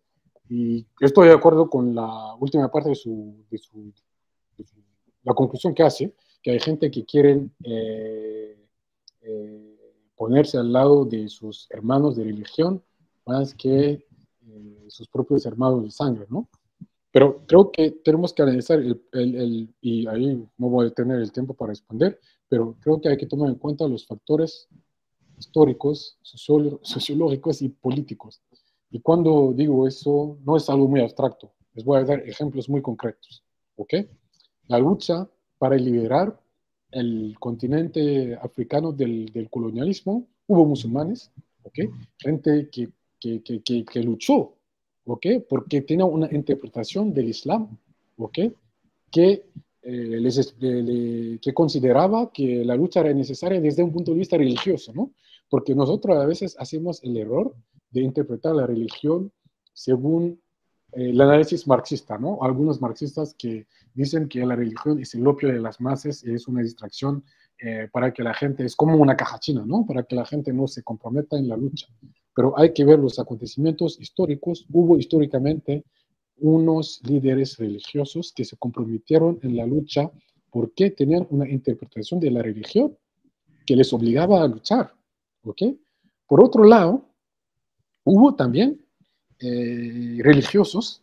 y estoy de acuerdo con la última parte de su, de su, de la conclusión que hace, que hay gente que quiere eh, eh, ponerse al lado de sus hermanos de religión más que eh, sus propios hermanos de sangre, ¿no? Pero creo que tenemos que analizar, el, el, y ahí no voy a tener el tiempo para responder, pero creo que hay que tomar en cuenta los factores históricos, sociológicos y políticos. Y cuando digo eso, no es algo muy abstracto. Les voy a dar ejemplos muy concretos. ¿Ok? La lucha para liberar el continente africano del, del colonialismo, hubo musulmanes, ¿ok? Gente que, que, que, que luchó ¿ok? Porque tiene una interpretación del Islam, ¿ok? Que, eh, les, que consideraba que la lucha era necesaria desde un punto de vista religioso, ¿no? Porque nosotros a veces hacemos el error de interpretar la religión según eh, el análisis marxista, ¿no? Algunos marxistas que dicen que la religión es el opio de las masas y es una distracción eh, para que la gente, es como una caja china, ¿no? Para que la gente no se comprometa en la lucha pero hay que ver los acontecimientos históricos. Hubo históricamente unos líderes religiosos que se comprometieron en la lucha porque tenían una interpretación de la religión que les obligaba a luchar. ¿ok? Por otro lado, hubo también eh, religiosos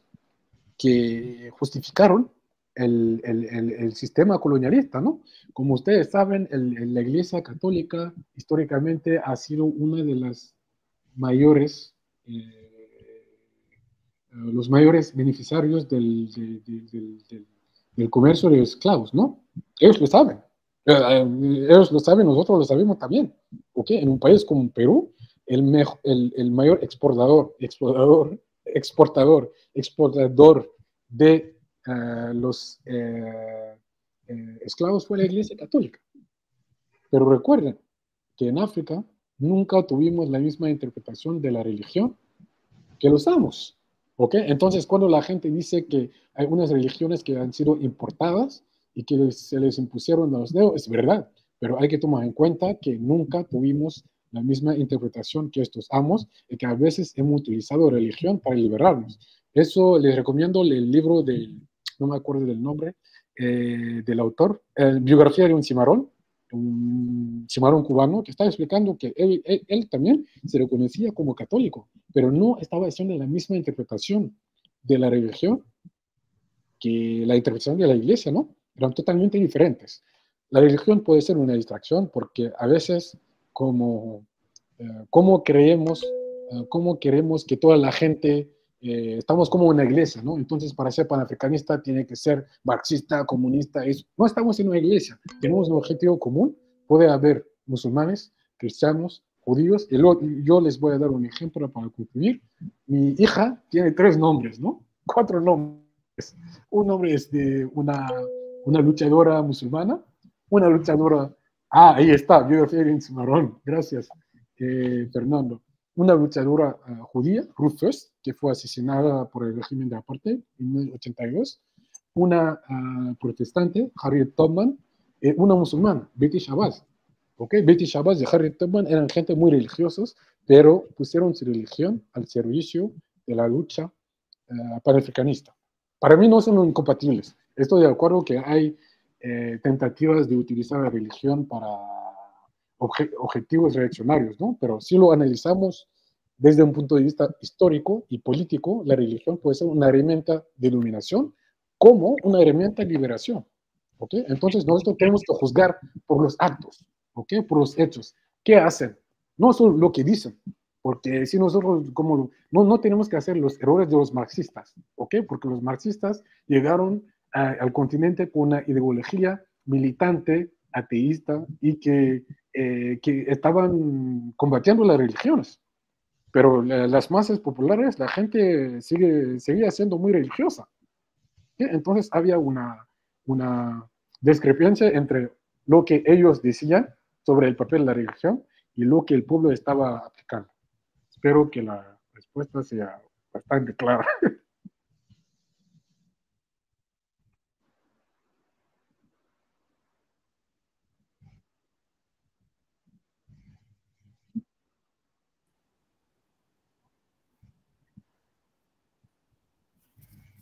que justificaron el, el, el, sistema colonialista, ¿no? Como ustedes saben, la Iglesia Católica históricamente ha sido una de las mayores, eh, los mayores beneficiarios del, comercio de esclavos, ¿no? Ellos lo saben. Eh, eh, ellos lo saben, nosotros lo sabemos también. ¿ok? En un país como Perú, el, el, el mayor exportador, exportador, exportador, exportador de los esclavos fue la Iglesia Católica. Pero recuerden que en África nunca tuvimos la misma interpretación de la religión que los amos. ¿Ok? Entonces, cuando la gente dice que hay unas religiones que han sido importadas y que se les impusieron a los dedos, es verdad, pero hay que tomar en cuenta que nunca tuvimos la misma interpretación que estos amos y que a veces hemos utilizado religión para liberarnos. Eso les recomiendo el libro de, no me acuerdo del nombre, eh, del autor, eh, Biografía de un cimarrón, un cimarrón cubano que estaba explicando que él, él, también se reconocía como católico, pero no estaba haciendo la misma interpretación de la religión que la interpretación de la iglesia, ¿no? Eran totalmente diferentes. La religión puede ser una distracción porque a veces como, eh, como creemos, eh, como queremos que toda la gente eh, estamos como una iglesia, ¿no? Entonces, para ser panafricanista tiene que ser marxista, comunista. Es, no estamos en una iglesia, tenemos un objetivo común. Puede haber musulmanes, cristianos, judíos. Y yo les voy a dar un ejemplo para concluir. Mi hija tiene tres nombres, ¿no? Cuatro nombres. Un nombre es de una, una luchadora musulmana, una luchadora. Ah, ahí está, biografía en marrón. Gracias, eh, Fernando una luchadora uh, judía, Ruth First, que fue asesinada por el régimen de apartheid en 1982, una ah, protestante, Harriet Tubman, y una musulmana, Betty Shabazz. ¿ok? Betty Shabazz y Harriet Tubman eran gente muy religiosos, pero pusieron su religión al servicio de la lucha uh, panafricanista. Para mí no son incompatibles. Estoy de acuerdo que hay eh, tentativas de utilizar la religión para obje objetivos reaccionarios, ¿no? Pero si lo analizamos desde un punto de vista histórico y político, la religión puede ser una herramienta de iluminación como una herramienta de liberación. ¿ok? Entonces nosotros tenemos que juzgar por los actos, ¿ok? por los hechos. ¿Qué hacen? No solo lo que dicen, porque si nosotros como no, no tenemos que hacer los errores de los marxistas, ¿ok? Porque los marxistas llegaron a, al continente con una ideología militante, ateísta y que, eh, que estaban combatiendo las religiones. Pero la, las masas populares, la gente sigue, seguía siendo muy religiosa. Entonces había una, una discrepancia entre lo que ellos decían sobre el papel de la religión y lo que el pueblo estaba aplicando. Espero que la respuesta sea bastante clara.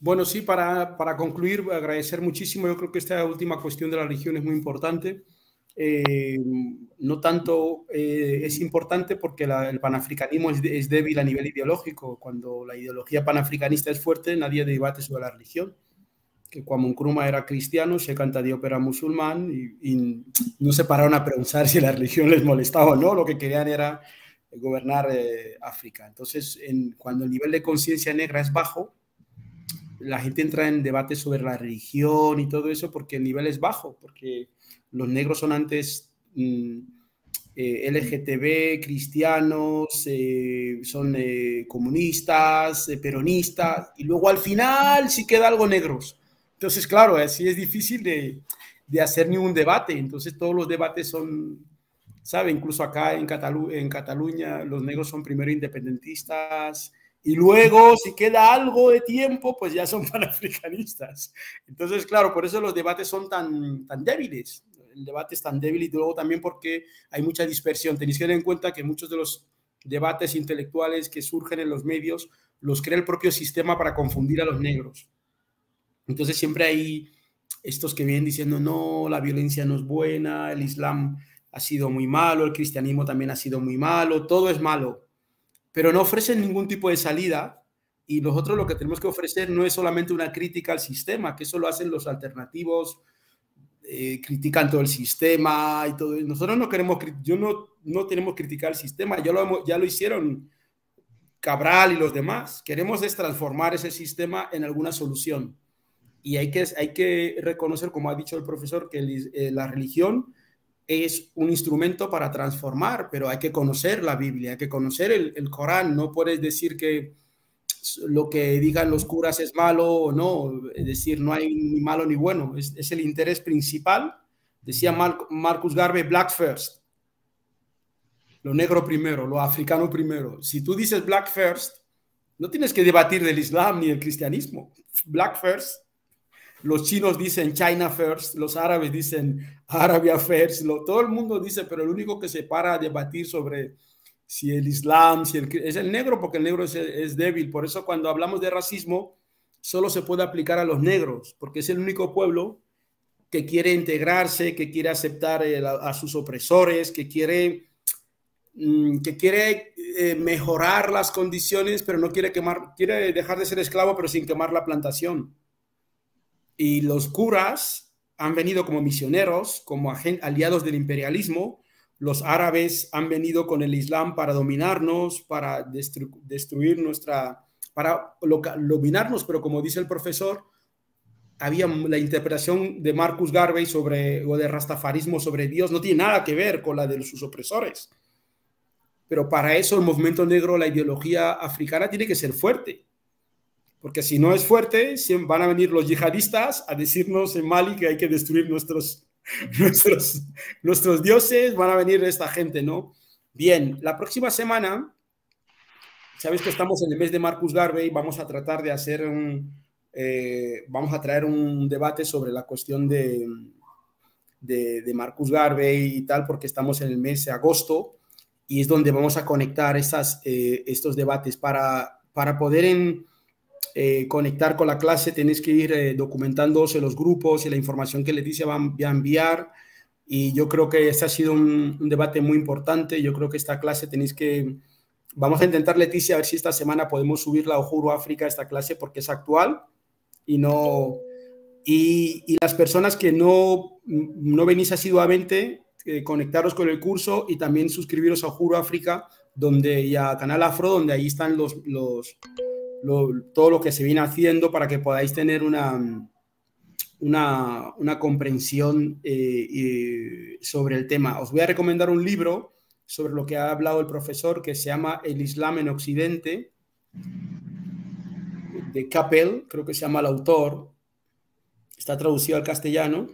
Bueno, sí, para, para, concluir, agradecer muchísimo. Yo creo que esta última cuestión de la religión es muy importante. Eh, no tanto eh, es importante porque el panafricanismo es, débil a nivel ideológico. Cuando la ideología panafricanista es fuerte, nadie debate sobre la religión. Que Kwame Nkrumah era cristiano, Sheikh Diop era musulmán y, no se pararon a pensar si la religión les molestaba o no. Lo que querían era gobernar eh, África. Entonces, en, cuando el nivel de conciencia negra es bajo, la gente entra en debate sobre la religión y todo eso porque el nivel es bajo, porque los negros son antes mm, eh, LGTB, cristianos, eh, son eh, comunistas, peronistas, y luego al final sí queda algo negros. Entonces, claro, así es difícil de, de hacer ningún debate. Entonces, todos los debates son, ¿sabe? Incluso acá en Cataluña, los negros son primero independentistas, y luego, si queda algo de tiempo, pues ya son panafricanistas. Entonces, claro, por eso los debates son tan, tan débiles. El debate es tan débil y luego también porque hay mucha dispersión. Tenéis que tener en cuenta que muchos de los debates intelectuales que surgen en los medios los crea el propio sistema para confundir a los negros. Entonces, siempre hay estos que vienen diciendo, no, la violencia no es buena, el Islam ha sido muy malo, el cristianismo también ha sido muy malo, todo es malo pero no ofrecen ningún tipo de salida y nosotros lo que tenemos que ofrecer no es solamente una crítica al sistema, que eso lo hacen los alternativos, eh, critican todo el sistema y todo. Nosotros no queremos, yo no, no tenemos que criticar el sistema, ya lo, ya lo hicieron Cabral y los demás. Queremos es transformar ese sistema en alguna solución. Y hay que, hay que reconocer, como ha dicho el profesor, que eh, la religión es un instrumento para transformar, pero hay que conocer la Biblia, hay que conocer el, el, Corán. No puedes decir que lo que digan los curas es malo o no, es decir, no hay ni malo ni bueno, es, es el interés principal. Decía Mar Marcus Garvey, Black first, lo negro primero, lo africano primero. Si tú dices Black first, no tienes que debatir del Islam ni el cristianismo. Black first los chinos dicen China first, los árabes dicen Arabia first, lo, todo el mundo dice, pero el único que se para a debatir sobre si el Islam, si el, es el negro, porque el negro es, es débil. Por eso cuando hablamos de racismo, solo se puede aplicar a los negros, porque es el único pueblo que quiere integrarse, que quiere aceptar eh, a, sus opresores, que quiere, mm, que quiere eh, mejorar las condiciones, pero no quiere quemar, quiere dejar de ser esclavo, pero sin quemar la plantación. Y los curas han venido como misioneros, como aliados del imperialismo. Los árabes han venido con el Islam para dominarnos, para destru destruir nuestra, para dominarnos, pero como dice el profesor, había la interpretación de Marcus Garvey sobre, o de Rastafarismo sobre Dios, no tiene nada que ver con la de sus opresores. Pero para eso el movimiento negro, la ideología africana tiene que ser fuerte porque si no es fuerte, van a venir los yihadistas a decirnos en Mali que hay que destruir nuestros, nuestros, nuestros dioses, van a venir esta gente, ¿no? Bien, la próxima semana, sabes que estamos en el mes de Marcus Garvey, vamos a tratar de hacer un, eh, vamos a traer un debate sobre la cuestión de, de, Marcus Garvey y tal, porque estamos en el mes de agosto y es donde vamos a conectar estas, eh, estos debates. Para, para poder en, eh, conectar con la clase tenéis que ir documentándose los grupos y la información que Leticia va, a enviar. Y yo creo que este ha sido un, un, debate muy importante. Yo creo que esta clase tenéis que... Vamos a intentar, Leticia, a ver si esta semana podemos subirla a Ojuro África, esta clase, porque es actual y no... Y, y las personas que no, no venís asiduamente, eh, conectaros con el curso y también suscribiros a Ojuro África donde, y a Canal Afro, donde ahí están los, los, todo lo que se viene haciendo para que podáis tener una, una, comprensión eh, sobre el tema. Os voy a recomendar un libro sobre lo que ha hablado el profesor que se llama El Islam en Occidente, de Capel, creo que se llama el autor, está traducido al castellano.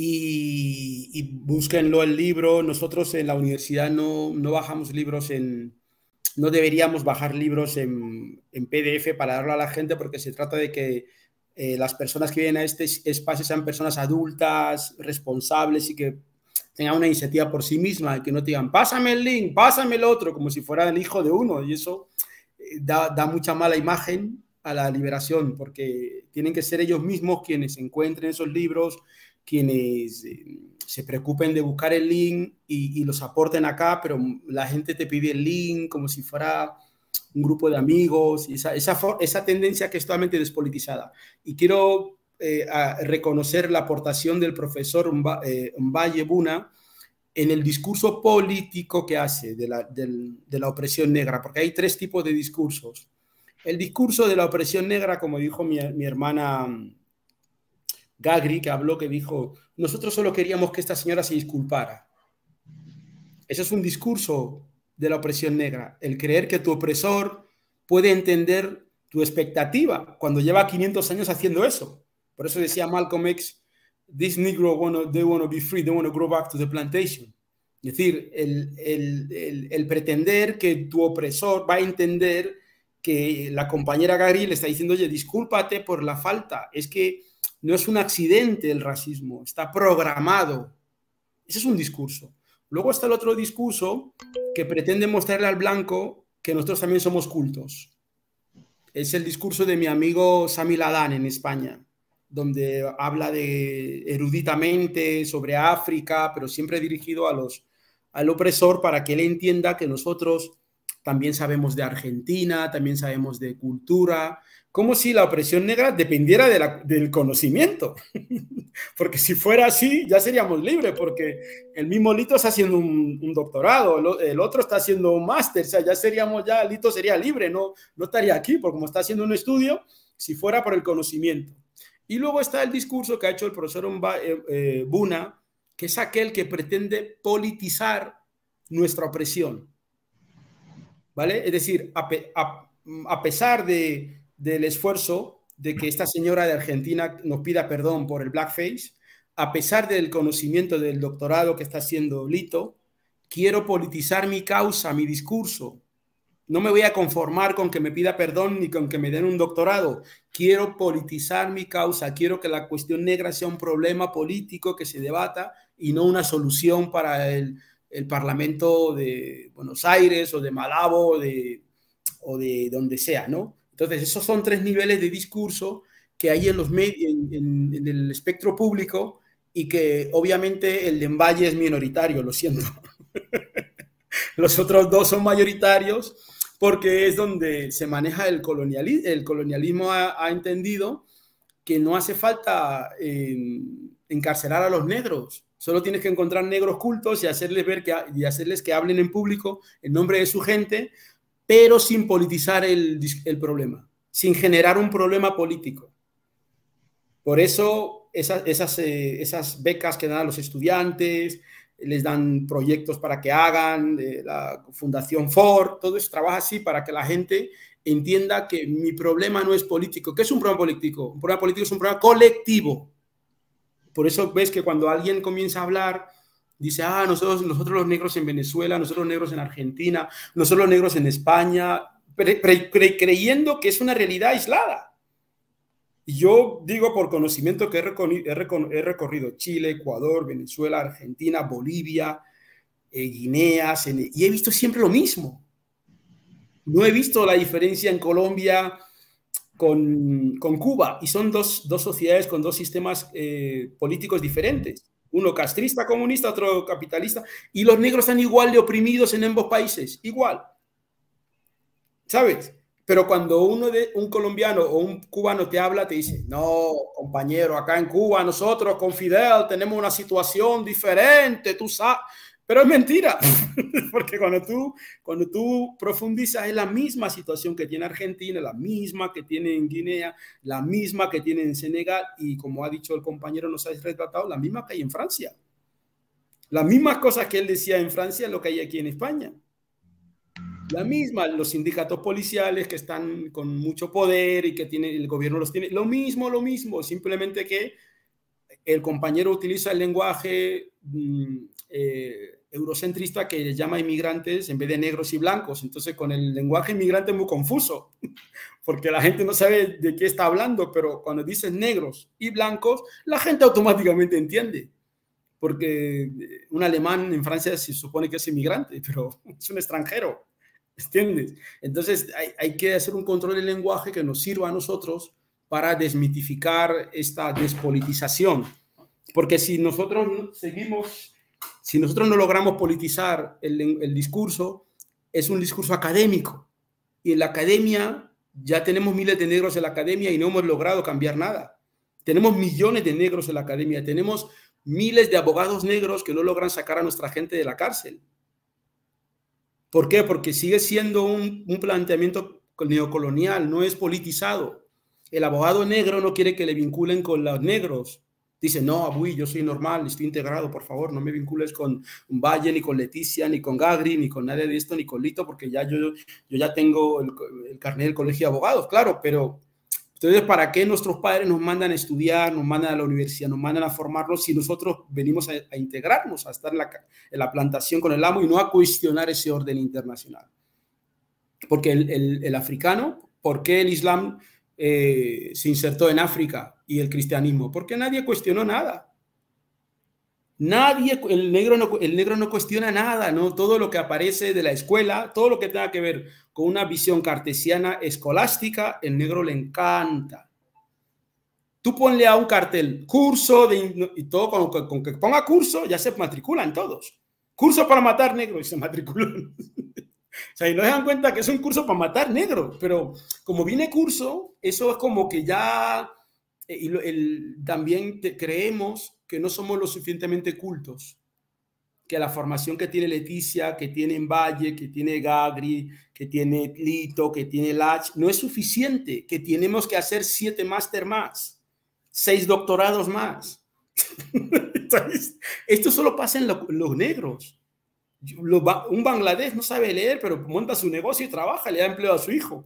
Y, y, búsquenlo el libro. Nosotros en la universidad no, no, bajamos libros en, no deberíamos bajar libros en, PDF para darlo a la gente porque se trata de que eh, las personas que vienen a este espacio sean personas adultas, responsables y que tengan una iniciativa por sí misma y que no digan, pásame el link, pásame el otro, como si fuera el hijo de uno. Y eso da, da, mucha mala imagen a la liberación, porque tienen que ser ellos mismos quienes encuentren esos libros, quienes eh, se preocupen de buscar el link y, y, los aporten acá, pero la gente te pide el link como si fuera un grupo de amigos, y esa, esa, esa tendencia que es totalmente despolitizada. Y quiero eh, reconocer la aportación del profesor Mbaye eh, Buna, en el discurso político que hace de la, de, la, opresión negra, porque hay tres tipos de discursos. El discurso de la opresión negra, como dijo mi, mi hermana Gagri, que habló, que dijo, nosotros solo queríamos que esta señora se disculpara. Ese es un discurso de la opresión negra, el creer que tu opresor puede entender tu expectativa cuando lleva 500 años haciendo eso. Por eso decía Malcolm X, this Negro, wanna, they want to be free, they want to go back to the plantation. Es decir, el, el, el, el, pretender que tu opresor va a entender que la compañera Gary le está diciendo, oye, discúlpate por la falta, es que no es un accidente el racismo, está programado. Ese es un discurso. Luego está el otro discurso que pretende mostrarle al blanco que nosotros también somos cultos. Es el discurso de mi amigo Sami Ladan en España donde habla de eruditamente sobre África, pero siempre dirigido a los, al opresor para que él entienda que nosotros también sabemos de Argentina, también sabemos de cultura, como si la opresión negra dependiera de la, del conocimiento. porque si fuera así, ya seríamos libres, porque el mismo Lito está haciendo un, un doctorado, el, el, otro está haciendo un máster, o sea, ya seríamos, ya Lito sería libre, no, no estaría aquí, porque como está haciendo un estudio, si fuera por el conocimiento. Y luego está el discurso que ha hecho el profesor eh, eh, Buna, que es aquel que pretende politizar nuestra opresión. ¿Vale? Es decir, a, a, a pesar de, del esfuerzo de que esta señora de Argentina nos pida perdón por el blackface, a pesar del conocimiento del doctorado que está haciendo Lito, quiero politizar mi causa, mi discurso, no me voy a conformar con que me pida perdón ni con que me den un doctorado. Quiero politizar mi causa. Quiero que la cuestión negra sea un problema político que se debata y no una solución para el, el Parlamento de Buenos Aires o de Malabo o de, o de donde sea, ¿no? Entonces, esos son tres niveles de discurso que hay en, los en, en, en el espectro público y que obviamente el de Valle es minoritario, lo siento. los otros dos son mayoritarios porque es donde se maneja el colonialismo. El colonialismo ha, ha entendido que no hace falta eh, encarcelar a los negros, solo tienes que encontrar negros cultos y hacerles ver que, y hacerles que hablen en público en nombre de su gente, pero sin politizar el, el problema, sin generar un problema político. Por eso esas, esas, eh, esas becas que dan a los estudiantes, les dan proyectos para que hagan, de la Fundación Ford, todo eso trabaja así para que la gente entienda que mi problema no es político. ¿Qué es un problema político? Un problema político es un problema colectivo. Por eso ves que cuando alguien comienza a hablar, dice, ah, nosotros, nosotros los negros en Venezuela, nosotros los negros en Argentina, nosotros los negros en España, creyendo que es una realidad aislada. Y yo digo por conocimiento que he, recorrido Chile, Ecuador, Venezuela, Argentina, Bolivia, eh, Guinea, y he visto siempre lo mismo. No he visto la diferencia en Colombia con, Cuba, y son dos, sociedades con dos sistemas eh, políticos diferentes. Uno castrista comunista, otro capitalista, y los negros están igual de oprimidos en ambos países, igual. ¿Sabes? Pero cuando uno de un colombiano o un cubano te habla, te dice, no, compañero, acá en Cuba nosotros con Fidel tenemos una situación diferente, tú sabes. Pero es mentira, porque cuando tú, cuando tú profundizas es la misma situación que tiene Argentina, la misma que tiene en Guinea, la misma que tiene en Senegal y como ha dicho el compañero, nos ha retratado, la misma que hay en Francia. Las mismas cosas que él decía en Francia lo que hay aquí en España. La misma, los sindicatos policiales que están con mucho poder y que tiene, el gobierno los tiene. Lo mismo, lo mismo, simplemente que el compañero utiliza el lenguaje mm, eh, eurocentrista que llama inmigrantes en vez de negros y blancos. Entonces, con el lenguaje inmigrante es muy confuso, porque la gente no sabe de qué está hablando, pero cuando dices negros y blancos, la gente automáticamente entiende. Porque un alemán en Francia se supone que es inmigrante, pero es un extranjero. ¿Entiendes? Entonces hay, hay que hacer un control del lenguaje que nos sirva a nosotros para desmitificar esta despolitización. Porque si nosotros seguimos si nosotros no logramos politizar el, discurso, es un discurso académico. Y en la academia ya tenemos miles de negros en la academia y no hemos logrado cambiar nada. Tenemos millones de negros en la academia, tenemos miles de abogados negros que no logran sacar a nuestra gente de la cárcel. ¿Por qué? Porque sigue siendo un, planteamiento neocolonial, no es politizado. El abogado negro no quiere que le vinculen con los negros, Dice, no, Abuy, yo soy normal, estoy integrado, por favor, no me vincules con Valle, ni con Leticia, ni con Gagri, ni con nadie de esto, ni con Lito, porque ya yo, yo ya tengo el, el carnet del colegio de abogados, claro, pero entonces, ¿para qué nuestros padres nos mandan a estudiar, nos mandan a la universidad, nos mandan a formarnos si nosotros venimos a, integrarnos, a estar en la, en la, plantación con el amo y no a cuestionar ese orden internacional? Porque el, el, el africano, ¿por qué el Islam eh, se insertó en África y el cristianismo? Porque nadie cuestionó nada. Nadie, el negro no, el negro no cuestiona nada, ¿no? Todo lo que aparece de la escuela, todo lo que tenga que ver con una visión cartesiana escolástica, el negro le encanta. Tú ponle a un cartel curso de, y todo con, con que ponga curso, ya se matriculan todos. Curso para matar negros y se matriculan. O sea, y no se dan cuenta que es un curso para matar negros, pero como viene curso, eso es como que ya eh, el, también creemos que no somos lo suficientemente cultos, que la formación que tiene Leticia, que tiene Valle, que tiene Gagri, que tiene Lito, que tiene Lach, no es suficiente, que tenemos que hacer siete máster más, seis doctorados más. esto solo pasa en los negros un Bangladesh no sabe leer, pero monta su negocio y trabaja, le da empleo a su hijo.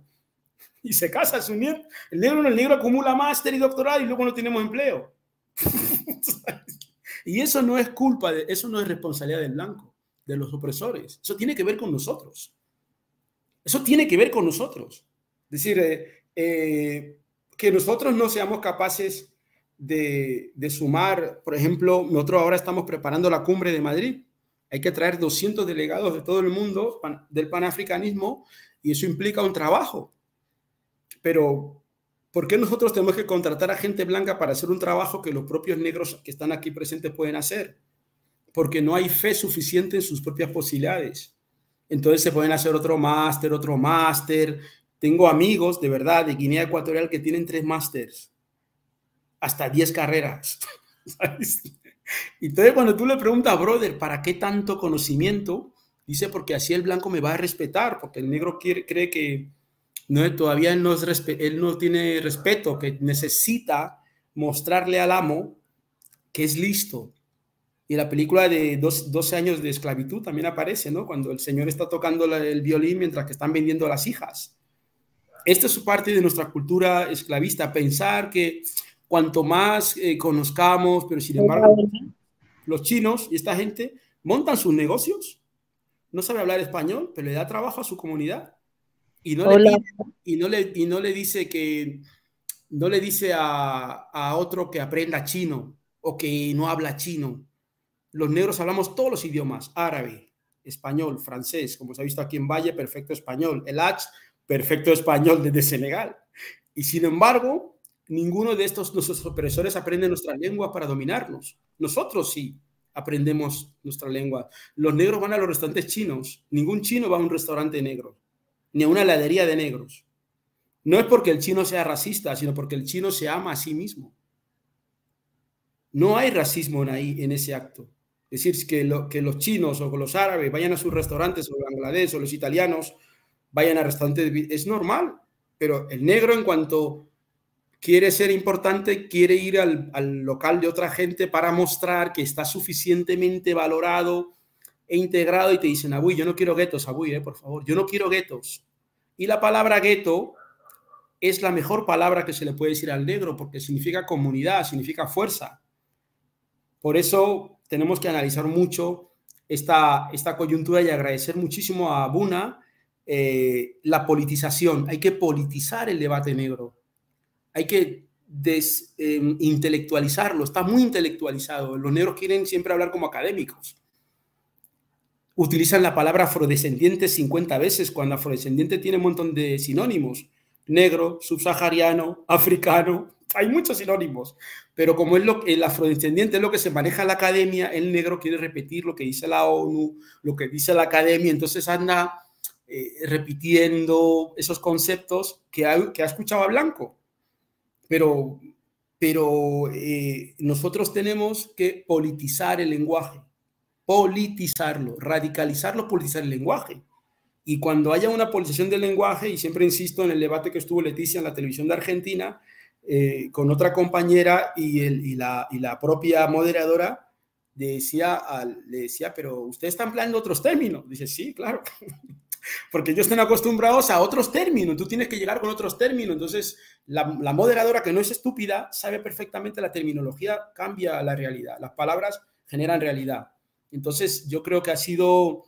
Y se casa su nieto. El negro, el negro acumula máster y doctorado y luego no tenemos empleo. y eso no es culpa, de, eso no es responsabilidad del blanco, de los opresores. Eso tiene que ver con nosotros. Eso tiene que ver con nosotros. Es decir, eh, eh, que nosotros no seamos capaces de, de sumar, por ejemplo, nosotros ahora estamos preparando la cumbre de Madrid hay que traer 200 delegados de todo el mundo del panafricanismo y eso implica un trabajo. Pero, ¿por qué nosotros tenemos que contratar a gente blanca para hacer un trabajo que los propios negros que están aquí presentes pueden hacer? Porque no hay fe suficiente en sus propias posibilidades. Entonces se pueden hacer otro máster, otro máster. Tengo amigos de verdad de Guinea Ecuatorial que tienen tres másters, hasta 10 carreras. Y entonces cuando tú le preguntas, brother, ¿para qué tanto conocimiento? Dice, porque así el blanco me va a respetar, porque el negro cree que todavía él no, él no tiene respeto, que necesita mostrarle al amo que es listo. Y la película de dos, 12 años de esclavitud también aparece, ¿no? Cuando el señor está tocando el violín mientras que están vendiendo las hijas. Esto es parte de nuestra cultura esclavista, pensar que cuanto más eh, conozcamos, pero sin embargo, los chinos y esta gente montan sus negocios, no sabe hablar español, pero le da trabajo a su comunidad. Y no, le, y no, le, y no le dice que no le dice a, a otro que aprenda chino o que no habla chino. Los negros hablamos todos los idiomas, árabe, español, francés, como se ha visto aquí en Valle, perfecto español. El H, perfecto español desde Senegal. Y sin embargo, ninguno de estos nuestros opresores aprende nuestra lengua para dominarnos. Nosotros sí aprendemos nuestra lengua. Los negros van a los restaurantes chinos. Ningún chino va a un restaurante negro, ni a una heladería de negros. No es porque el chino sea racista, sino porque el chino se ama a sí mismo. No hay racismo en, ahí, en ese acto. Es decir, que, lo, que los chinos o los árabes vayan a sus restaurantes o Bangladesh o los italianos vayan a restaurantes, es normal, pero el negro en cuanto quiere ser importante, quiere ir al, local de otra gente para mostrar que está suficientemente valorado e integrado y te dicen, Abuy, yo no quiero guetos, Abuy, eh, por favor, yo no quiero guetos. Y la palabra gueto es la mejor palabra que se le puede decir al negro porque significa comunidad, significa fuerza. Por eso tenemos que analizar mucho esta, esta coyuntura y agradecer muchísimo a Buna eh, la politización. Hay que politizar el debate negro. Hay que desintelectualizarlo. Em, Está muy intelectualizado. Los negros quieren siempre hablar como académicos. Utilizan la palabra afrodescendiente 50 veces cuando afrodescendiente tiene un montón de sinónimos. Negro, subsahariano, africano, hay muchos sinónimos, pero como es lo, el afrodescendiente es lo que se maneja en la academia, el negro quiere repetir lo que dice la ONU, lo que dice la academia, entonces anda eh, repitiendo esos conceptos que ha, que ha escuchado a Blanco. Pero, pero eh, nosotros tenemos que politizar el lenguaje, politizarlo, radicalizarlo, politizar el lenguaje. Y cuando haya una politización del lenguaje, y siempre insisto en el debate que estuvo Leticia en la televisión de Argentina, eh, con otra compañera y, el, y, la, y, la, propia moderadora decía, le decía, pero usted está empleando otros términos. Dice, sí, claro, porque ellos están acostumbrados a otros términos, tú tienes que llegar con otros términos. Entonces, la, la moderadora que no es estúpida sabe perfectamente la terminología cambia la realidad, las palabras generan realidad. Entonces, yo creo que ha sido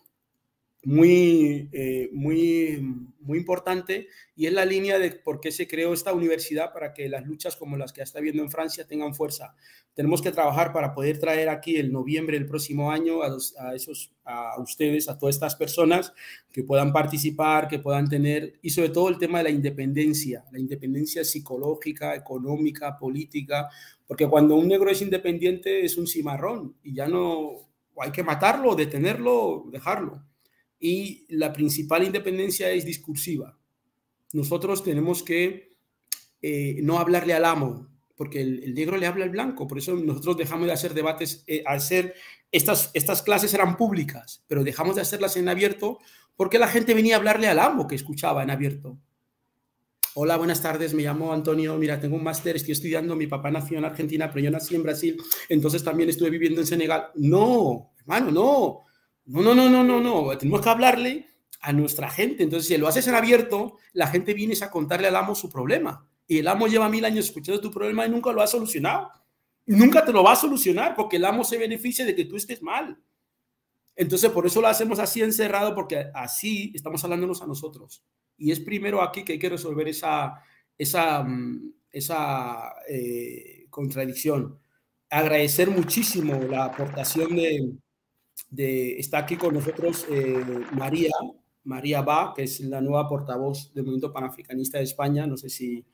muy, eh, muy, muy importante y es la línea de por qué se creó esta universidad para que las luchas como las que está viendo en Francia tengan fuerza. Tenemos que trabajar para poder traer aquí el noviembre del próximo año a, a esos, a ustedes, a todas estas personas que puedan participar, que puedan tener, y sobre todo el tema de la independencia, la independencia psicológica, económica, política, porque cuando un negro es independiente es un cimarrón y ya no hay que matarlo, detenerlo, dejarlo y la principal independencia es discursiva. Nosotros tenemos que eh, no hablarle al amo, porque el, negro le habla al blanco, por eso nosotros dejamos de hacer debates, eh, hacer estas, estas clases eran públicas, pero dejamos de hacerlas en abierto porque la gente venía a hablarle al amo que escuchaba en abierto. Hola, buenas tardes, me llamo Antonio, mira, tengo un máster, estoy estudiando, mi papá nació en Argentina, pero yo nací en Brasil, entonces también estuve viviendo en Senegal. No, hermano, no, no, no, no, no, no, no. Tenemos que hablarle a nuestra gente. Entonces, si lo haces en abierto, la gente viene a contarle al amo su problema. Y el amo lleva mil años escuchando tu problema y nunca lo ha solucionado. Nunca te lo va a solucionar porque el amo se beneficia de que tú estés mal. Entonces, por eso lo hacemos así encerrado, porque así estamos hablándonos a nosotros. Y es primero aquí que hay que resolver esa, esa, mm, esa eh, contradicción. Agradecer muchísimo la aportación de, está aquí con nosotros eh, María, María Ba, que es la nueva portavoz del Movimiento Panafricanista de España. No sé si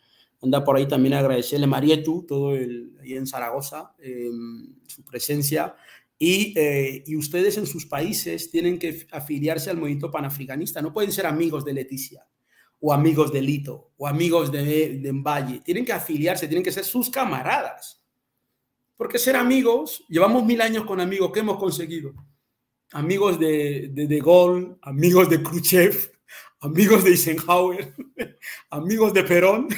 anda por ahí también agradecerle Marietu, todo el, ahí en Zaragoza, em, su presencia. Y, eh, y, ustedes en sus países tienen que afiliarse al movimiento panafricanista. No pueden ser amigos de Leticia, o amigos de Lito, o amigos de, de. Tienen que afiliarse, tienen que ser sus camaradas. Porque ser amigos, llevamos mil años con amigos, ¿qué hemos conseguido? Amigos de, de, de Gaulle, amigos de Khrushchev, amigos de Eisenhower, amigos de Perón.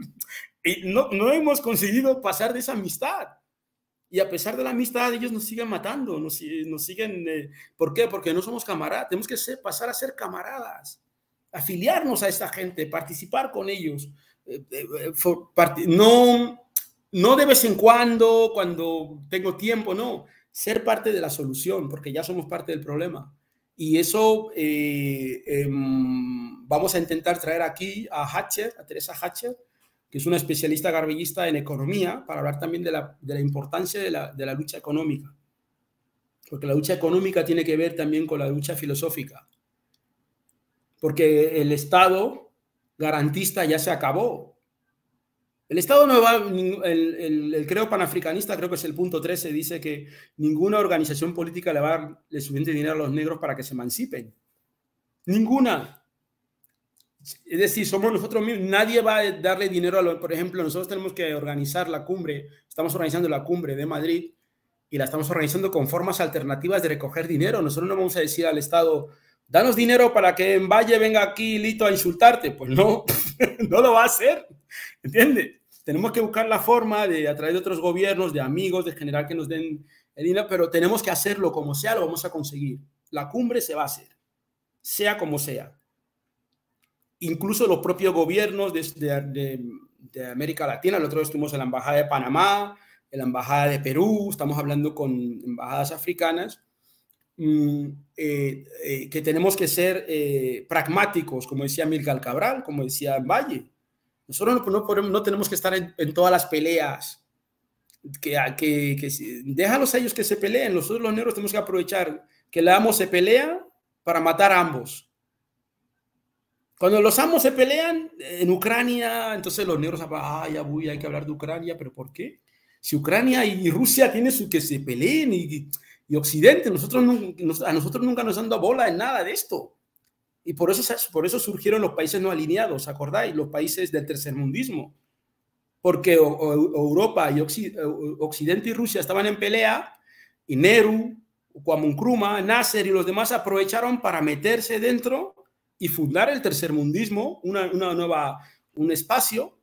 y no, no hemos conseguido pasar de esa amistad. Y a pesar de la amistad, ellos nos siguen matando, nos, nos siguen... Eh, ¿Por qué? Porque no somos camaradas, tenemos que pasar a ser camaradas, afiliarnos a esta gente, participar con ellos. Eh, eh, no, no de vez en cuando, cuando tengo tiempo, no ser parte de la solución, porque ya somos parte del problema. Y eso eh, em, vamos a intentar traer aquí a Hatcher, a Teresa Hatcher, que es una especialista garbellista en economía, para hablar también de la, de la importancia de la, de la lucha económica. Porque la lucha económica tiene que ver también con la lucha filosófica. Porque el Estado garantista ya se acabó. El Estado no va, el, creo panafricanista, creo que es el punto 13, dice que ninguna organización política le va a dar el suficiente dinero a los negros para que se emancipen. Ninguna. Es decir, somos nosotros mismos, nadie va a darle dinero a los, por ejemplo, nosotros tenemos que organizar la cumbre, estamos organizando la cumbre de Madrid y la estamos organizando con formas alternativas de recoger dinero. Nosotros no vamos a decir al Estado, danos dinero para que en Valle venga aquí Lito a insultarte. Pues no, no lo va a hacer, ¿entiendes? tenemos que buscar la forma de, a través de otros gobiernos, de amigos, de generar que nos den el dinero, pero tenemos que hacerlo como sea, lo vamos a conseguir. La cumbre se va a hacer, sea como sea. Incluso los propios gobiernos de, de, América Latina, el otro día estuvimos en la Embajada de Panamá, en la Embajada de Perú, estamos hablando con embajadas africanas, mm, eh, eh, que tenemos que ser eh, pragmáticos, como decía Milgal Cabral, como decía Valle nosotros no, no, tenemos que estar en, todas las peleas. Que, que, que, déjalos a ellos que se peleen. Nosotros los negros tenemos que aprovechar que el amo se pelea para matar a ambos. Cuando los amos se pelean en Ucrania, entonces los negros, ay, ya voy, hay que hablar de Ucrania, pero ¿por qué? Si Ucrania y Rusia tienen su que se peleen y, y Occidente, nosotros, a nosotros nunca nos han dado bola en nada de esto. Y por eso, por eso surgieron los países no alineados, ¿acordáis? Los países del tercermundismo. Porque Europa y Occidente y Rusia estaban en pelea y Nehru, Kwame Nkrumah, Nasser y los demás aprovecharon para meterse dentro y fundar el tercermundismo, una, una nueva, un espacio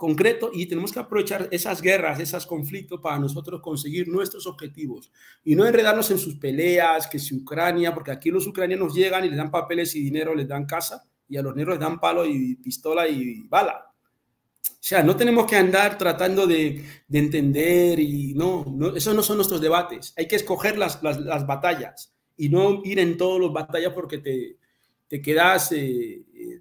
concreto y tenemos que aprovechar esas guerras, esos conflictos para nosotros conseguir nuestros objetivos y no enredarnos en sus peleas, que si Ucrania, porque aquí los ucranianos llegan y les dan papeles y dinero, les dan casa y a los negros les dan palo y pistola y bala. O sea, no tenemos que andar tratando de, de entender y no, no, esos no son nuestros debates. Hay que escoger las, las, las batallas y no ir en todas las batallas porque te, te quedas, eh, eh,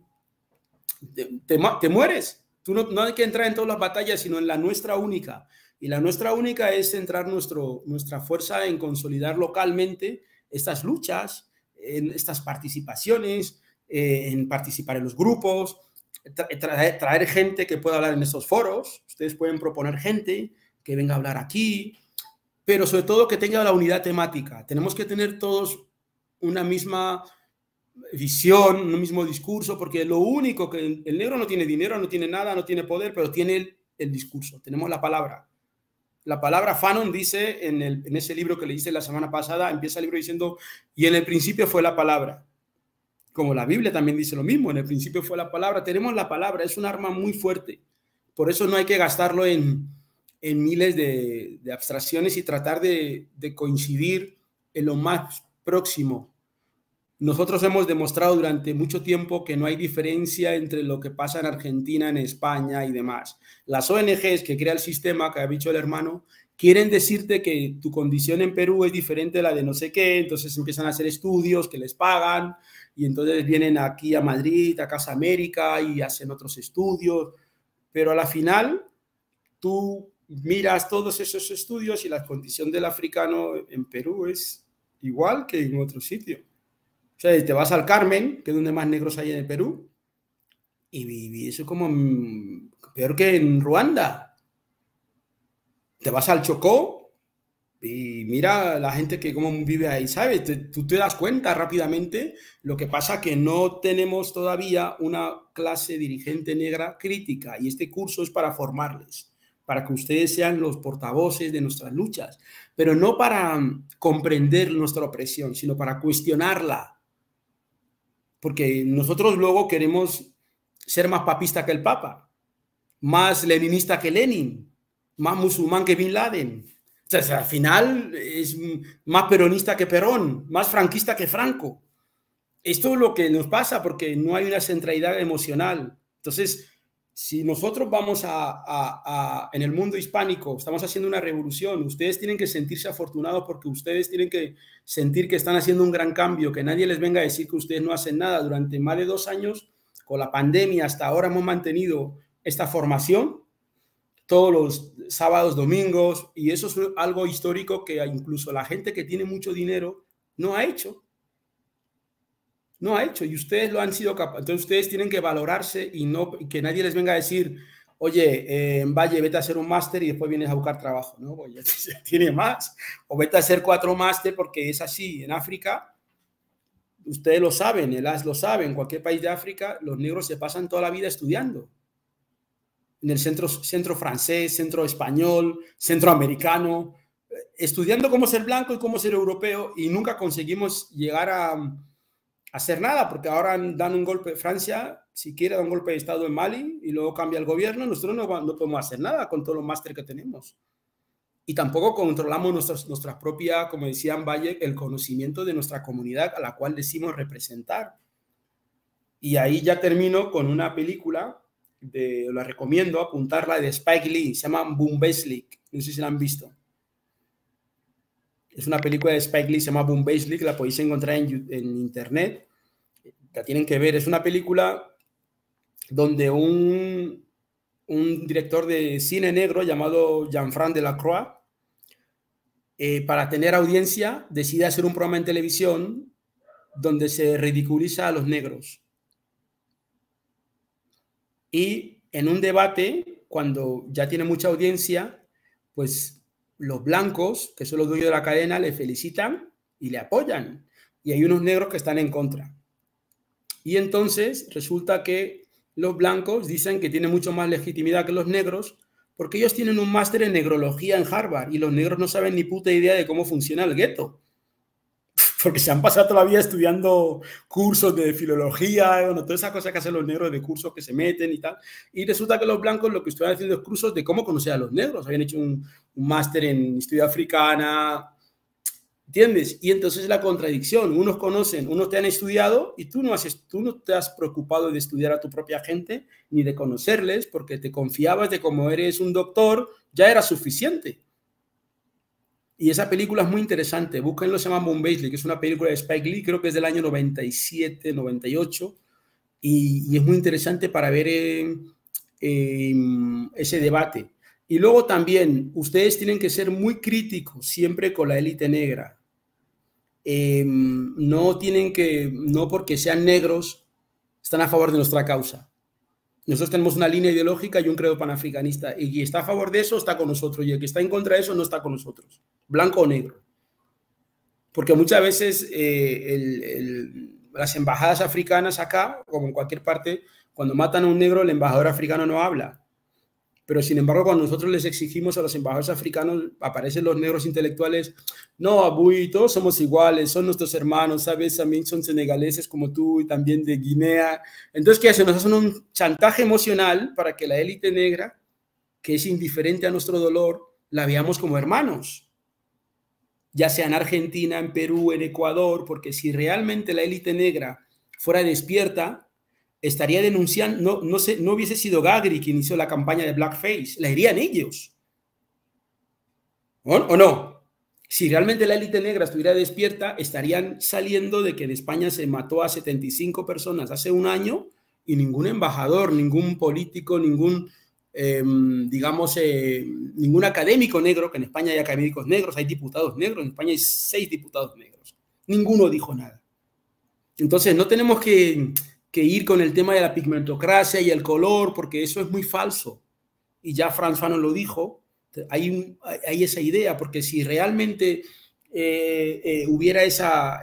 te, te mueres no, hay que entrar en todas las batallas, sino en la nuestra única. Y la nuestra única es centrar nuestro, nuestra fuerza en consolidar localmente estas luchas, en estas participaciones, eh, en participar en los grupos, traer, gente que pueda hablar en estos foros. Ustedes pueden proponer gente que venga a hablar aquí, pero sobre todo que tenga la unidad temática. Tenemos que tener todos una misma visión, un mismo discurso, porque lo único que el negro no tiene dinero, no tiene nada, no tiene poder, pero tiene el, discurso, tenemos la palabra. La palabra Fanon dice en, ese libro que le hice la semana pasada, empieza el libro diciendo, y en el principio fue la palabra. Como la Biblia también dice lo mismo, en el principio fue la palabra. Tenemos la palabra, es un arma muy fuerte. Por eso no hay que gastarlo en, miles de, abstracciones y tratar de coincidir en lo más próximo nosotros hemos demostrado durante mucho tiempo que no hay diferencia entre lo que pasa en Argentina, en España y demás. Las ONGs que crea el sistema, que ha dicho el hermano, quieren decirte que tu condición en Perú es diferente a la de no sé qué, entonces empiezan a hacer estudios que les pagan y entonces vienen aquí a Madrid, a Casa América y hacen otros estudios, pero a la final tú miras todos esos estudios y la condición del africano en Perú es igual que en otro sitio. O sea, te vas al Carmen, que es donde más negros hay en el Perú, y, eso es como mm, peor que en Ruanda. Te vas al Chocó y mira la gente que cómo vive ahí, ¿sabes? tú te das cuenta rápidamente. Lo que pasa que no tenemos todavía una clase dirigente negra crítica y este curso es para formarles, para que ustedes sean los portavoces de nuestras luchas, pero no para mm, comprender nuestra opresión, sino para cuestionarla porque nosotros luego queremos ser más papista que el Papa, más leninista que Lenin, más musulmán que Bin Laden. O sea, al final es más peronista que Perón, más franquista que Franco. Esto es lo que nos pasa porque no hay una centralidad emocional. Entonces, si nosotros vamos a, en el mundo hispánico, estamos haciendo una revolución, ustedes tienen que sentirse afortunados porque ustedes tienen que sentir que están haciendo un gran cambio, que nadie les venga a decir que ustedes no hacen nada. Durante más de dos años, con la pandemia, hasta ahora hemos mantenido esta formación todos los sábados, domingos, y eso es algo histórico que incluso la gente que tiene mucho dinero no ha hecho. No ha hecho, y ustedes lo han sido capaces. Entonces ustedes tienen que valorarse y no que nadie les venga a decir, oye, en Valle, vete a hacer un máster y después vienes a buscar trabajo, ¿no? Oye, tiene más. O vete a hacer cuatro máster porque es así. En África, ustedes lo saben, el AS lo saben, en cualquier país de África, los negros se pasan toda la vida estudiando en el centro, centro francés, centro español, centroamericano, estudiando cómo ser blanco y cómo ser europeo y nunca conseguimos llegar a, hacer nada, porque ahora dan un golpe, Francia, si quiere, da un golpe de Estado en Mali y luego cambia el gobierno, nosotros no, no podemos hacer nada con todos los másteres que tenemos. Y tampoco controlamos nuestras, nuestra propia, como decían Valle, el conocimiento de nuestra comunidad a la cual decimos representar. Y ahí ya termino con una película de, la recomiendo apuntarla de Spike Lee, se llama Boom League, no sé si la han visto. Es una película de Spike Lee, se llama Boom League, la podéis encontrar en, en internet, la tienen que ver. Es una película donde un, un director de cine negro llamado Jean-Franc Delacroix, eh, para tener audiencia, decide hacer un programa en televisión donde se ridiculiza a los negros. Y en un debate, cuando ya tiene mucha audiencia, pues los blancos, que son los dueños de la cadena, le felicitan y le apoyan. Y hay unos negros que están en contra. Y entonces resulta que los blancos dicen que tienen mucho más legitimidad que los negros porque ellos tienen un máster en negrología en Harvard y los negros no saben ni puta idea de cómo funciona el gueto porque se han pasado toda la vida estudiando cursos de filología, bueno, todas esas cosas que hacen los negros de cursos que se meten y tal. Y resulta que los blancos lo que estuvieron haciendo es cursos de cómo conocer a los negros. Habían hecho un, máster en historia africana, ¿entiendes? Y entonces la contradicción, unos conocen, unos te han estudiado y tú no, haces, tú no te has preocupado de estudiar a tu propia gente ni de conocerles porque te confiabas de cómo eres un doctor, ya era suficiente. Y esa película es muy interesante. Búsquenlo, se llama Moon que es una película de Spike Lee, creo que es del año 97, 98. Y, y es muy interesante para ver eh, em, ese debate. Y luego también, ustedes tienen que ser muy críticos siempre con la élite negra. Em, no tienen que, no porque sean negros, están a favor de nuestra causa. Nosotros tenemos una línea ideológica y un credo panafricanista. Y quien está a favor de eso está con nosotros. Y el que está en contra de eso no está con nosotros. Blanco o negro. Porque muchas veces eh, las embajadas africanas acá, como en cualquier parte, cuando matan a un negro, el embajador africano no habla. Pero sin embargo, cuando nosotros les exigimos a los embajadores africanos, aparecen los negros intelectuales, no, Abuy, todos somos iguales, son nuestros hermanos, ¿sabes? También son senegaleses como tú y también de Guinea. Entonces, ¿qué hacen? Nos hacen un chantaje emocional para que la élite negra, que es indiferente a nuestro dolor, la veamos como hermanos. Ya sea en Argentina, en Perú, en Ecuador, porque si realmente la élite negra fuera despierta, estaría denunciando, no, no, sé, no hubiese sido Gagri quien inició la campaña de Blackface, la irían ellos. ¿O, no? Si realmente la élite negra estuviera despierta, estarían saliendo de que en España se mató a 75 personas hace un año y ningún embajador, ningún político, ningún, em, digamos, eh, ningún académico negro, que en España hay académicos negros, hay diputados negros, en España hay seis diputados negros. Ninguno dijo nada. Entonces, no tenemos que ir con el tema de la pigmentocracia y el color, porque eso es muy falso. Y ya Franz Fanon lo dijo, hay, esa idea, porque si realmente eh, eh, hubiera esa,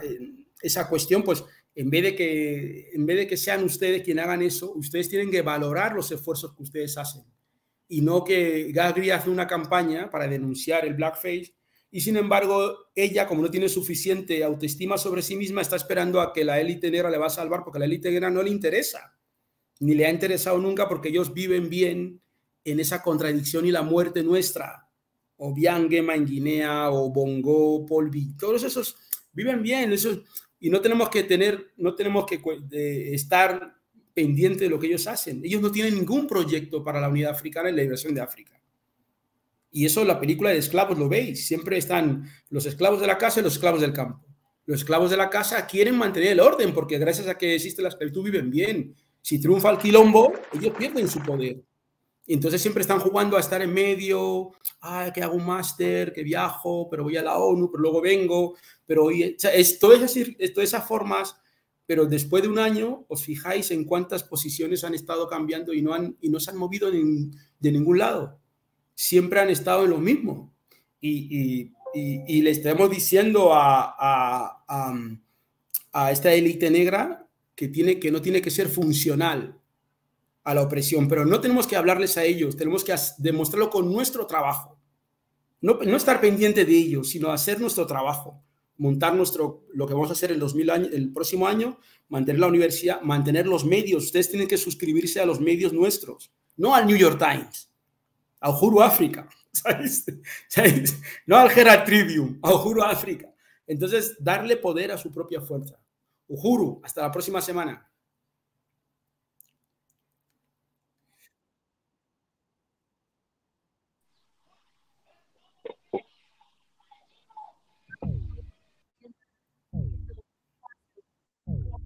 esa cuestión, pues en vez, de que, en vez de que sean ustedes quienes hagan eso, ustedes tienen que valorar los esfuerzos que ustedes hacen. Y no que Gagri hace una campaña para denunciar el blackface y sin embargo, ella, como no tiene suficiente autoestima sobre sí misma, está esperando a que la élite negra le va a salvar porque la élite negra no le interesa, ni le ha interesado nunca porque ellos viven bien en esa contradicción y la muerte nuestra. O Biangema en Guinea, o Bongo, Polvi, todos esos viven bien, eso, y no tenemos que tener, no tenemos que estar pendiente de lo que ellos hacen. Ellos no tienen ningún proyecto para la unidad africana y la liberación de África. Y eso la película de esclavos lo veis. Siempre están los esclavos de la casa y los esclavos del campo. Los esclavos de la casa quieren mantener el orden porque gracias a que existe la esclavitud viven bien. Si triunfa el quilombo, ellos pierden su poder. Entonces siempre están jugando a estar en medio, ah, que hago un máster, que viajo, pero voy a la ONU, pero luego vengo, pero hoy, o sea, es, todas, esas, todas esas formas, pero después de un año os fijáis en cuántas posiciones han estado cambiando y no, han, y no se han movido de, ningún lado. Siempre han estado en lo mismo. Y, y, y, le estamos diciendo a, a, a, a esta élite negra que, tiene, que no tiene que ser funcional, a la opresión, pero no tenemos que hablarles a ellos, tenemos que demostrarlo con nuestro trabajo. No, no estar pendiente de ellos, sino hacer nuestro trabajo, montar nuestro, lo que vamos a hacer el, 2000 año, el próximo año, mantener la universidad, mantener los medios. Ustedes tienen que suscribirse a los medios nuestros, no al New York Times, a Juro África, no al Herald Tribune, a Juro África. Entonces, darle poder a su propia fuerza. Uhuru, hasta la próxima semana.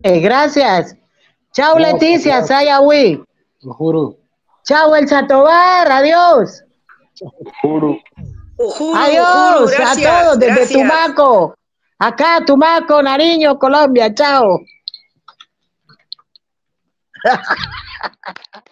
Eh, gracias. Chao, Leticia, Sayawi. Juro. Chao, El Chatobar, adiós. Juro. adiós a todos desde Tumaco. Acá, Tumaco, Nariño, Colombia. Chao.